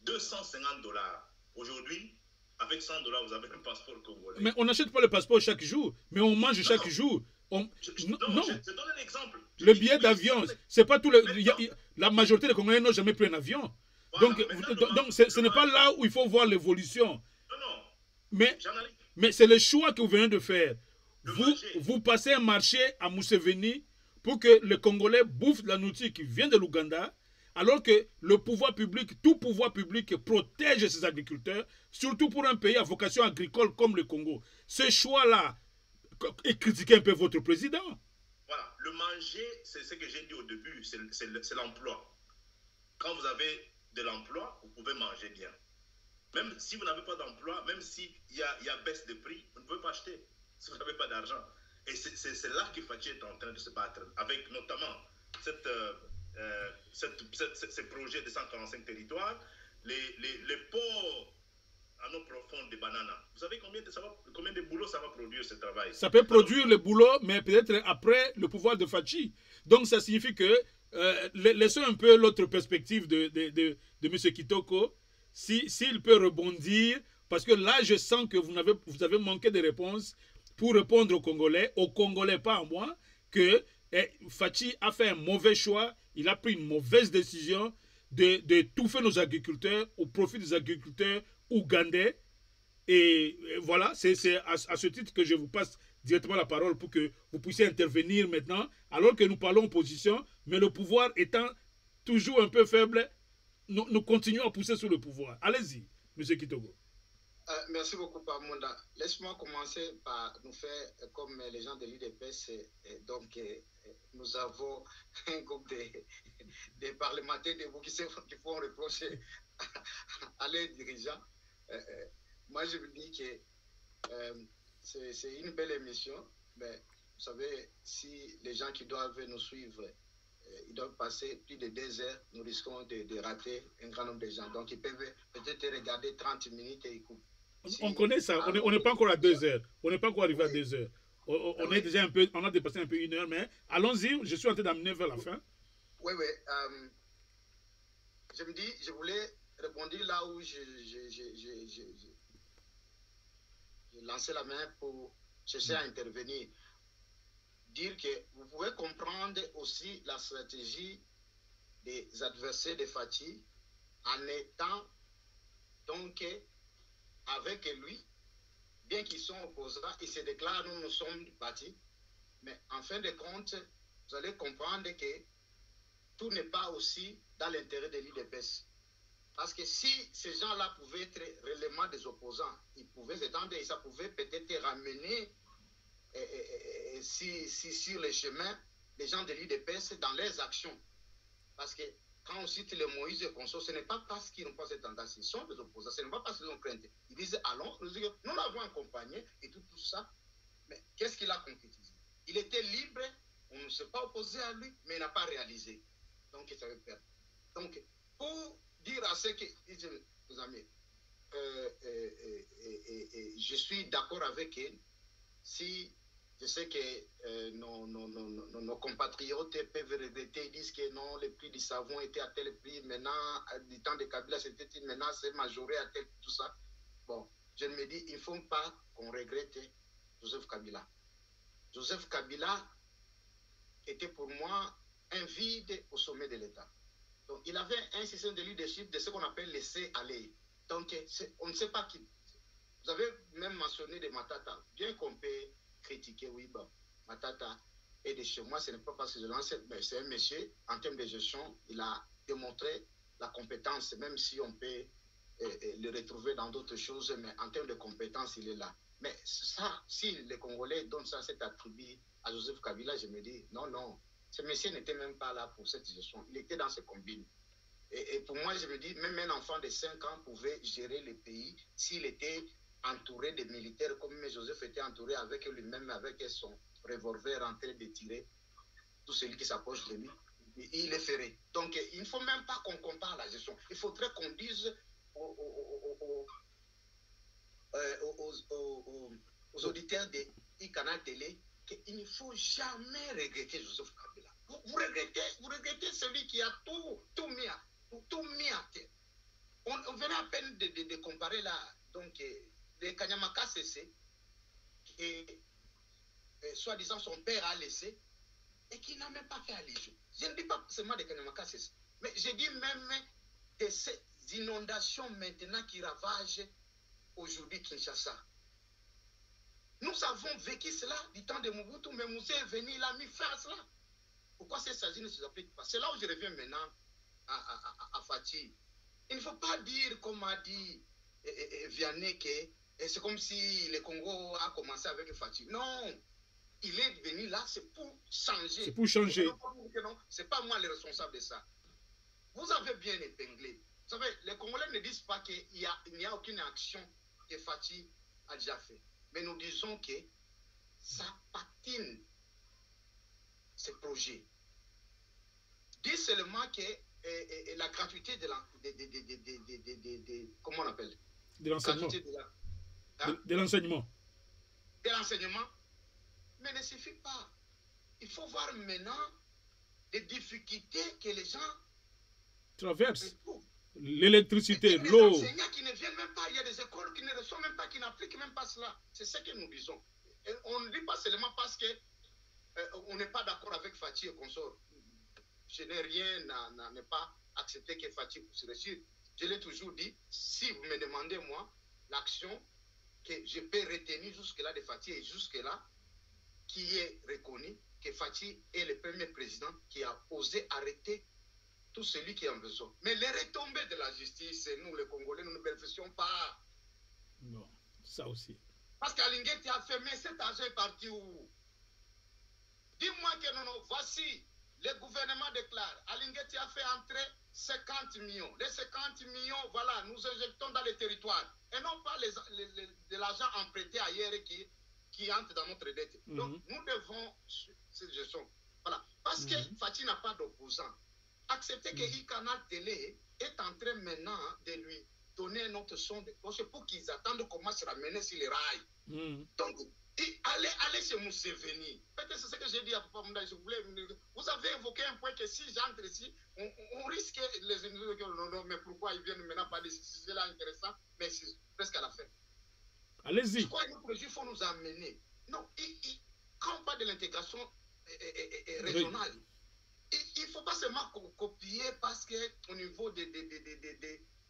250 dollars. Aujourd'hui, avec 100 dollars, vous avez un passeport congolais. Mais on n'achète pas le passeport chaque jour, mais on mange chaque jour. On- Je- je- non, non, je, je donne un exemple. Le billet d'avion, c'est- pas tout le. Mais il y a- non. il y a- la majorité des Congolais n'ont jamais pris un avion. Voilà, donc, donc, ce n'est pas là où il faut voir l'évolution. Non, non, Mais. Mais c'est le choix que vous venez de faire. Le Vous, marché. vous passez un marché à Mousseveni pour que les Congolais bouffent de la nourriture qui vient de l'Ouganda, alors que le pouvoir public, tout pouvoir public protège ses agriculteurs, surtout pour un pays à vocation agricole comme le Congo. Ce choix-là, et critiquer un peu votre président. Voilà, le manger, c'est ce que j'ai dit au début, c'est l'emploi. Quand vous avez de l'emploi, vous pouvez manger bien. Même si vous n'avez pas d'emploi, même s'il y a, y a baisse de prix, vous ne pouvez pas acheter si vous n'avez pas d'argent. Et c'est là que Fatih est en train de se battre, avec notamment cette, euh, euh, cette, ces projets de 145 territoires, les, les, ports à nos profondes de bananes. Vous savez combien de, combien de boulot ça va produire ce travail? Ça peut produire le boulot, mais peut-être après le pouvoir de Fachi. Donc ça signifie que, euh, laissons un peu l'autre perspective de, de, de, de M. Kitoko, s'il si, peut rebondir, parce que là je sens que vous avez, vous avez manqué de réponses pour répondre aux Congolais, aux Congolais pas à moi, que eh, Fachi a fait un mauvais choix, il a pris une mauvaise décision de, de nos agriculteurs au profit des agriculteurs ougandais. Et, voilà, c'est à, ce titre que je vous passe directement la parole pour que vous puissiez intervenir maintenant, alors que nous parlons opposition, mais le pouvoir étant toujours un peu faible, nous, nous continuons à pousser sur le pouvoir. Allez-y, M. Kitogo. Euh, merci beaucoup, Pamonda. Laisse-moi commencer par nous faire comme les gens de l'IDPS. Donc, nous avons un groupe de, parlementaires de vous qui, qui font reprocher à, à leurs dirigeants. Euh, moi, je me dis que euh, c'est une belle émission, mais vous savez, si les gens qui doivent nous suivre, euh, ils doivent passer plus de deux heures, nous risquons de, de, rater un grand nombre de gens. Donc, ils peuvent peut-être regarder 30 minutes et ils coupent. On connaît ça, on n'est pas encore à deux heures, on n'est pas encore arrivé à deux heures. On, on, est déjà un peu, on a dépassé un peu une heure, mais allons-y, je suis en train d'amener vers la fin. Oui, oui. Euh, je me dis, je voulais rebondir là où j'ai lancé la main pour chercher à intervenir. Dire que vous pouvez comprendre aussi la stratégie des adversaires de Fatih en étant donc avec lui, bien qu'ils sont opposants, ils se déclarent nous, nous sommes du parti, mais en fin de compte, vous allez comprendre que tout n'est pas aussi dans l'intérêt de l'IDPS. Parce que si ces gens-là pouvaient être réellement des opposants, ils pouvaient s'étendre et ça pouvait peut-être ramener et, et, et, si, si, sur les chemins les gens de l'IDPS dans leurs actions. Parce que on cite les Moïse et Conso, ce n'est pas parce qu'ils n'ont pas cette tendance, ils sont des opposants, ce n'est pas parce qu'ils ont crainte. Ils disent allons, nous, nous l'avons accompagné et tout, tout ça. Mais qu'est-ce qu'il a concrétisé? Il était libre, on ne s'est pas opposé à lui, mais il n'a pas réalisé. Donc il savait perdre. Donc, pour dire à ceux qui disent, mes amis, euh, euh, euh, je suis d'accord avec eux si je sais que euh, nos, compatriotes peuvent regretter, ils disent que non, le prix du savon était à tel prix, maintenant, du temps de Kabila, c'était maintenant, c'est majoré à tel, tout ça. Bon, je me dis, il ne faut pas qu'on regrette Joseph Kabila. Joseph Kabila était pour moi un vide au sommet de l'État. Donc, il avait un système de leadership de ce qu'on appelle laisser aller. Donc, on ne sait pas qui. Vous avez même mentionné des Matata. Bien qu'on peut critiquer, oui, bon, Matata est de chez moi, ce n'est pas parce que je lance, mais c'est un monsieur, en termes de gestion, il a démontré la compétence, même si on peut euh, euh, le retrouver dans d'autres choses, mais en termes de compétence, il est là. Mais ça, si les Congolais donnent ça, cet attribut à Joseph Kabila, je me dis, non, non, ce monsieur n'était même pas là pour cette gestion. Il était dans ses combines. Et, et, pour moi, je me dis, même un enfant de 5 ans pouvait gérer le pays s'il était entouré de militaires, comme Joseph était entouré avec lui-même, avec son revolver en train de tirer tout celui qui s'approche de lui. Il est ferré. Donc, il ne faut même pas qu'on compare la gestion. Il faudrait qu'on dise aux, aux, aux, aux, aux auditeurs de e-Canal Télé qu'il ne faut jamais regretter Joseph Kabila. Vous, regrettez, vous regrettez celui qui a tout, tout, mis, à, mis à terre. On, venait à peine de, de, de comparer là, donc, de Kanyamaka CC, et, soi-disant son père a laissé, et qui n'a même pas fait allusion. Je ne dis pas seulement de Kanyamaka CC, mais je dis même de ces inondations maintenant qui ravagent aujourd'hui Kinshasa. Nous avons vécu cela du temps de Mobutu, mais Moussé est venu, il a mis fin à cela. Pourquoi ces sages ne s'appliquent pas? C'est là où je reviens maintenant à, Fatih. Il ne faut pas dire, comme a dit et, Vianney, que c'est comme si le Congo a commencé avec Fatih. Non, il est venu là, c'est pour changer. C'est pour changer. C'est pas moi le responsable de ça. Vous avez bien épinglé. Vous savez, les Congolais ne disent pas qu'il n'y a, a, aucune action que Fatih a déjà fait. Mais nous disons que ça patine ces projets. Dis seulement que et, la gratuité de, la, de, de, comment on appelle De l'enseignement. De l'enseignement. De l'enseignement. Mais ne suffit pas. Il faut voir maintenant les difficultés que les gens traversent. L'électricité, l'eau. Il y a des enseignants qui ne viennent même pas, il y a des écoles qui ne reçoivent même pas, qui n'appliquent même pas cela. C'est ce que nous disons. on ne dit pas seulement parce que euh, on n'est pas d'accord avec Fatih et consort. Je n'ai rien à, ne pas accepter que Fatih puisse réussir. Je l'ai toujours dit, si vous me demandez, moi, l'action que je peux retenir jusque-là de Fatih et jusque-là, qui est reconnu que Fatih est le premier président qui a osé arrêter tout celui qui en besoin. Mais les retombées de la justice, nous, les Congolais, nous ne bénéficions pas. Non, ça aussi. Parce qu'Alinguet a fait, mais cet argent est parti où? Dis-moi que non, non, voici, le gouvernement déclare, Alinguet a fait entrer 50 millions. Les 50 millions, voilà, nous injectons dans les territoires. Et non pas les, de l'argent emprunté ailleurs qui, qui entre dans notre dette. Mhm. Donc, nous devons cette gestion. Voilà. Parce que mhm. Fatih n'a pas d'opposant. Accepter que mm. canal Télé est en train maintenant de lui donner un autre son de cloche pour qu'ils attendent comment se ramener sur les rails. Mm. Donc, allez, allez chez Mousseveni. Peut-être c'est ce que j'ai dit à Papa Mouda. Je voulais, vous avez évoqué un point que si j'entre ici, on, on, risque les individus non, non, mais pourquoi ils viennent maintenant pas de ce là intéressant, mais c'est presque à la fin. Allez-y. Pourquoi il faut nous amener Non, quand on parle de l'intégration régionale, il ne faut pas seulement copier parce qu'au niveau de,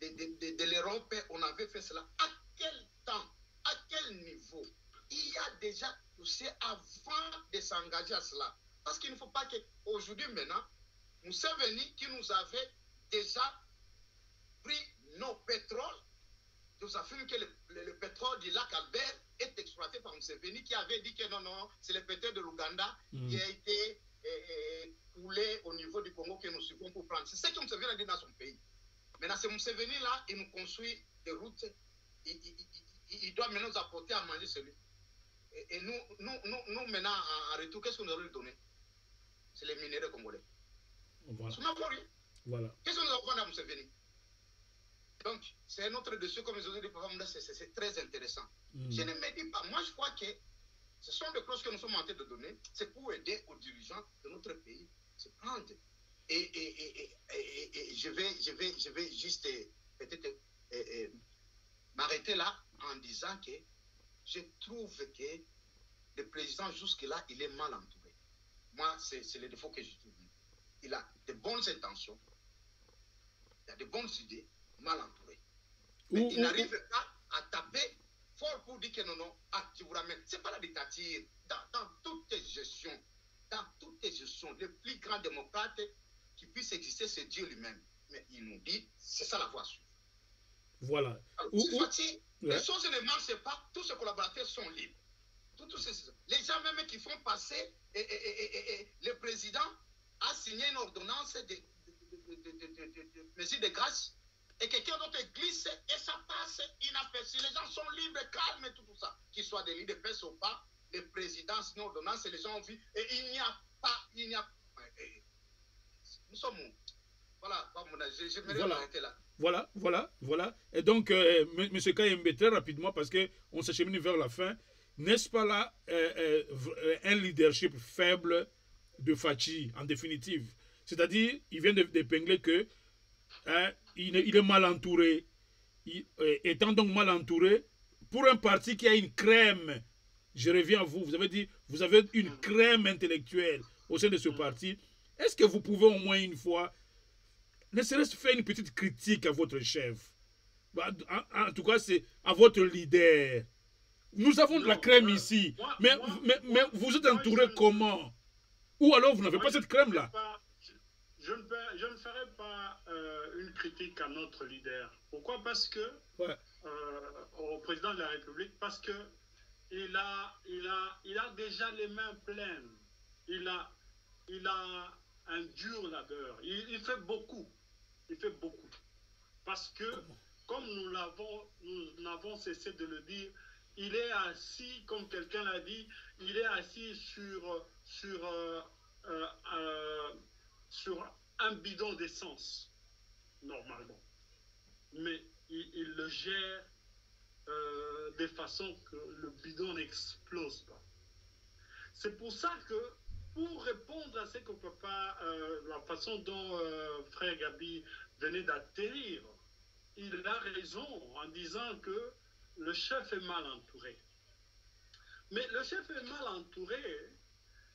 de, de, de l'Europe, on avait fait cela. À quel temps? À quel niveau? Il y a déjà poussé avant de s'engager à cela. Parce qu'il ne faut pas qu'aujourd'hui, maintenant, venus qui nous avait déjà pris nos pétroles. Nous affirmons que le, pétrole du lac Albert est exploité par Museveni qui avait dit que non, non, c'est le pétrole de l'Ouganda mm. qui a été couler au niveau du Congo que nous suivons pour prendre. C'est ce que Museveni a dit dans son pays. Maintenant, ce Museveni-là, il nous construit des routes. Il, il, il, doit maintenant nous apporter à manger celui. Et, et nous, nous, nous, nous, maintenant, en, retour, qu'est-ce que nous allons lui donner C'est les minéraux congolais. Voilà. Voilà. Qu'est-ce que nous avons à Museveni Donc, c'est un autre dessus, comme vous ai dit, c'est très intéressant. Mm. Je ne me dis pas, moi je crois que ce sont des clauses que nous sommes en train de donner, c'est pour aider aux dirigeants de notre pays se prendre. Et, et, et, et je, vais, je, vais, je vais juste peut-être m'arrêter là en disant que je trouve que le président jusque-là, il est mal entouré. Moi, c'est le défaut que je trouve. Il a de bonnes intentions, il a de bonnes idées, mal entouré. Mais il n'arrive pas à taper fort pour dire que non, non, ah, je vous ramène. Ce n'est pas la dictature. Dans, dans toutes les gestions, dans toutes les gestions, le plus grand démocrate qui puisse exister, c'est Dieu lui-même. Mais il nous dit, c'est ça la voie à suivre. Voilà. Alors, ou, ou, les choses ne marchent pas, tous ces collaborateurs sont libres. Tout, tout ces, les gens même qui font passer, et, et, et, le président a signé une ordonnance de, de, de, de mesure de grâce et quelqu'un d'autre glisse et ça passe inaperçu. Les gens sont libres, calmes et tout, tout ça. Qu'ils soient des leaders de ou pas, les présidents, sinon ordonnances, les gens ont vu. Et il n'y a pas, il n'y a Nous sommes. Voilà, j'aimerais voilà. m'arrêter là. Voilà, voilà, voilà. Et donc, euh, M. Kayembe, très rapidement, parce qu'on s'achemine vers la fin, n'est-ce pas là euh, euh, un leadership faible de Fachi, en définitive? C'est-à-dire, il vient d'épingler que hein, il, est, mal entouré. Étant donc mal entouré, pour un parti qui a une crème, je reviens à vous, vous avez dit, vous avez une crème intellectuelle au sein de ce parti. Est-ce que vous pouvez au moins une fois, ne serait-ce faire une petite critique à votre chef? Bah, en, tout cas, c'est à votre leader. Nous avons de la crème ici, mais, mais, mais, vous êtes entouré comment? Ou alors vous n'avez pas cette crème-là? je je ne ferai pas euh, une critique à notre leader. Pourquoi? Parce que Ouais. euh, au président de la République, parce que il a, il a, il a déjà les mains pleines. Il a, il a un dur labeur. Il, fait beaucoup. Il fait beaucoup. Parce que, comme nous l'avons, nous n'avons cessé de le dire, il est assis, comme quelqu'un l'a dit, il est assis sur, euh, euh, euh, un bidon d'essence, normalement. Mais il, le gère de façon que le bidon n'explose pas. C'est pour ça que, pour répondre à ce que papa, euh, la façon dont euh, frère Gabi venait d'atterrir, il a raison en disant que le chef est mal entouré. Mais le chef est mal entouré,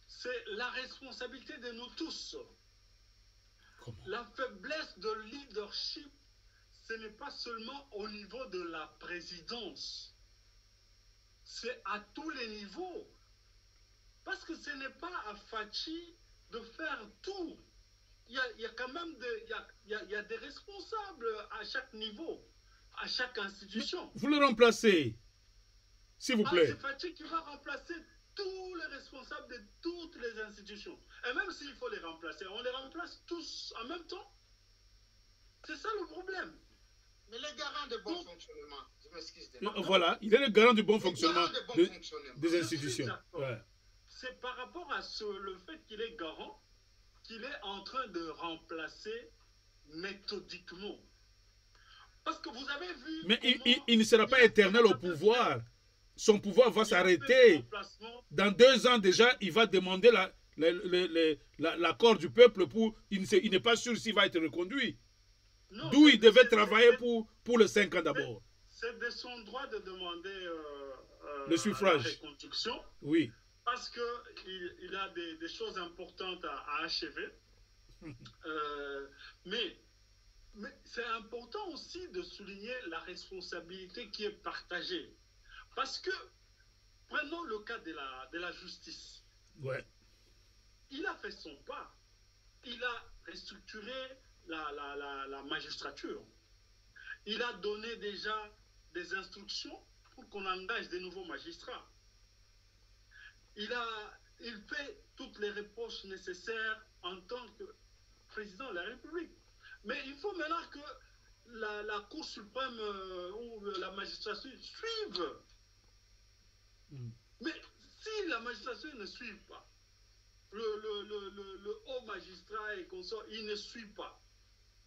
c'est la responsabilité de nous tous. Comment? La faiblesse de leadership, ce n'est pas seulement au niveau de la présidence, c'est à tous les niveaux. Parce que ce n'est pas à Fachi de faire tout. Il y a, il y a quand même des, il y a, il y a- il y a des responsables à chaque niveau, à chaque institution. Vous le remplacez, s'il vous Ah, plaît. c'est Fachi qui va remplacer tous les responsables de toutes les institutions. Et même s'il faut les remplacer, on les remplace tous en même temps. C'est ça le problème. Mais les garants de bon Donc- fonctionnement, je m'excuse de Voilà, il est le garant du bon fonctionnement garants de bon de- fonctionnement. des Je suis institutions. Ouais. C'est par rapport à ce, le fait qu'il est garant qu'il est en train de remplacer méthodiquement. Parce que vous avez vu. Mais il, comment il- il ne sera pas éternel au pouvoir. Son pouvoir va s'arrêter. Dans deux ans déjà, il va demander la- la- la- la- la- l'accord du peuple pour. Il ne sait- il n'est pas sûr s'il va être reconduit. D'où il devait travailler pour, pour le 5 ans d'abord. C'est de son droit de demander euh, euh, Le suffrage. la reconduction Oui. Parce qu'il il a des, des choses importantes à, à achever. Euh, mais mais c'est important aussi de souligner la responsabilité qui est partagée. Parce que, prenons le cas de la, de la justice. Ouais. Il a fait son pas. Il a restructuré la, la, la, la magistrature. Il a donné déjà des instructions pour qu'on engage des nouveaux magistrats. Il, a, il fait toutes les reproches nécessaires en tant que président de la République. Mais il faut maintenant que la, la Cour suprême euh, ou la magistrature suive. Mm. Mais si la magistrature ne suit pas, le, le, le, le, le haut magistrat et consort, il ne suit pas.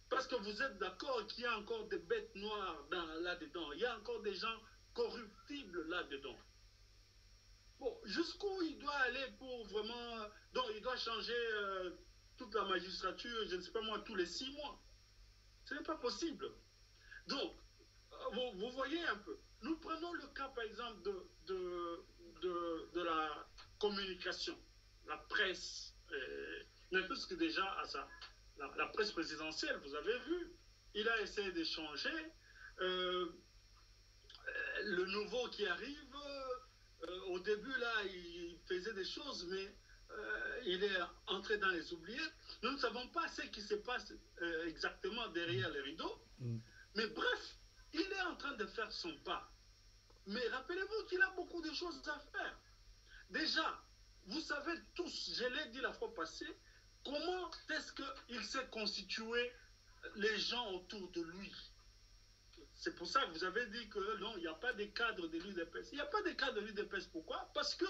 Parce que vous êtes d'accord qu'il y a encore des bêtes noires dans- là-dedans. Il y a encore des gens corruptibles là-dedans. Jusqu'où il doit aller pour vraiment... Donc, il doit changer euh, toute la magistrature, je ne sais pas moi, tous les six mois? Ce n'est pas possible. Donc, euh, vous, voyez un peu. Nous prenons le cas, par exemple, de, de, de, la communication, la presse, mais plus que déjà à ça. La, presse présidentielle, vous avez vu, il a essayé d'échanger. Euh, le nouveau qui arrive, euh, au début, là, il faisait des choses, mais euh, il est entré dans les oubliettes. Nous ne savons pas ce qui se passe euh, exactement derrière les rideaux. Mm. Mais bref, il est en train de faire son pas. Mais rappelez-vous qu'il a beaucoup de choses à faire. Déjà, vous savez tous, je l'ai dit la fois passée, comment est-ce qu'il s'est constitué les gens autour de lui? C'est pour ça que vous avez dit que non, il n'y a pas de cadre de l'UDPS. Il n'y a pas de cadre de l'UDPS. Pourquoi? Parce que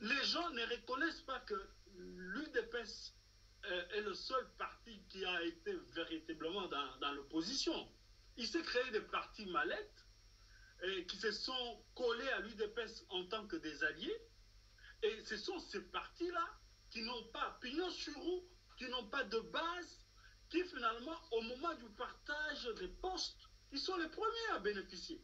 les gens ne reconnaissent pas que l'UDPS euh, est le seul parti qui a été véritablement dans, l'opposition. Il s'est créé des partis mallettes et qui se sont collés à l'UDPS en tant que des alliés. Et ce sont ces partis-là qui n'ont pas pignon sur roue, qui n'ont pas de base, qui finalement, au moment du partage des postes, ils sont les premiers à bénéficier.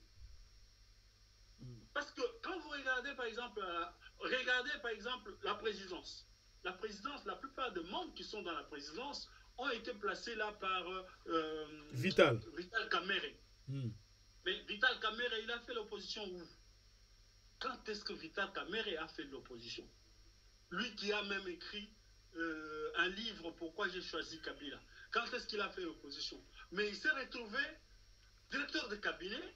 Parce que quand vous regardez, par exemple, euh, regardez, par exemple, la présidence. La présidence, la plupart des membres qui sont dans la présidence ont été placés là par euh, euh, Vital. Vital Kamere. Mm. Mais Vital Kamere, il a fait l'opposition où? Quand est-ce que Vital Kamere a fait l'opposition? Lui qui a même écrit euh, un livre Pourquoi j'ai choisi Kabila. Quand est-ce qu'il a fait l'opposition? Mais il s'est retrouvé directeur de cabinet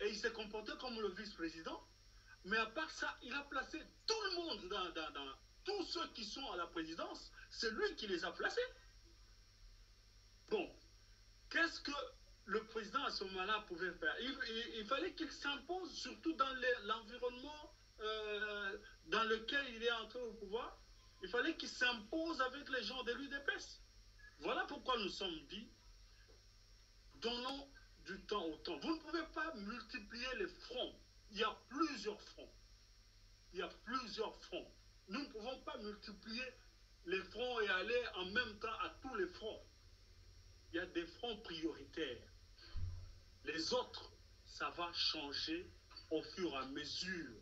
et il s'est comporté comme le vice-président. Mais à part ça, il a placé tout le monde dans, dans, tous ceux qui sont à la présidence, c'est lui qui les a placés. Bon, qu'est-ce que le président à ce moment-là pouvait faire? Il fallait qu'il s'impose, surtout dans l'environnement euh, dans lequel il est entré au pouvoir. Il fallait qu'il s'impose avec les gens de l'UDPS. Voilà pourquoi nous sommes dit, donnons du temps au temps. Vous ne pouvez pas multiplier les fronts. Il y a plusieurs fronts. Il y a plusieurs fronts. Nous ne pouvons pas multiplier les fronts et aller en même temps à tous les fronts. Il y a des fronts prioritaires. Les autres, ça va changer au fur et à mesure.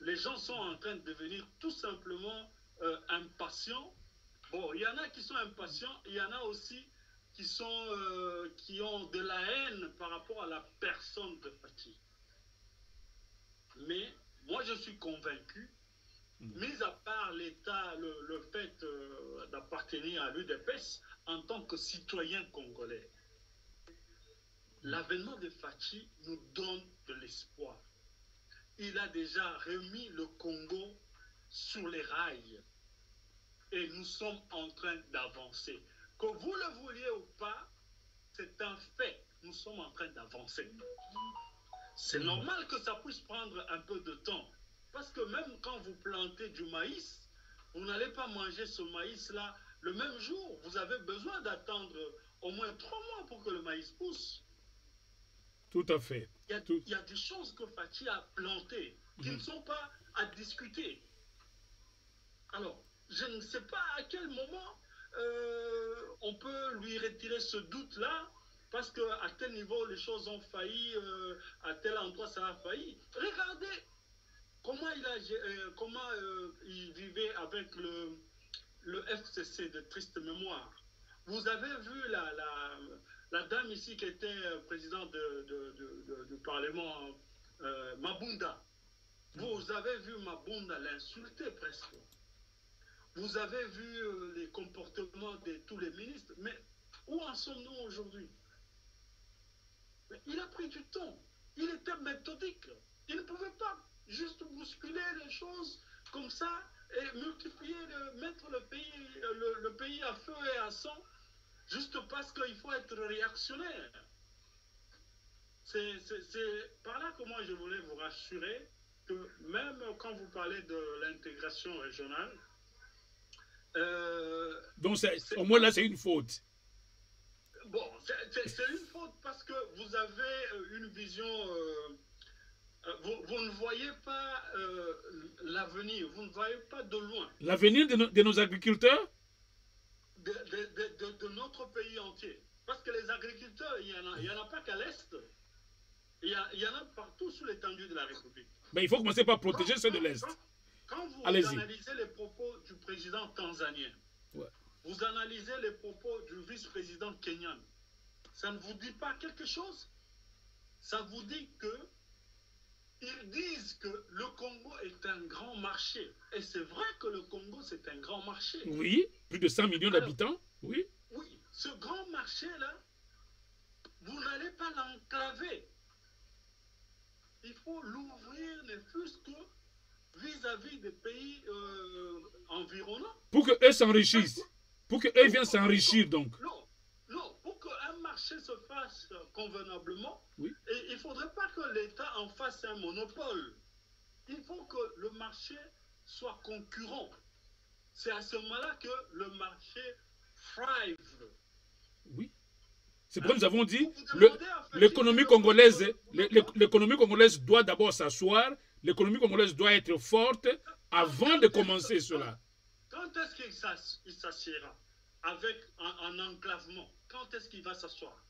Les gens sont en train de devenir tout simplement euh, impatients. Bon, il y en a qui sont impatients, il y en a aussi qui, sont, euh, qui ont de la haine par rapport à la personne de Fatih. Mais moi, je suis convaincu, mmh. mis à part l'État, le, le, fait euh, d'appartenir à l'UDPS en tant que citoyen congolais, l'avènement de Fatih nous donne de l'espoir. Il a déjà remis le Congo sur les rails et nous sommes en train d'avancer. Que vous le vouliez ou pas, c'est un fait. Nous sommes en train d'avancer. C'est normal que ça puisse prendre un peu de temps. Parce que même quand vous plantez du maïs, vous n'allez pas manger ce maïs-là le même jour. Vous avez besoin d'attendre au moins trois mois pour que le maïs pousse. Tout à fait. Il y a, Tout... il y a des choses que Fatih a plantées qui mmh. ne sont pas à discuter. Alors, je ne sais pas à quel moment euh, on peut lui retirer ce doute-là, parce qu'à tel niveau, les choses ont failli, euh, à tel endroit, ça a failli. Regardez comment il, a, euh, comment, il vivait avec le, le FCC de triste mémoire. Vous avez vu la, la, dame ici qui était présidente de, de, de, du Parlement, Mabunda. Vous avez vu Mabunda l'insulter presque. Vous avez vu euh, les comportements de tous les ministres, mais où en sommes-nous aujourd'hui? Il a pris du temps, il était méthodique, il ne pouvait pas juste bousculer les choses comme ça et multiplier, mettre le pays, le, le, pays à feu et à sang, juste parce qu'il faut être réactionnaire. C'est par là que moi je voulais vous rassurer que même quand vous parlez de l'intégration régionale, euh, Donc, au moins là, c'est une faute. Bon, c'est une faute parce que vous avez une vision. Euh, vous, vous, ne voyez pas euh, l'avenir, vous ne voyez pas de loin. L'avenir de, no, de, nos agriculteurs? De, de, de, notre pays entier. Parce que les agriculteurs, il n'y en, en, a pas qu'à l'Est. Il, il, y en a partout sur l'étendue de la République. Mais il faut commencer par protéger ceux de l'Est. Quand vous analysez les propos du président tanzanien, ouais. vous analysez les propos du vice-président kenyan, ça ne vous dit pas quelque chose? Ça vous dit que ils disent que le Congo est un grand marché. Et c'est vrai que le Congo, c'est un grand marché. Oui, plus de 100 millions d'habitants. Oui. Oui, ce grand marché-là, vous n'allez pas l'enclaver. Il faut l'ouvrir, ne fût-ce que vis-à-vis -vis des pays euh, environnants. Pour qu'eux s'enrichissent. Pour qu'eux viennent s'enrichir, donc. Non, non, pour qu'un marché se fasse convenablement, oui. et il ne faudrait pas que l'État en fasse un monopole. Il faut que le marché soit concurrent. C'est à ce moment-là que le marché thrive. Oui. C'est pourquoi nous avons dit l'économie congolaise, l'économie congolaise doit d'abord s'asseoir l'économie congolaise doit être forte avant de commencer cela. Quand est-ce qu'il s'assiera avec un, un, enclavement? Quand est-ce qu'il va s'asseoir?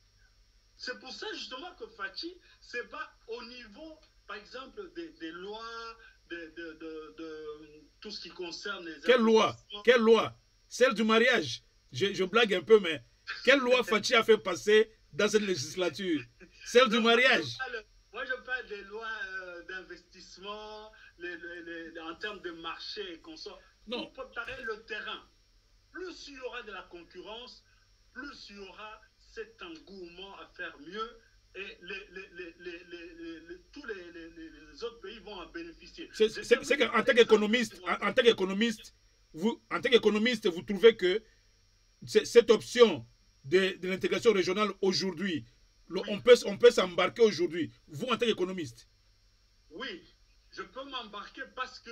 C'est pour ça justement que Fatih, c'est pas au niveau, par exemple, des, des lois, de, de, de, de, tout ce qui concerne les... Quelle loi? Quelle loi? Celle du mariage. Je, je blague un peu, mais quelle loi Fatih a fait passer dans cette législature? Celle du mariage Moi, je parle des lois euh, d'investissement, les- les- les- en termes de marché et consorts. Non. Pour préparer le terrain. Plus il y aura de la concurrence, plus il y aura cet engouement à faire mieux et les, tous les, autres pays vont en bénéficier. C'est qu'en tant qu'économiste, en, en tant qu'économiste, vous, en tant qu'économiste, vous trouvez que cette option de, de l'intégration régionale aujourd'hui, on peut, on peut s'embarquer aujourd'hui, vous en tant qu'économiste. Oui, je peux m'embarquer parce que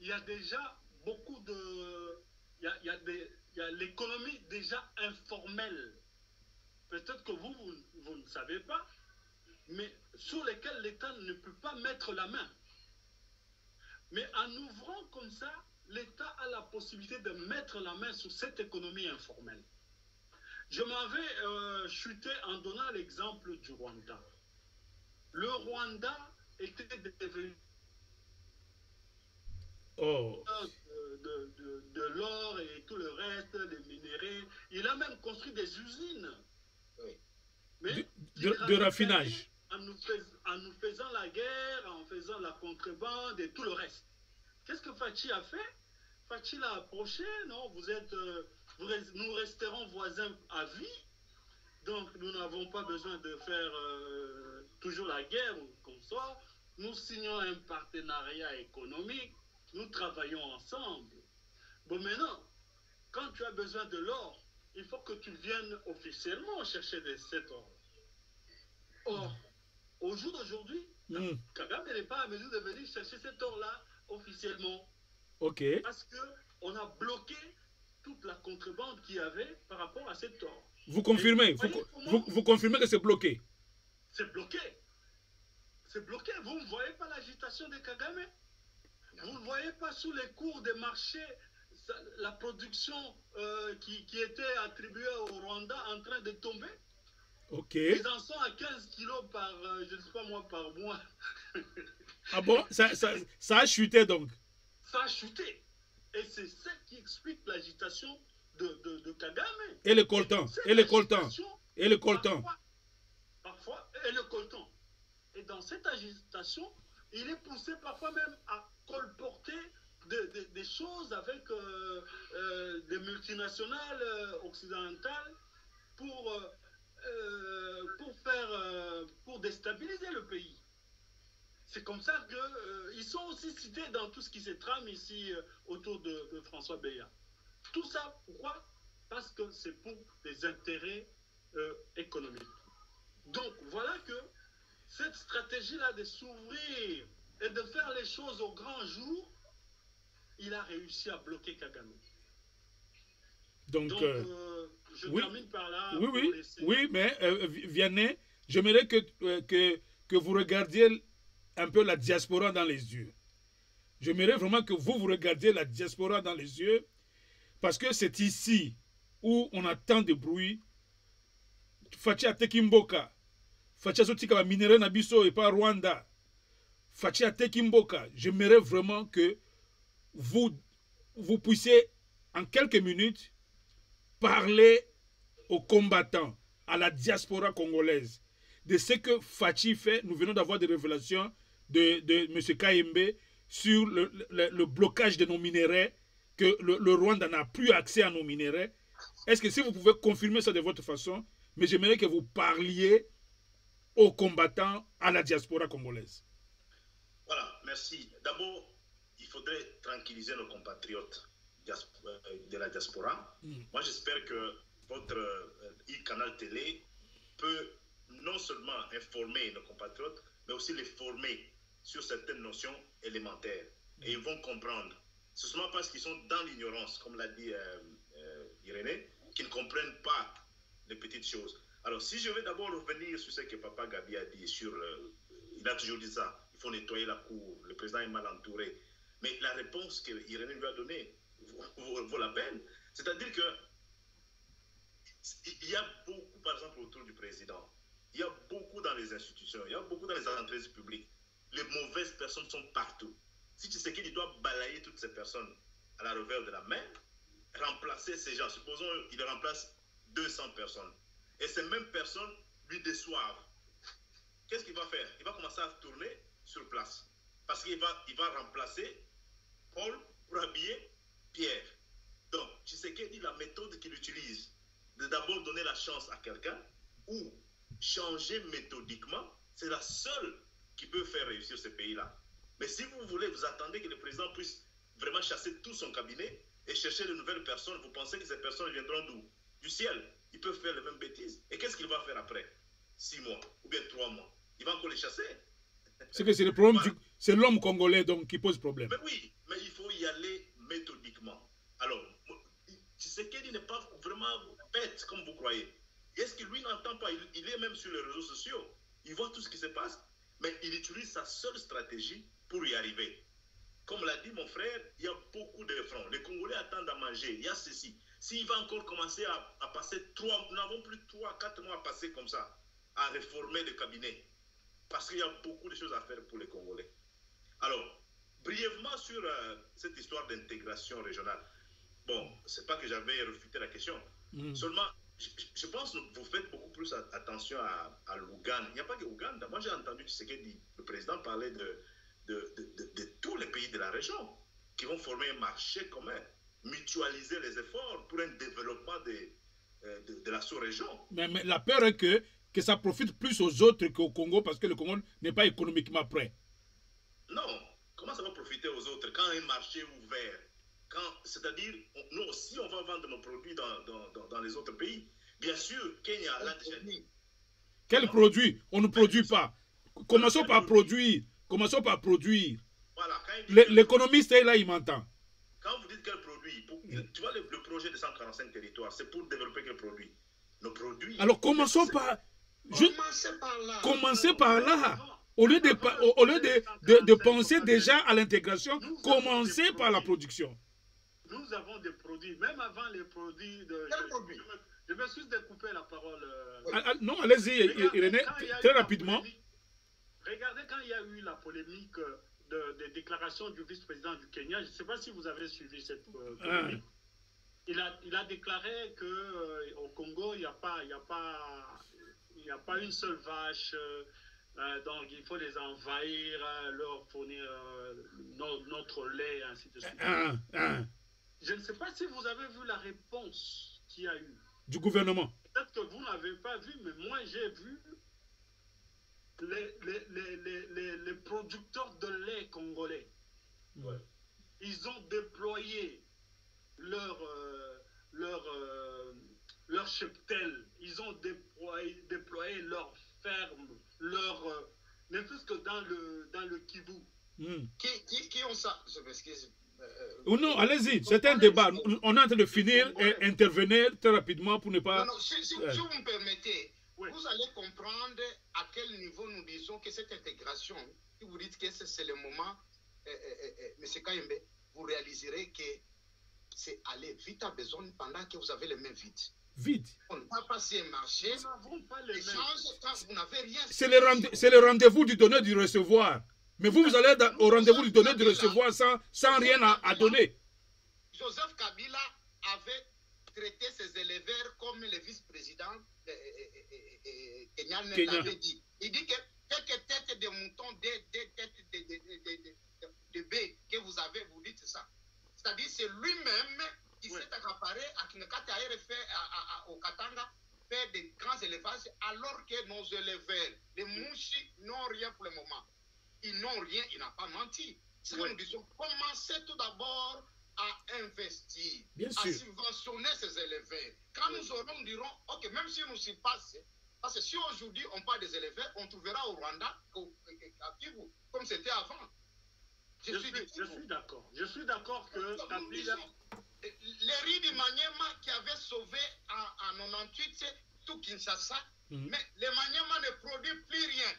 il y a déjà beaucoup de. Il y a, il y a des- il y a l'économie déjà informelle. Peut-être que vous, vous, vous ne savez pas, mais sur lesquels l'État ne peut pas mettre la main. Mais en ouvrant comme ça, l'État a la possibilité de mettre la main sur cette économie informelle. Je m'en vais euh, chuter en donnant l'exemple du Rwanda. Le Rwanda était devenu Oh, de, de- de- de l'or et tout le reste, des minéraux. Il a même construit des usines. Oui. Mais de, raffinage. En nous, fais- en nous faisant la guerre, en faisant la contrebande et tout le reste. Qu'est-ce que Fachi a fait? Fachi l'a approché, non? Vous êtes, euh, nous resterons voisins à vie. Donc nous n'avons pas besoin de faire euh, toujours la guerre ou comme ça. Nous signons un partenariat économique. Nous travaillons ensemble. Bon maintenant, quand tu as besoin de l'or, il faut que tu viennes officiellement chercher de cet or. Or, au jour d'aujourd'hui, Hmm, Kagame n'est pas à mesure de venir chercher cet or-là officiellement ok. parce qu'on a bloqué toute la contrebande qu'il y avait par rapport à cet or. Vous confirmez, vous, vous, vous confirmez que c'est bloqué? C'est bloqué. C'est bloqué. Vous ne voyez pas l'agitation de Kagame Vous ne voyez pas sous les cours des marchés ça- la production euh, qui, qui était attribuée au Rwanda en train de tomber? Ok. Ils en sont à 15 kilos par, euh, je ne sais pas moi, par mois. Ah bon, ça, ça, ça a chuté donc? Ça a chuté. Et c'est ça qui explique l'agitation de, de, de Kagame. Et le coltan, et le coltan, et le coltan. Parfois, parfois, et le coltan. Et dans cette agitation, il est poussé parfois même à colporter de- de- des choses avec euh, euh, des multinationales euh, occidentales pour, pour faire, pour déstabiliser le pays. C'est comme ça qu'ils sont aussi cités dans tout ce qui se trame ici euh, autour de, de François Béat. Tout ça, pourquoi? Parce que c'est pour des intérêts euh, économiques. Donc voilà que cette stratégie-là de s'ouvrir et de faire les choses au grand jour, il a réussi à bloquer Kagame. Donc, Donc euh, euh, je oui. termine par là. oui, oui, laisser- oui, mais euh, Vi- Vianney, j'aimerais que, euh, que, que vous regardiez un peu la diaspora dans les yeux. J'aimerais vraiment que vous, vous regardiez la diaspora dans les yeux, parce que c'est ici où on a tant de bruit. Fachi ateki mboka. Fachi azotika ba minere na biso et pas Rwanda. Fachi ateki mboka. J'aimerais vraiment que vous, vous puissiez, en quelques minutes, parler aux combattants, à la diaspora congolaise, de ce que Fachi fait. Nous venons d'avoir des révélations de, de M. Kayembe sur le, le- le blocage de nos minéraux, que le, le Rwanda n'a plus accès à nos minéraux. Est-ce que si vous pouvez confirmer ça de votre façon, mais j'aimerais que vous parliez aux combattants, à la diaspora congolaise. Voilà, merci. D'abord, il faudrait tranquilliser nos compatriotes euh, de la diaspora. Mm. Moi, j'espère que votre euh, e-canal télé peut non seulement informer nos compatriotes, mais aussi les former sur certaines notions élémentaires. Et ils vont comprendre. C'est seulement parce qu'ils sont dans l'ignorance, comme l'a dit euh, euh, Irénée, qu'ils ne comprennent pas les petites choses. Alors, si je vais d'abord revenir sur ce que Papa Gabi a dit, sur, euh, il a toujours dit ça, il faut nettoyer la cour, le président est mal entouré. Mais la réponse que Irénée lui a donnée vaut, vaut- la peine. C'est-à-dire que il y a beaucoup, par exemple, autour du président. Il y a beaucoup dans les institutions, il y a beaucoup dans les entreprises publiques. Les mauvaises personnes sont partout. Si tu sais qu'il doit balayer toutes ces personnes à la revers de la main, remplacer ces gens, supposons qu'il remplace 200 personnes, et ces mêmes personnes lui déçoivent. qu'est-ce qu'il va faire? Il va commencer à tourner sur place. Parce qu'il va, il va remplacer Paul pour habiller Pierre. Donc, tu sais est la méthode qu'il utilise De d'abord donner la chance à quelqu'un ou changer méthodiquement, c'est la seule qui peut faire réussir ce pays-là. Mais si vous voulez, vous attendez que le président puisse vraiment chasser tout son cabinet et chercher de nouvelles personnes, vous pensez que ces personnes viendront d'où? Du ciel. Ils peuvent faire les mêmes bêtises. Et qu'est-ce qu'il va faire après? Six mois ou bien trois mois? Il va encore les chasser. C'est que c'est le problème, du- c'est l'homme congolais donc qui pose problème. Mais oui, mais il faut y aller méthodiquement. Alors, Tshisekedi n'est pas vraiment bête comme vous croyez. Est-ce que lui n'entend pas? Il, il est même sur les réseaux sociaux. Il voit tout ce qui se passe, mais il utilise sa seule stratégie pour y arriver. Comme l'a dit mon frère, il y a beaucoup de fronts. Les Congolais attendent à manger. Il y a ceci. S'il va encore commencer à, à passer trois, nous n'avons plus trois, quatre mois à passer comme ça, à réformer le cabinet. Parce qu'il y a beaucoup de choses à faire pour les Congolais. Alors, brièvement sur euh, cette histoire d'intégration régionale. Bon, c'est pas que j'avais refuté la question. Mm. Seulement, je, je pense que vous faites beaucoup plus attention à, à l'Ouganda. Il n'y a pas que l'Ouganda. Moi, j'ai entendu Tshisekedi, le président, parler de, de, de, de- de tous les pays de la région qui vont former un marché commun, mutualiser les efforts pour un développement de, euh, de, la sous-région. Mais, mais la peur est que, que ça profite plus aux autres qu'au Congo parce que le Congo n'est pas économiquement prêt. Non, comment ça va profiter aux autres quand un marché est ouvert? C'est-à-dire, on- nous aussi, on va vendre nos produits dans, dans, dans, dans les autres pays. Bien sûr, Kenya, là, déjà, Quel produit On ne produit pas? Commençons par produire. Commençons par produire. voilà, dit L'économiste est là, il m'entend. Quand vous dites quel produit, pour- tu vois le, le projet de 145 territoires, c'est pour développer quel produit? Nos produits. Alors commençons par... je- Commencez par là. Commencez par là. Au lieu de, au- au lieu de, de- de penser déjà à l'intégration, commencez par la production. Nous avons des produits, même avant les produits de. Quel je- produit je, me, je me suis découpé la parole. euh, Ah, ah, Non, allez-y, Regardez Irénée, quand il y a eu très la rapidement. polémique- Regardez quand il y a eu la polémique euh, de, des déclarations du vice-président du Kenya. Je ne sais pas si vous avez suivi cette euh, polémique. Il, a, il a déclaré que euh, au Congo, il n'y a pas, il y a pas, il y a pas une seule vache. euh, donc il faut les envahir, leur fournir euh, no- notre lait, ainsi de suite. Je ne sais pas si vous avez vu la réponse qu'il y a eu. du gouvernement. Peut-être que vous n'avez pas vu, mais moi j'ai vu les, les, les, les, les- les producteurs de lait congolais. Ouais. Ils ont déployé leur, euh, leur, euh, leur cheptel, ils ont déployé, déployé leur ferme, leur. euh, ne fût-ce que dans le, dans le Kivu. Hmm. Qui, qui, qui ont ça? Je m'excuse. Euh, Oh non, allez-y, c'est un débat. On est en train de finir et intervenir très rapidement pour ne pas... Non, non, si, si- Ouais. si vous me permettez, Oui. vous allez comprendre à quel niveau nous disons que cette intégration, si vous dites que c'est le moment, euh, euh, euh, M. Kayembe, vous réaliserez que c'est aller vite à besoin pendant que vous avez les mains vides. Vite. On ne va pas si un marché, Nous n'avons pas les mêmes. échange quand vous n'avez rien. C'est le, rende- c'est le rendez-vous du donner du recevoir. Mais vous, vous allez dans- au rendez-vous du donner du recevoir sans, sans rien à, à donner. Joseph Kabila avait traité ses éleveurs comme le vice-président euh, euh, euh, Kenyan Kenya. l'avait dit. Il dit que quelques têtes de moutons, des, des têtes de, de, de, de, de- de baies que vous avez, vous dites ça. C'est-à-dire c'est lui-même qui s'est accaparé à à- à- au Katanga faire des grands élevages alors que nos éleveurs, les mouchis, n'ont rien pour le moment. Ils n'ont rien, il n'a pas menti. C'est que Oui. nous disons, commencez tout d'abord à investir, Bien à sûr. subventionner ces éleveurs. Quand Oui. nous aurons, nous dirons, OK, même si nous s'y passons, parce que si aujourd'hui on parle des éleveurs, on trouvera au Rwanda, à Kivu, comme c'était avant. Je suis, de je Kivu. suis d'accord. Je suis d'accord que riz du Maniema qui avait sauvé en, en 98, c'est tout Kinshasa, Mhm. mais les Maniema ne produisent plus rien.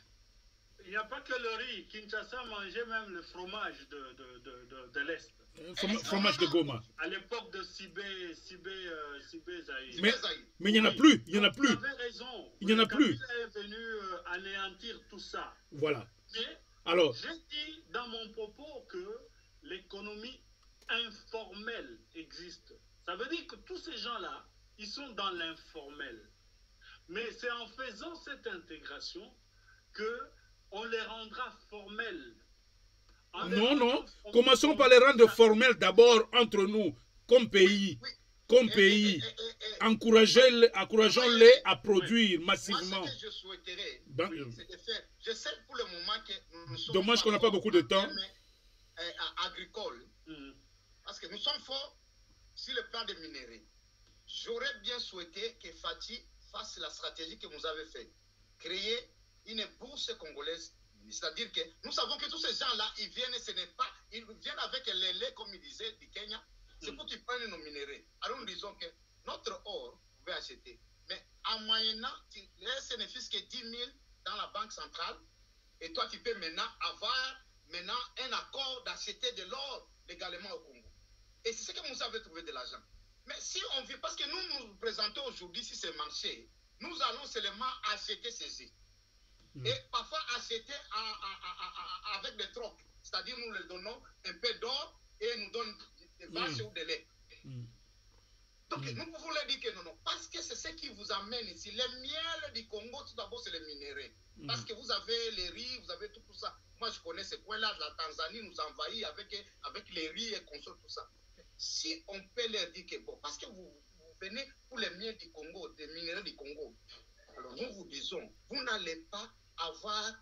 Il n'y a pas que le riz. Kinshasa mangeait même le fromage de, de, de, de, de l'Est. Euh, froma- Fromage de Goma. À l'époque de Sibé, Sibé, euh, Sibé Zaïre. Mais-. Mais il n'y en a Oui. plus. Il n'y en a plus. Vous avez raison. Il n'y en a plus. Est venu euh, anéantir tout ça. Voilà. Mais Alors, j'ai dit dans mon propos que l'économie informelle existe. Ça veut dire que tous ces gens-là, ils sont dans l'informel. Mais c'est en faisant cette intégration que on les rendra formels. Non, non. Commençons par les rendre formels d'abord entre nous, comme pays. Oui. Comme Et- pays. Encourageons-les à produire massivement. ce que je souhaiterais, c'est de faire. Je sais pour le moment que nous ne sommes Dommage qu'on n'a pas beaucoup de temps. euh, euh, agricoles, Mhm. parce que nous sommes forts sur le plan des minéraux. J'aurais bien souhaité que Fatih fasse la stratégie que vous avez faite. Créer une bourse congolaise. C'est-à-dire que nous savons que tous ces gens-là, ils viennent, ce n'est pas, ils viennent avec les laits, comme il disait, du Kenya. C'est Mm. pour qu'ils prennent nos minéraux. Alors nous disons que notre or, vous pouvez acheter. Mais en moyennant, tu laisses ce n'est fils que 10 000 dans la banque centrale. Et toi, tu peux maintenant avoir maintenant un accord d'acheter de l'or légalement au Congo. Et c'est ce que vous avez trouvé de l'argent. Mais si on vit, parce que nous nous présentons aujourd'hui sur ce marché, nous allons seulement acheter ces œufs. Mm. Et parfois en- avec des trocs. C'est-à-dire nous leur donnons un peu d'or et ils nous donnent des vaches Mm. ou des laits. Mm. Donc nous pouvons leur dire que non, non. Parce que c'est ce qui vous amène ici. Le miel du Congo, tout d'abord, c'est le minéraux. Parce que vous avez les riz, vous avez tout, tout ça. Moi, je connais ce coin-là. La Tanzanie nous envahit avec, avec les riz et consort, tout ça. Si on peut leur dire que, bon, parce que vous, vous venez pour les miels du Congo, des minéraux du Congo, alors nous vous disons, vous n'allez pas avoir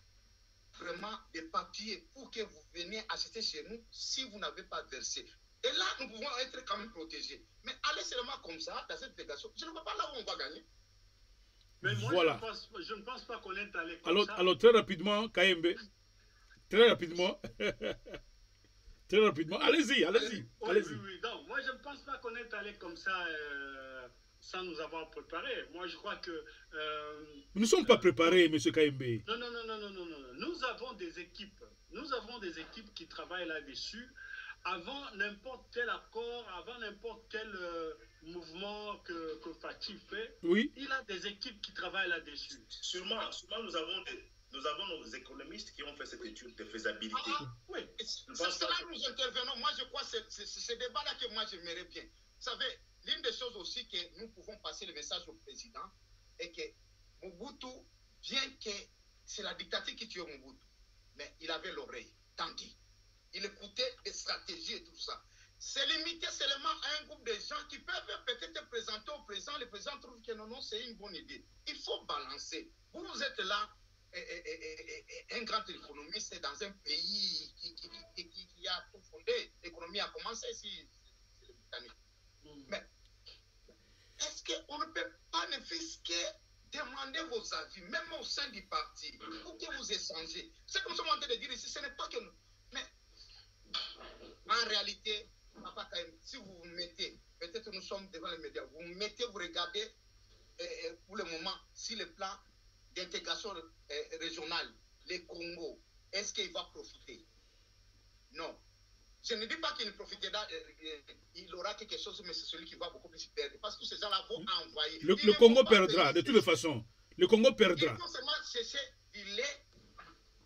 vraiment des papiers pour que vous veniez acheter chez nous si vous n'avez pas versé. Et là, nous pouvons être quand même protégés. Mais aller seulement comme ça, dans cette délégation, je ne vois pas là où on va gagner. Mais moi, Voilà. je, pense, je ne pense pas qu'on est allé comme Alors, ça. alors, très rapidement, KMB. Très rapidement. très rapidement. Allez-y, allez-y. Oui, Allez-y. oui, oui. Donc, moi, je ne pense pas qu'on est allé comme ça euh, sans nous avoir préparé. Moi, je crois que. euh, Nous ne sommes pas préparés, monsieur KMB. non, non, non, non, non, non, non. Nous avons des équipes. Nous avons des équipes qui travaillent là-dessus. Avant n'importe quel accord, avant n'importe quel euh, mouvement que, que Fatih fait, Oui. il a des équipes qui travaillent là-dessus. Sûrement, sûrement nous, avons des- nous avons nos économistes qui ont fait cette étude de faisabilité. Ah, Oui. Et C'est pas que nous intervenons. Moi, je crois que c'est- c'est c'est ce débat-là que moi, j'aimerais bien. Vous savez, l'une des choses aussi que nous pouvons passer le message au président est que Mobutu, bien que c'est la dictature qui tue Mobutu, mais il avait l'oreille tendue. Il écoutait des stratégies et tout ça. C'est limité seulement à un groupe de gens qui peuvent peut-être présenter au président. Le président trouve que non, non, c'est une bonne idée. Il faut balancer. Vous, vous êtes là, un grand économiste dans un pays qui- qui a tout fondé. L'économie a commencé ici, c'est le Britannique. Mais est-ce qu'on ne peut pas ne fût-ce que demander vos avis, même au sein du parti, pour que vous échangez? Ce que nous sommes en train de dire ici, ce n'est pas que nous. Mais en réalité, si vous vous mettez, peut-être nous sommes devant les médias, vous vous mettez, vous regardez euh, euh, pour le moment, si le plan d'intégration euh, régionale, les Congo, est-ce qu'il va profiter? Non. Je ne dis pas qu'il ne profitera, euh, euh, il aura quelque chose, mais c'est celui qui va beaucoup plus perdre. Parce que ces gens-là vont envoyer. Le, Congo perdra, de toutes les façons. Le Congo Il perdra. faut seulement chercher du lait.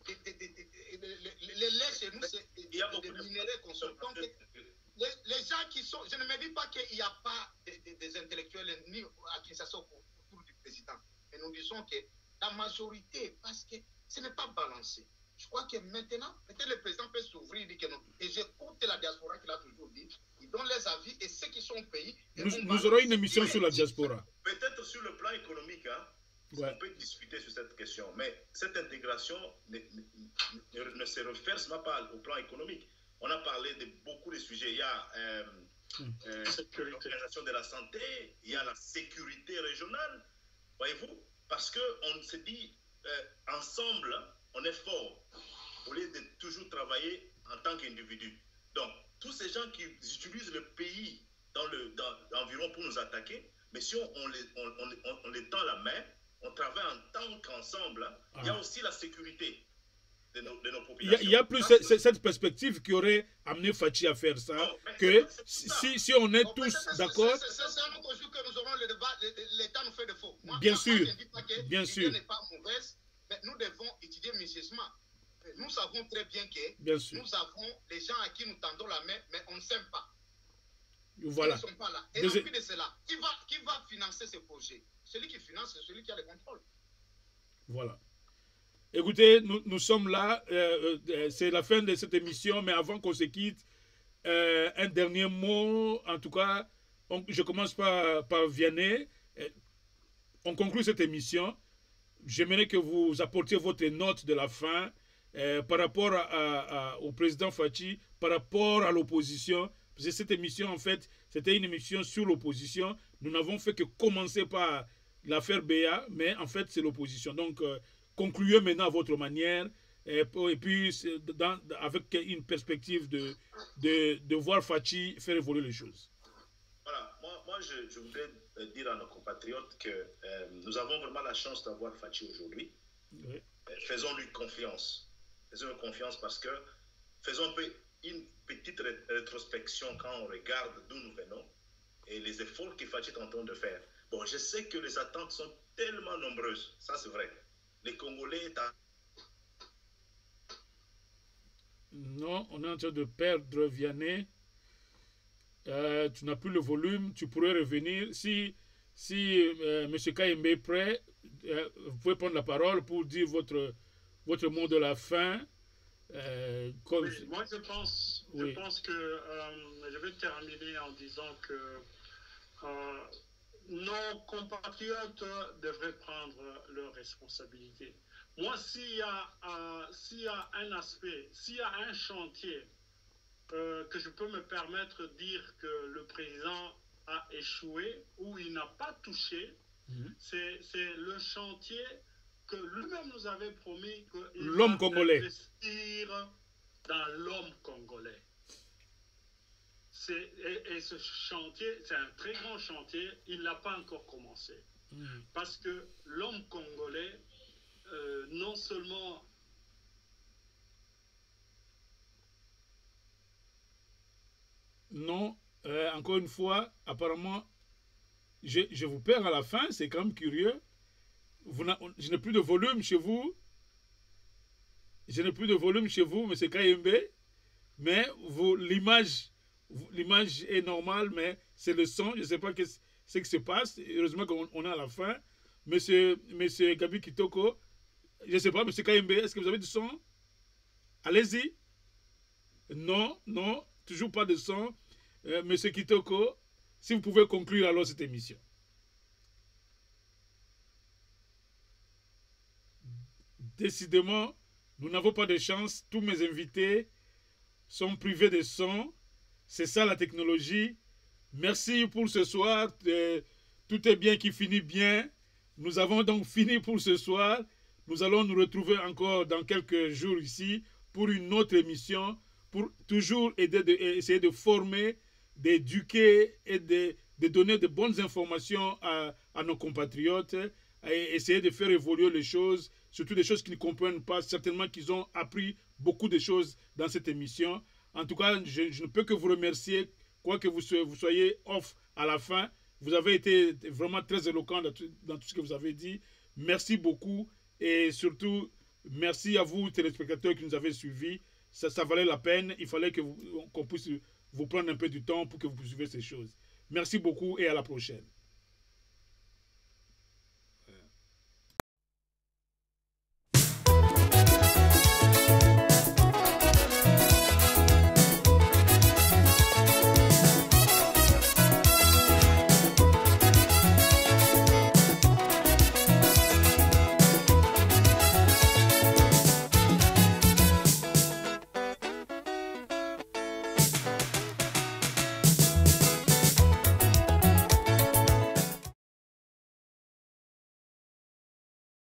le- lait chez nous, c'est des Il minéraux qu'on sort. Donc, les, les gens qui sont. Je ne me dis pas qu'il n'y a pas des, des- des intellectuels ni à Kinshasa autour du président. Mais nous disons que la majorité, parce que ce n'est pas balancé. Je crois que maintenant, peut-être le président peut s'ouvrir et dire que non. Et j'écoute la diaspora qu'il a toujours dit. Ils donnent les avis et ceux qui sont au pays. Nous, aurons une émission sur la diaspora. Peut-être sur le plan économique, hein, Ouais. on peut discuter sur cette question, mais cette intégration ne, ne- ne- ne se réfère seulement pas au plan économique. On a parlé de beaucoup de sujets. Il y a euh, Mm. euh, l'organisation de la santé, il y a la sécurité régionale. Voyez-vous? Parce qu'on se dit, euh, ensemble, on est fort, au lieu de toujours travailler en tant qu'individu. Donc, tous ces gens qui utilisent le pays dans le, dans, l'environ pour nous attaquer, mais si on, on les, on, on- on les tend la main, on travaille en tant qu'ensemble, hein, il y a Ah. aussi la sécurité de nos, de nos Il y a, populations. il y a plus Ça, cette, perspective qui aurait amené Fachi à faire ça Non, que ça. si, si on est tous d'accord, C'est c'est- c'est un autre jour que nous aurons le débat. L'État nous fait défaut. Moi, Bien moi, sûr. je ne dis pas que Bien sûr. n'est pas mauvaise, mais nous devons étudier minutieusement. Nous savons très bien que bien nous avons les gens à qui nous tendons la main, mais on ne s'aime pas. Voilà. Ils ne sont pas là. Et Des- en plus de cela, qui va, qui va financer ce projet? Celui qui finance, c'est celui qui a le contrôle. Voilà. Écoutez, nous, nous sommes là. euh, euh, c'est la fin de cette émission, mais avant qu'on se quitte, euh, un dernier mot. En tout cas, on- je commence par, par Vianney. Euh, On conclut cette émission. J'aimerais que vous apportiez votre note de la fin euh, par rapport au président Fachi, par rapport à l'opposition. Parce cette émission, en fait, c'était une émission sur l'opposition. Nous n'avons fait que commencer par l'affaire BA, mais en fait, c'est l'opposition. Donc, euh, concluez maintenant à votre manière. Et, puis, avec une perspective de, de, voir Fachi faire évoluer les choses. Voilà, moi, je, je voudrais dire à nos compatriotes que euh, nous avons vraiment la chance d'avoir Fachi aujourd'hui. Oui. Euh, Faisons-lui confiance. Faisons-lui confiance parce que faisons une petite ré- rétrospection quand on regarde d'où nous venons et les efforts que Fachi est en train de faire. Bon, je sais que les attentes sont tellement nombreuses, ça c'est vrai. Les Congolais à- Non, on est en train de perdre Vianney. Euh, tu n'as plus le volume, tu pourrais revenir. Si, si euh, M. Kayembe est prêt, euh, vous pouvez prendre la parole pour dire votre, votre mot de la fin. Euh, comme, Oui, moi, je pense, Oui. je pense que je vais terminer en disant que nos compatriotes devraient prendre leurs responsabilités. Moi, s'il y, a, s'il y a un aspect, s'il y a un chantier euh, que je peux me permettre de dire que le président a échoué ou il n'a pas touché, Mhm. c'est le chantier que lui-même nous avait promis qu'il L'homme congolais. investir dans l'homme congolais. C'est- Et, et ce chantier, c'est un très grand chantier, il n'a pas encore commencé. Mhm. Parce que l'homme congolais, euh, non seulement Non, euh, encore une fois, apparemment, je, je vous perds à la fin, c'est quand même curieux. Vous je n'ai plus de volume chez vous. Je n'ai plus de volume chez vous, M. KMB. Mais l'image, est normale, mais c'est le son. Je ne sais pas ce qui se passe. Heureusement qu'on on est à la fin. Monsieur, monsieur Gabi Kitoko, je ne sais pas, M. KMB, est-ce que vous avez du son? Allez-y. Non, non, toujours pas de son. Euh, Monsieur Kitoko, si vous pouvez conclure alors cette émission. Décidément, nous n'avons pas de chance. Tous mes invités sont privés de son. C'est ça la technologie. Merci pour ce soir. Euh, tout est bien qui finit bien. Nous avons donc fini pour ce soir. Nous allons nous retrouver encore dans quelques jours ici pour une autre émission, pour toujours aider de, essayer de former, d'éduquer et de, de donner de bonnes informations à, nos compatriotes et essayer de faire évoluer les choses, surtout des choses qu'ils ne comprennent pas. Certainement qu'ils ont appris beaucoup de choses dans cette émission. En tout cas, je, ne peux que vous remercier, quoi que vous soyez, off à la fin. Vous avez été vraiment très éloquent dans tout, ce que vous avez dit. Merci beaucoup et surtout, merci à vous, téléspectateurs, qui nous avez suivis. Ça, valait la peine. Il fallait qu'on puisse vous prendre un peu du temps pour que vous suiviez ces choses. Merci beaucoup et à la prochaine.